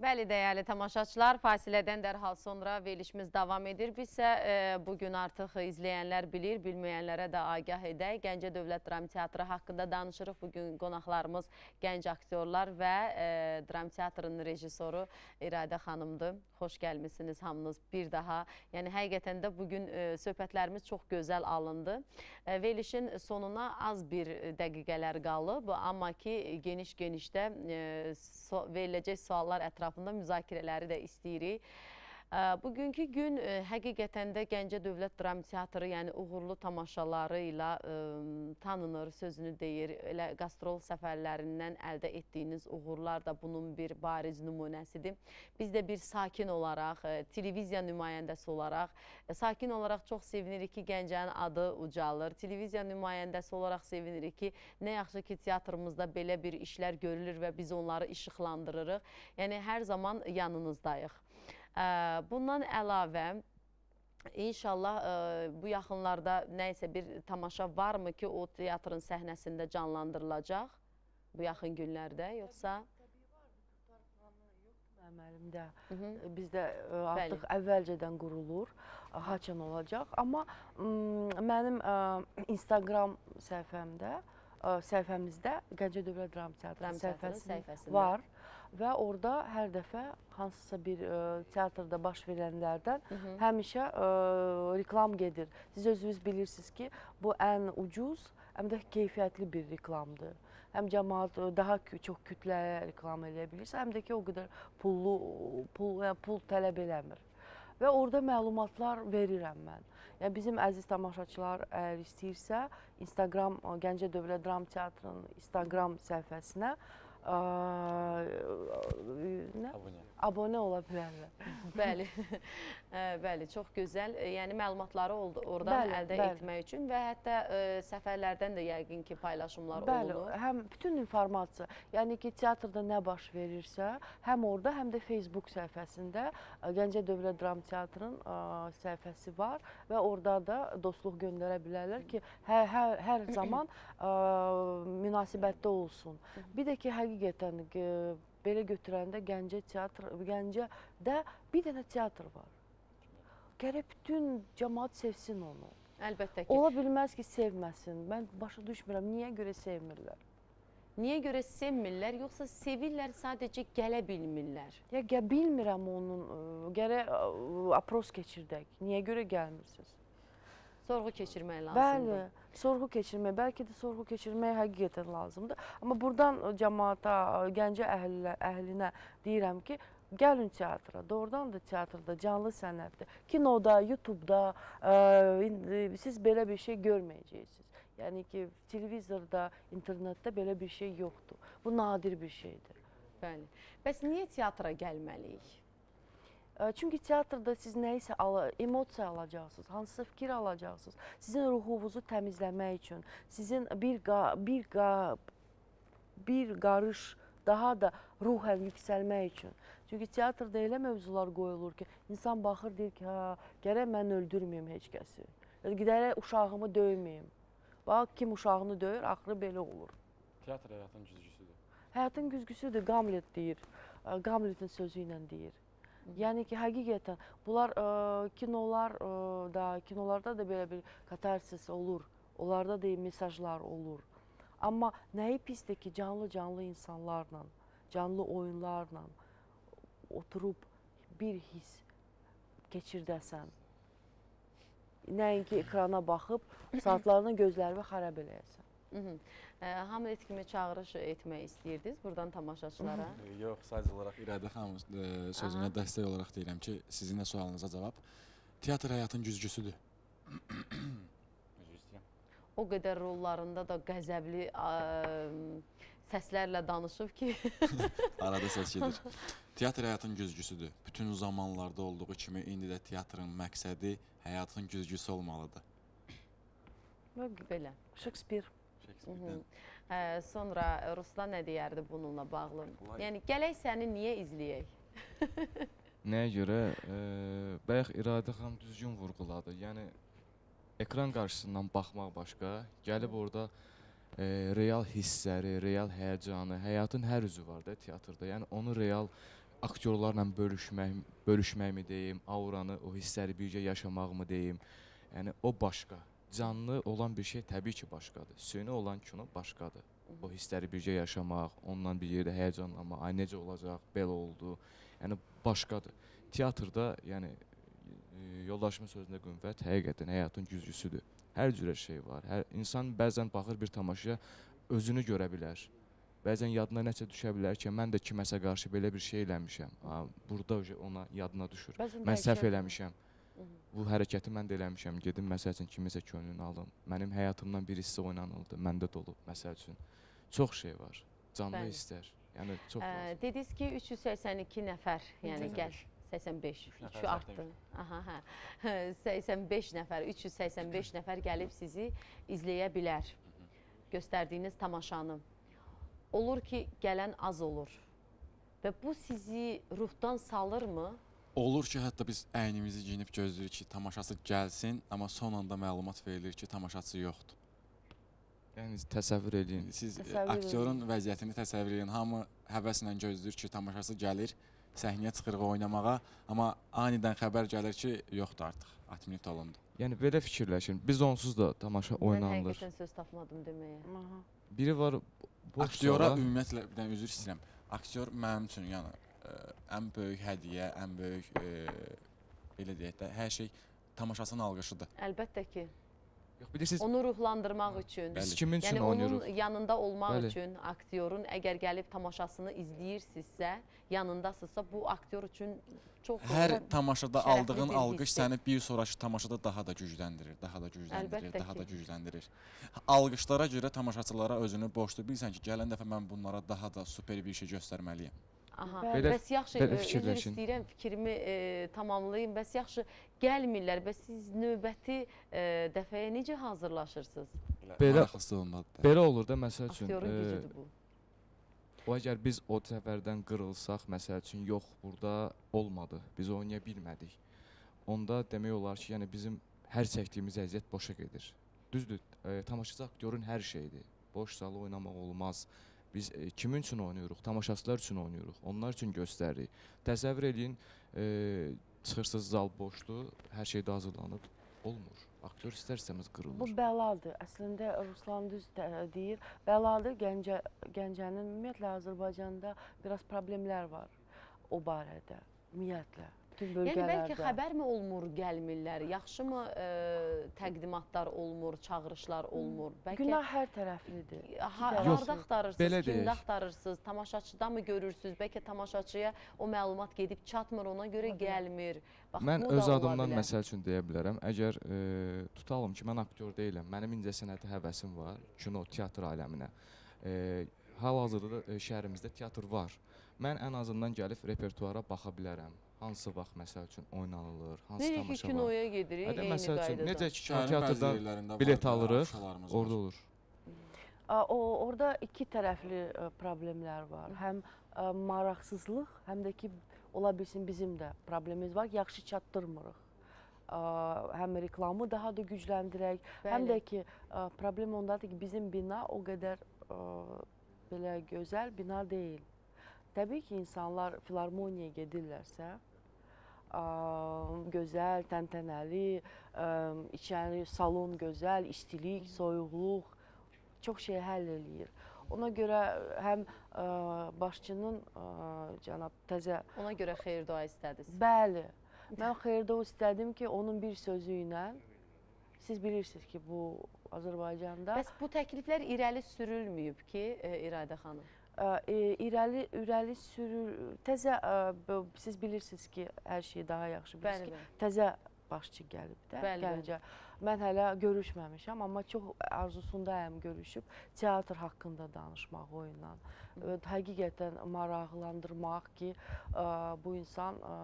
Bəli, dəyərli tamaşaçılar, fasilədən dərhal sonra verilişimiz davam edir. Biz isə e, bugün artıq izləyənlər bilir, bilməyənlərə də agah edək. Gəncə Dövlət Dram Teatrı haqqında danışırıq. Bugün qonaqlarımız gənc aktyorlar və e, Dram Teatrının rejissoru İradə xanımdır. Xoş gəlmisiniz hamınız bir daha. Yəni həqiqətən də bugün e, söhbətlərimiz çox gözəl alındı. E, verilişin sonuna az bir dəqiqələr qalıb, amma ki geniş-genişdə e, so veriləcək suallar ətrafında müzakirələri də istəyirik. Bugünkü gün həqiqətən də Gəncə Dövlət Dram Teatrı, yəni uğurlu tamaşaları ilə tanınır, sözünü deyir. Elə qastrol səfərlərindən əldə etdiyiniz uğurlar da bunun bir bariz nümunəsidir. Biz də bir sakin olaraq, televiziya nümayəndəsi olaraq, sakin olaraq çox sevinirik ki, Gəncənin adı ucalır. Televiziya nümayəndəsi olaraq sevinirik ki, nə yaxşı ki, teatrımızda belə bir işlər görülür və biz onları işıqlandırırıq. Yəni hər zaman yanınızdayıq. Bundan əlavə İnşallah ə, bu yaxınlarda nə isə bir tamaşa varmı ki, o teatrın səhnəsində canlandırılacaq bu yaxın günlərdə, yoxsa? Mənim əlimdə Hı -hı. bizdə artıq əvvəlcədən qurulur, haçan olacaq. Amma mənim ə, Instagram səhifəmdə, ə, səhifəmizdə Gəncə Dövlət Dram Teatrı Dram Teatrının səhifəsi səhifəsində. Və orada hər dəfə hansısa bir ə, teatrda baş verənlərdən Hı -hı. həmişə ə, reklam gedir. Siz özünüz bilirsiniz ki, bu ən ucuz, həm də keyfiyyətli bir reklamdır. Həm cəmaət ə, daha çox kütləyə reklam eləyə bilirsə, həm də ki, o qədər pullu pul yəni pul tələb eləmir. Və orada məlumatlar verirəm mən. Yəni bizim əziz tamaşaçılar əgər istəyirsə, Instagram Gəncə Dövlət Dram Teatrının Instagram səhifəsinə ə, nə Abunə. Abunə ola bilərlər. Bəli. Bəli, çox gözəl. Yəni məlumatları oldu oradan Bəli, əldə bəli. etmək üçün və hətta ə, səfərlərdən də yəqin ki, paylaşımlar Bəli, olunur. həm bütün informasiya, yəni ki, teatrda nə baş verirsə, həm orada, həm də Facebook səhifəsində Gəncə Dövlət Dram Teatrının ə, səhifəsi var və orada da dostluq göndərə bilərlər ki, hər hər, hər zaman ə, münasibətdə olsun. Bir də ki, həqiqətən ə, belə götürəndə Gəncə teatr, Gəncədə bir dənə teatr var. Gərək bütün cəmaət sevsin onu. Əlbəttə ki. Ola bilməz ki, sevməsin. Mən başa düşmürəm, niyə görə sevmirlər? Niyə görə sevmirlər, yoxsa sevirlər, sadəcə gələ bilmirlər? Ya bilmirəm onun, gərək apros keçirdək. Niyə görə gəlmirsiniz? Sorğu keçirmək lazımdır. Bəli, sorğu keçirmək, bəlkə də sorğu keçirmək həqiqətən lazımdır. Amma burdan ə, cəmaata, Gəncə əhlinə, əhlinə deyirəm ki, gəlin teatra. Doğrudan da teatrda canlı sənətdir. Kinoda, YouTube-da in- siz belə bir şey görməyəcəksiniz. Yəni ki, televizorda, internetdə belə bir şey yoxdur. Bu nadir bir şeydir. Bəli. Bəs niyə teatra gəlməliyik? Çünki teatrda siz nəyisə ala, emosiya alacaqsınız, hansısa fikir alacaqsınız. Sizin ruhunuzu təmizləmək üçün, sizin bir qa, bir qa, bir qarış daha da ruhən yüksəlmək üçün. Çünki teatrda elə mövzular qoyulur ki, insan baxır deyir ki, ha, gərək mən öldürməyim heç kəsi. Da Gidərək uşağımı döyməyim. Bax kim uşağını döyür, axırı belə olur. Teatr həyatın güzgüsüdür. Həyatın güzgüsüdür, Qamlet deyir. Qamletin sözü ilə deyir. Yəni ki, həqiqətən bunlar ə, kinolar ə, da, kinolarda da belə bir katarsis olur. Onlarda da mesajlar olur. Amma nəyi pisdir ki, canlı-canlı insanlarla, canlı oyunlarla oturub bir his keçirdəsən. Nəinki ekrana baxıb saatlarını gözlərimi xarab eləyəsən. Hamlet kimi çağırış etmək istəyirdiniz buradan tamaşaçılara. Yox, sadəcə olaraq İradə xanım sözünə dəstək olaraq deyirəm ki, sizin də sualınıza cavab. Teatr həyatın güzgüsüdür. O qədər rollarında da qəzəbli ə, səslərlə danışıb ki, Arada səs gedir. Teatr həyatın güzgüsüdür. Bütün zamanlarda olduğu kimi indi də teatrın məqsədi həyatın güzgüsü olmalıdır. belə. Şekspir. Şekspirdən. Ə, sonra Ruslan nə deyərdi bununla bağlı? Vay. Yəni gələk səni niyə izləyək? Nəyə görə? E, bayaq İradə xanım düzgün vurğuladı. Yəni ekran qarşısından baxmaq başqa, gəlib orada e, real hissləri, real həyəcanı, həyatın hər üzü var da teatrda. Yəni onu real aktyorlarla bölüşmək, bölüşməkmi deyim, auranı, o hissləri birgə yaşamaqmı deyim. Yəni o başqa. Canlı olan bir şey təbii ki, başqadır. Süni olan kino başqadır. O hissləri birgə yaşamaq, onunla bir yerdə həyəcanlanmaq, ay necə olacaq, belə oldu. Yəni başqadır. Teatrda, yəni e, yoldaşımın sözündə qüvvət həqiqətən həyatın güzgüsüdür. Hər cürə şey var. Hər insan bəzən baxır bir tamaşaya özünü görə bilər. Bəzən yadına nəsə düşə bilər ki, mən də kiməsə qarşı belə bir şey eləmişəm. Burada ona yadına düşür. Bəzən Mən səhv eləmişəm. Bu hərəkəti mən də eləmişəm. Gedim məsəl üçün kimisə könlünü alım. Mənim həyatımdan bir hissə oynanıldı. Məndə dolub məsəl üçün. Çox şey var. Canlı Bəli. hisslər. Yəni çox Ə, lazım. dediniz ki 382 nəfər, yəni gəl 85. Üç nəfər 3 artdı. Aha, hə. 85 nəfər, 385 nəfər gəlib sizi izləyə bilər. Göstərdiyiniz tamaşanı. Olur ki, gələn az olur. Və bu sizi ruhdan salırmı? Olur ki, hətta biz əynimizi geyinib gözləyirik ki, tamaşaçı gəlsin, amma son anda məlumat verilir ki, tamaşaçı yoxdur. Yəni təsəvvür eləyin. İndi siz e, Təsəvvür aktyorun vəziyyətini təsəvvür edin. Hamı həvəslə gözləyir ki, tamaşaçı gəlir, səhnəyə çıxırıq oynamağa, amma anidən xəbər gəlir ki, yoxdur artıq. 60 minut olundu. Yəni belə fikirləşin. Biz onsuz da tamaşa Mən oynanılır. həqiqətən söz tapmadım deməyə. Aha. Biri var boş Aktyora ümumiyyətlə bir dənə üzr istəyirəm. Aktyor mənim üçün yəni ən böyük hədiyyə, ən böyük ə, belə deyək də, hər şey tamaşaçının alqışıdır. Əlbəttə ki, Yox, bilirsiniz, onu ruhlandırmaq üçün. biz kimin üçün Yəni onun oynayırıq? yanında olmaq Bəli. üçün aktyorun əgər gəlib tamaşasını izləyirsinizsə, yanındasınızsa bu aktyor üçün çox Hər tamaşada aldığın alqış səni bir sonrakı tamaşada daha da gücləndirir, daha da gücləndirir, Əlbəttə daha ki. da gücləndirir. Alqışlara görə tamaşaçılara özünü borclu bilirsən ki, gələn dəfə mən bunlara daha da super bir şey göstərməliyəm. Aha. Belə- bəs yaxşı, belə e, üzr istəyirəm fikrimi e, tamamlayım. Bəs yaxşı gəlmirlər. Bəs siz növbəti e, dəfəyə necə hazırlaşırsınız? Belə-. Belə olur da məsəl üçün. Aktyorun e, gücüdür bu. O əgər biz o səfərdən qırılsaq, məsəl üçün, yox, burada olmadı, biz oynaya bilmədik. Onda demək olar ki, yəni bizim hər çəkdiyimiz əziyyət boşa gedir. Düzdür, e, tamaşaçı aktyorun hər şeyidir. Boş zalı oynamaq olmaz. Biz e, kimin üçün oynayırıq? Tamaşaçılar üçün oynayırıq. Onlar üçün göstəririk. Təsəvvür eləyin, e, çıxırsınız zal boşdur, hər şey də hazırlanıb. Olmur. Aktyor istər-istəməz qırılır. Bu bəladır. Əslində Ruslan düz də- deyir. Bəladır Gəncə Gəncənin ümumiyyətlə Azərbaycanda biraz problemlər var o barədə. Ümumiyyətlə bütün Yəni bölgələrdə. bəlkə xəbərmi olmur gəlmirlər, yaxşımı ə, təqdimatlar olmur, çağırışlar olmur. Bəlkə Günah hər tərəflidir. ha, harda axtarırsınız, kimdə axtarırsınız, tamaşaçıda mı görürsüz? Bəlkə tamaşaçıya o məlumat gedib çatmır, ona görə gəlmir. Bax, Mən öz adımdan məsəl üçün deyə bilərəm. Əgər e, tutalım ki, mən aktyor deyiləm. Mənim incəsənətə həvəsim var, kino, teatr aləminə. E, hal-hazırda da e, şəhərimizdə teatr var. Mən ən azından gəlib repertuara baxa bilərəm. Hansı vaxt məsəl üçün oynanılır, hansı Necə ki tamaşa var. kinoya gedirik, Hətta eyni məsəl üçün qaydada. necə ki kino teatrdan bilet alırıq, orada olur. O orada iki tərəfli ə, problemlər var. Həm ə, maraqsızlıq, həm də ki ola bilsin bizim də problemimiz var. Yaxşı çatdırmırıq. Ə, Həm reklamı daha da gücləndirək, həm də Bəli. ki problem ondadır ki bizim bina o qədər belə gözəl bina deyil. Təbii ki insanlar filarmoniyaya gedirlərsə, gözəl, təntənəli, içəri salon gözəl, istilik, soyuqluq çox şey həll eləyir. Ona görə həm ə, başçının ə, cənab təzə Ona görə xeyir dua istədiniz. Bəli. Mən xeyirdə istədim ki, onun bir sözü ilə siz bilirsiniz ki, bu Azərbaycanda Bəs bu təkliflər irəli sürülməyib ki, e, İradə xanım? Ə, e, irəli irəli sürür təzə bu- siz bilirsiniz ki, hər şey daha yaxşı bilirsiniz Bəli, ki, bəli. təzə başçı gəlib də Bəli. Gəncə. Mən hələ görüşməmişəm, amma çox arzusundayam görüşüb teatr haqqında danışmaq oyunla. Ə, Həqiqətən maraqlandırmaq ki, ə, bu insan ə,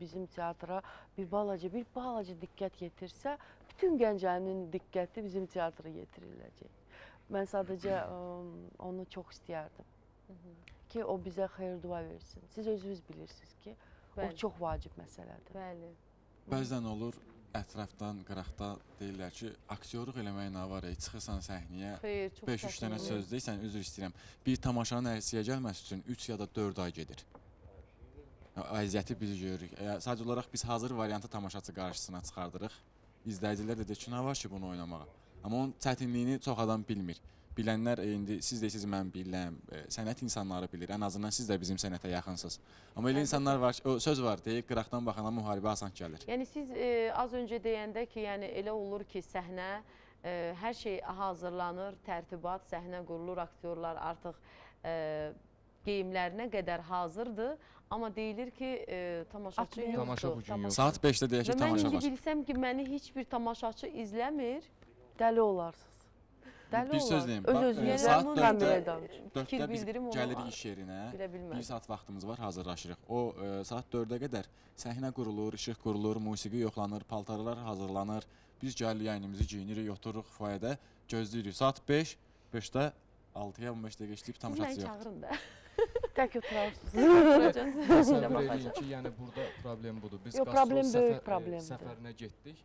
bizim teatra bir balaca, bir balaca diqqət yetirsə, bütün Gəncənin diqqəti bizim teatra yetiriləcək. Mən sadəcə ə, onu çox istəyərdim ki, o bizə xeyir dua versin. Siz özünüz bilirsiniz ki, Bəli. o çox vacib məsələdir. Bəli. Bəzən olur ətrafdan, qıraqda deyirlər ki, aktyorluq eləmək nə var, ey, çıxırsan səhnəyə, Xeyr, çox 5-3 dənə söz deyirsən, üzr istəyirəm. Bir tamaşanın ərsəyə gəlməsi üçün 3 ya da 4 ay gedir. Əziyyəti biz görürük. E, sadəcə olaraq biz hazır variantı tamaşaçı qarşısına çıxardırıq. İzləyicilər də deyir ki, nə var ki bunu oynamağa. Amma onun çətinliyini çox adam bilmir. Bilənlər e, indi siz deyirsiniz mən bilirəm, e, sənət insanları bilir. Ən azından siz də bizim sənətə yaxınsınız. Amma elə insanlar var ki, o söz var, deyir, qıraqdan baxana müharibə asan gəlir. Yəni siz e, az öncə deyəndə ki, yəni elə olur ki, səhnə e, hər şey hazırlanır, tərtibat, səhnə qurulur, aktyorlar artıq e, geyimlərinə qədər hazırdır, amma deyilir ki, e, tamaşaçı yoxdur. Tamaşa bu gün yoxdur. Saat 5-də deyək Və ki, mən tamaşa indi var. bilsəm ki, məni heç bir tamaşaçı izləmir. Dəli olarsınız. Dəli Bir söz deyim, Öz bax, e, saat təmin dörddə- edən. fikir Dörddə biz bildirim onu gəlirik iş yerinə. Bir saat vaxtımız var, hazırlaşırıq. O e, saat 4-ə qədər səhnə qurulur, işıq qurulur, musiqi yoxlanır, paltarlar hazırlanır. Biz gəlirik, əynimizi geyinirik, otururuq foyedə, gözləyirik. Saat 5, 5-də 6-ya 15 dəqiqə işləyib Siz tamaşaçı məni yoxdur. çağırın da. Tək oturarsınız. Təsəvvür edin ki, yəni burada problem budur. Biz qastrol problem böyük səfər- e, problemdir. Səfərinə getdik.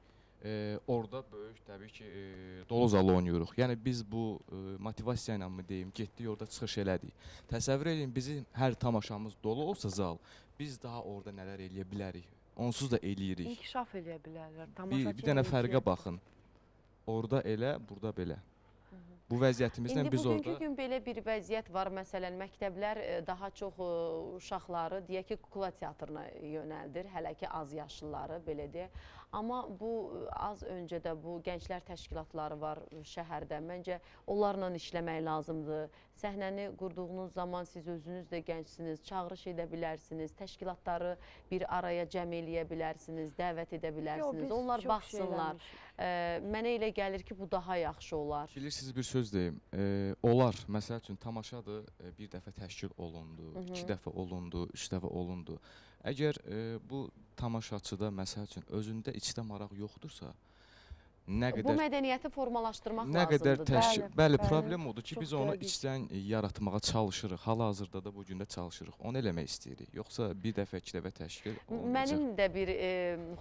E, orada böyük təbii ki, e, dolu zal oynayırıq. Yəni biz bu e, motivasiya ilə mı deyim, getdik orada çıxış elədik. Təsəvvür edin bizim hər tamaşamız dolu olsa zal, biz daha orada nələr eləyə bilərik. Onsuz da eləyirik. İnkişaf eləyə bilərlər. Bir, Tamaşaçı bir dənə ilə fərqə baxın. Orada elə, burada belə. Bu vəziyyətimizlə İndi biz bugünkü orada gün belə bir vəziyyət var. Məsələn, məktəblər e, daha çox e, uşaqları deyək ki, kukla teatrına yönəldir, hələ ki az yaşlıları belə deyək. Amma bu e, az öncə də bu gənclər təşkilatları var şəhərdə. Məncə onlarla işləmək lazımdır. Səhnəni qurduğunuz zaman siz özünüz də gəncsiniz, çağırış edə bilərsiniz, təşkilatları bir araya cəm eləyə bilərsiniz, dəvət edə Yox, bilərsiniz. biz Onlar çox şey baxsınlar. eləmişik. Mənə elə gəlir ki, bu daha yaxşı olar. Bilirsiniz bir söz deyim. E, olar, məsəl üçün tamaşadır, e, bir dəfə təşkil olundu, Hı -hı. iki dəfə olundu, üç dəfə olundu. Əgər e, bu tamaşaçıda məsəl üçün özündə içdə maraq yoxdursa, nə Bu qədər mədəniyyəti formalaşdırmaq nə qədər lazımdır. təşkil, Bəli, bəli, bəli. problem odur ki, biz onu içdən yaratmağa çalışırıq. Hal-hazırda da bu gün də çalışırıq. Onu eləmək istəyirik. Yoxsa bir dəfə, iki dəfə təşkil olmayacaq. Mənim də bir e,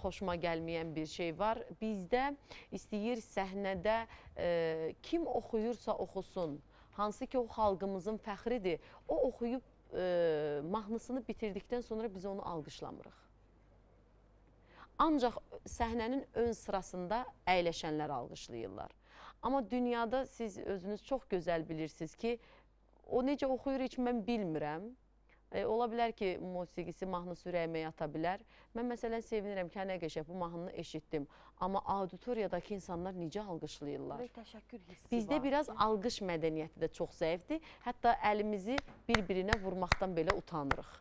xoşuma gəlməyən bir şey var. Bizdə istəyir səhnədə e, kim oxuyursa oxusun, hansı ki o xalqımızın fəxridir, o oxuyub e, mahnısını bitirdikdən sonra biz onu alqışlamırıq. Ancaq səhnənin ön sırasında əyləşənlər alqışlayırlar. Amma dünyada siz özünüz çox gözəl bilirsiniz ki, o necə oxuyur heç mən bilmirəm. E, ola bilər ki, musiqisi mahnısı ürəyimə yata bilər. Mən məsələn sevinirəm ki, hə, nə qəşəng bu mahnını eşitdim. Amma auditoriyadakı insanlar necə alqışlayırlar? Böyle təşəkkür hissi Bizdə var biraz ki, alqış mədəniyyəti də çox zəifdir. Hətta əlimizi bir-birinə vurmaqdan belə utanırıq.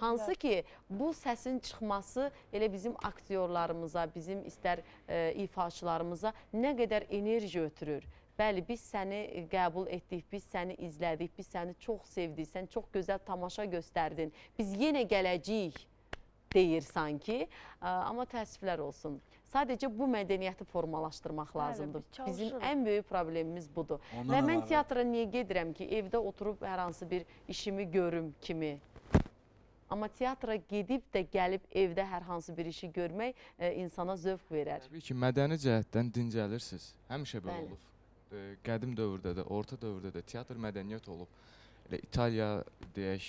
Hansı ki, bu səsin çıxması elə bizim aktyorlarımıza, bizim istər e, ifaçılarımıza nə qədər enerji ötürür. Bəli, biz səni qəbul etdik, biz səni izlədik, biz səni çox sevdik, sən çox gözəl tamaşa göstərdin. Biz yenə gələcəyik deyir sanki. Ə, Amma təəssüflər olsun. Sadəcə bu mədəniyyəti formalaşdırmaq lazımdır. biz Bizim ən böyük problemimiz budur. Ondan Və mən teatra niyə gedirəm ki, evdə oturub hər hansı bir işimi görüm kimi. Amma teatra gedib də gəlib evdə hər hansı bir işi görmək e, insana zövq verər. Təbii ki, mədəni cəhətdən dincəlirsiniz. Həmişə belə Bəli. olub. E, Qədim dövrdə də, orta dövrdə də teatr mədəniyyət olub. Elə İtaliya deyək,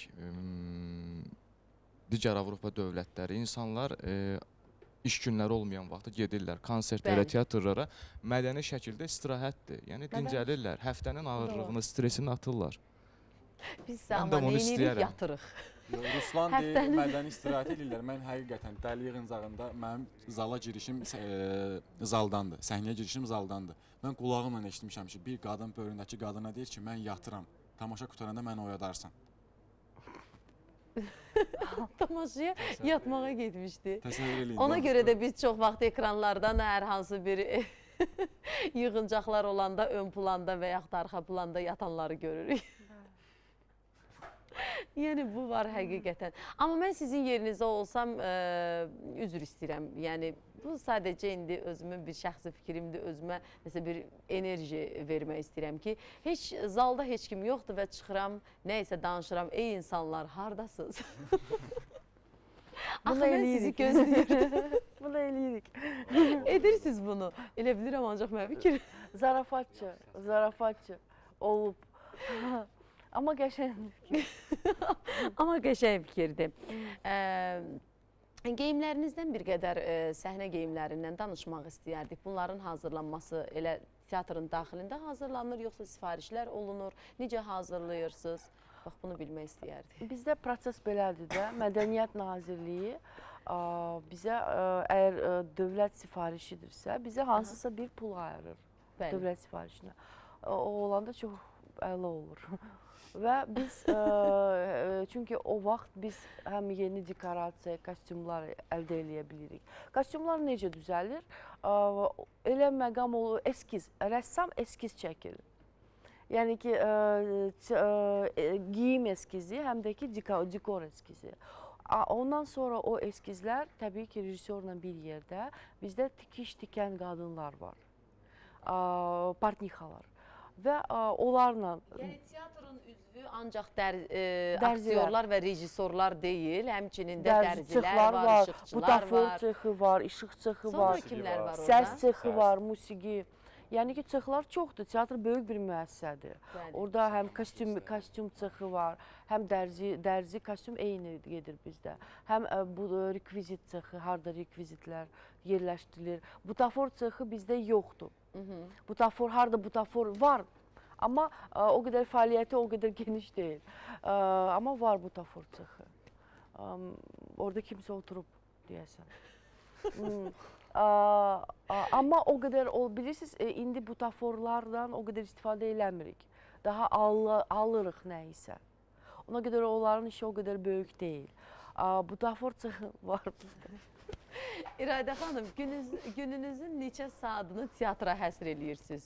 digər Avropa dövlətləri insanlar e, iş günləri olmayan vaxtda gedirlər konsertlərə, teatrlara. Mədəni şəkildə istirahətdir. Yəni dincəlirlər, həftənin ağırlığını, stressini atırlar. Biz isə amma istəyərəm. yatırıq. Ruslan deyir, mədəni istirahət edirlər. Mən həqiqətən dəli yığıncağında mənim zala girişim e, zaldandır. Səhnəyə girişim zaldandır. Mən qulağımla eşitmişəm ki, bir qadın böyründəki qadına deyir ki, mən yatıram. Tamaşa qutaranda məni oyadarsan. Tamaşaya yatmağa getmişdi. Təsəvvür eləyin. Ona görə də biz çox vaxt ekranlardan hər hansı bir yığıncaqlar olanda ön planda və yaxud arxa planda yatanları görürük. yəni bu var həqiqətən. Amma mən sizin yerinizdə olsam ə, üzr istəyirəm. Yəni bu sadəcə indi özümün bir şəxsi fikrimdir. Özümə nəsə bir enerji vermək istəyirəm ki, heç zalda heç kim yoxdur və çıxıram, nə isə danışıram. Ey insanlar, hardasınız? Axı Bunu mən sizi gözləyirəm. Bunu eləyirik. Edirsiniz bunu. Elə bilirəm ancaq mən fikir. Zarafatçı, zarafatçı olub. Amma qəşəngdir. Amma qəşəng fikirdir. Geyimlərinizdən bir qədər ə, səhnə geyimlərindən danışmaq istəyərdik. Bunların hazırlanması elə teatrın daxilində hazırlanır, yoxsa sifarişlər olunur? Necə hazırlayırsınız? Bax bunu bilmək istəyərdik. Bizdə proses belədir də. Mədəniyyət Nazirliyi ə, bizə ə, əgər ə, dövlət sifarişidirsə, bizə hansısa bir pul ayırır Bəli. dövlət sifarişinə. O olanda çox əla olur. Və biz ə, ə, çünki o vaxt biz həm yeni dekorasiya, kostyumlar əldə eləyə bilirik. Kostyumlar necə düzəlir? Ə, elə məqam olur, eskiz, rəssam eskiz çəkir. Yəni ki, ə, ə, e, geyim eskizi, həm də ki, deko- dekor eskizi. Ondan sonra o eskizlər təbii ki, rejissorla bir yerdə bizdə tikiş tikən qadınlar var. Partnixalar. Və a, onlarla Yəni teatrın üzvü ancaq dər, e, Dərzilər. aktyorlar və rejissorlar deyil, həmçinin də dərzi dərzilər var, var, işıqçılar butafor var. cexi var, işıq cexi Sonra var, kimlər var orada? səs cexi var, musiqi. Yəni ki, cexlər çoxdur. Teatr böyük bir müəssisədir. Bəli. Orada həm kostyum kostyum cexi var, həm dərzi dərzi kostyum eyni gedir bizdə. Həm ə, bu ə, rekvizit cexi, harda rekvizitlər yerləşdirilir. Butafor cexi bizdə yoxdur. Mhm. Butafor harda butafor var. Amma ə, o qədər fəaliyyəti o qədər geniş deyil. Ə, amma var butafor cexi. Əm, Orada kimsə oturub deyəsən. Hmm. Ə, ə, amma o qədər o bilirsiniz e, indi butaforlardan o qədər istifadə eləmirik. Daha al, alırıq nə isə. Ona görə onların işi o qədər böyük deyil. Ə, butafor cexi var bizdə. İradə xanım, gününüz, gününüzün neçə saatını teatra həsr eləyirsiniz?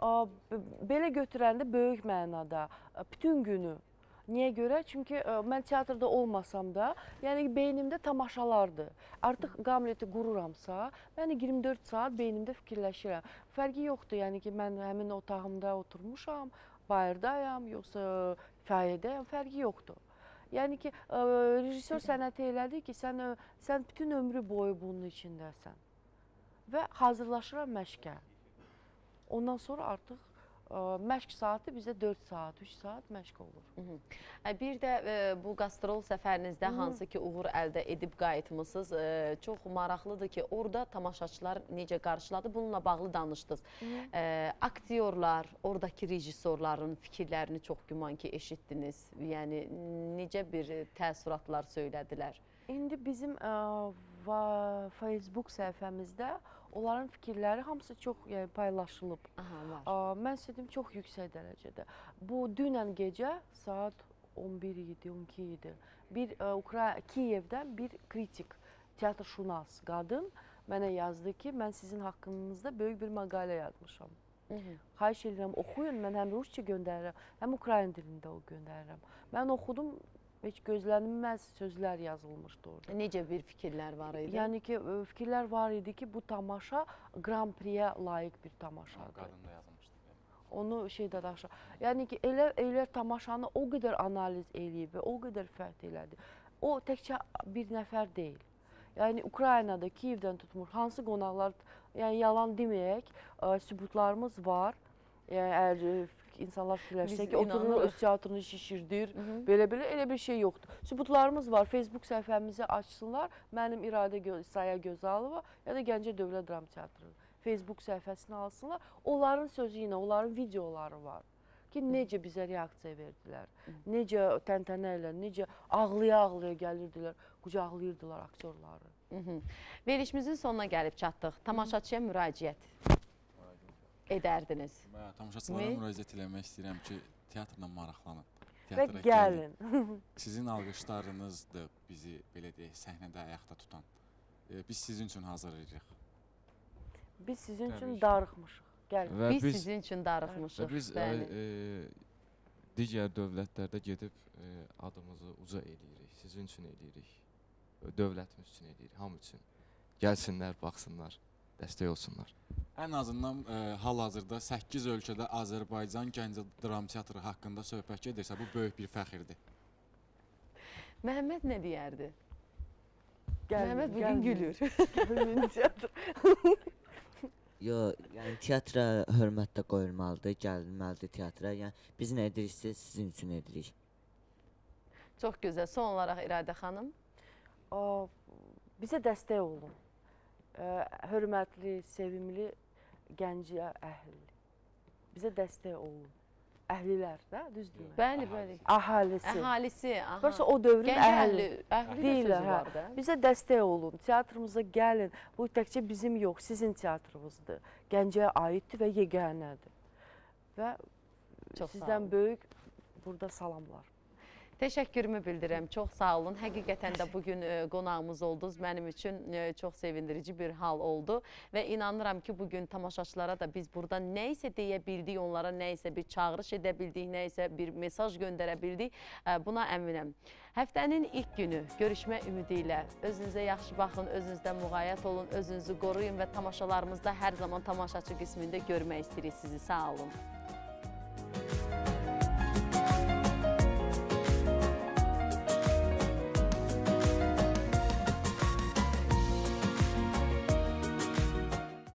Belə götürəndə böyük mənada bütün günü. Niyə görə? Çünki ə, mən teatrda olmasam da, yəni beynimdə tamaşalardır. Artıq Qamleti qururamsa, mən 24 saat beynimdə fikirləşirəm. Fərqi yoxdur, yəni ki, mən həmin otağımda oturmuşam, bayırdayam, yoxsa fayədəyəm, fərqi yoxdur. Yəni ki, ə, rejissor sənəti elədi ki, sən ö- sən bütün ömrü boyu bunun içindəsən. Və hazırlaşıram məşqə. Ondan sonra artıq Ə, Məşq saatı bizdə 4 saat, 3 saat məşq olur. Ə, Bir də e, bu qastrol səfərinizdə hansı ki uğur əldə edib qayıtmısınız, e, çox maraqlıdır ki, orada tamaşaçılar necə qarşıladı, bununla bağlı danışdınız. E, aktyorlar, oradakı rejissorların fikirlərini çox güman ki eşitdiniz. Yəni necə bir e, təəssüratlar söylədilər? İndi bizim ə, Facebook səhifəmizdə onların fikirləri hamısı çox yəni, paylaşılıb. Aha, var. Mən istədim çox yüksək dərəcədə. Bu dünən gecə saat 11 idi, 12 idi. Bir ə, Ukra Kiyevdən bir kritik, teatrşünas qadın mənə yazdı ki, mən sizin haqqınızda böyük bir məqalə yazmışam. Xahiş edirəm oxuyun. Mən həm rusca göndərirəm, həm ukrayn dilində o göndərirəm. Mən oxudum, heç gözlənilməz sözlər yazılmışdı orada. Necə bir fikirlər var idi? Yəni ki, ə, fikirlər var idi ki, bu tamaşa Grand Prix-yə layiq bir tamaşadır. Qadın da yazmışdı. Onu şeydə daşa. Yəni ki, elə elə tamaşanı o qədər analiz eləyib və o qədər fərq elədi. O təkcə bir nəfər deyil. Yəni Ukraynada, Kiyevdən tutmuş hansı qonaqlar, yəni yalan deməyək, ə, sübutlarımız var. Yəni əgər insanlar fikirləşsə ki, oturur öz teatrını şişirdir, belə-belə elə bir şey yoxdur. Sübutlarımız var. Facebook səhifəmizi açsınlar. Mənim İradə Gö Saya Gözalova ya da Gəncə Dövlət Dram Teatrı Facebook səhifəsini alsınlar. Onların sözü ilə, onların videoları var ki, necə bizə reaksiya verdilər. Necə təntənə ilə, necə ağlaya-ağlaya gəlirdilər, qucaqlayırdılar -hı. Verilişimizin sonuna gəlib çatdıq. Tamaşaçıya müraciət edərdiniz. Mən tamaşaçılara müraciət eləmək istəyirəm ki, teatrla maraqlanın. Və Teatra gəlin. Sizin alqışlarınızdır bizi belə deyək səhnədə ayaqda tutan. E, Biz sizin üçün hazırlayırıq. Biz sizin Təbii üçün ki. darıxmışıq. Gəlin. Biz, biz sizin üçün darıxmışıq. və biz ə, Bəli. ə, digər dövlətlərdə gedib ə, adımızı uca eləyirik. Sizin üçün eləyirik. Dövlətimiz üçün eləyirik, hamı üçün. Gəlsinlər, baxsınlar, dəstək olsunlar. Ən azından e, hal-hazırda 8 ölkədə Azərbaycan Gəncə Dram Teatrı haqqında söhbət gedirsə, bu böyük bir fəxrdir. Məhəmməd nə deyərdi? Gəlin, Məhəmməd bugün gülür. Yo, yəni teatra hörmət də qoyulmalıdır, gəlməlidir teatra. Yəni biz nə ediriksə sizin üçün edirik. Çox gözəl. Son olaraq İradə xanım. Aa, bizə dəstək olun. Hörmətli, sevimli Gəncə əhli. Bizə dəstək olun. Əhlilər də, düzdür? Bəli, bəli. Əhalisi. Əhalisi, aha. Varsa o dövrün əhli. əhli, Deyirlər, hə. Bizə dəstək olun. Teatrımıza gəlin. Bu təkcə bizim yox, sizin teatrınızdır. Gəncəyə aiddir və yeganədir. Və Çox sizdən böyük burada salamlar. Təşəkkürümü bildirirəm. Çox sağ olun. Həqiqətən də bugün e, qonağımız oldunuz. Mənim üçün e, çox sevindirici bir hal oldu və inanıram ki, bugün tamaşaçılara da biz burada nə isə deyə bildik, onlara nə isə bir çağırış edə bildik, nə isə bir mesaj göndərə bildik. E, Buna əminəm. Həftənin ilk günü görüşmə ümidi ilə özünüzə yaxşı baxın, özünüzdən müğayət olun, özünüzü qoruyun və tamaşalarımızda hər zaman tamaşaçı qismində görmək istəyirik sizi. Sağ olun.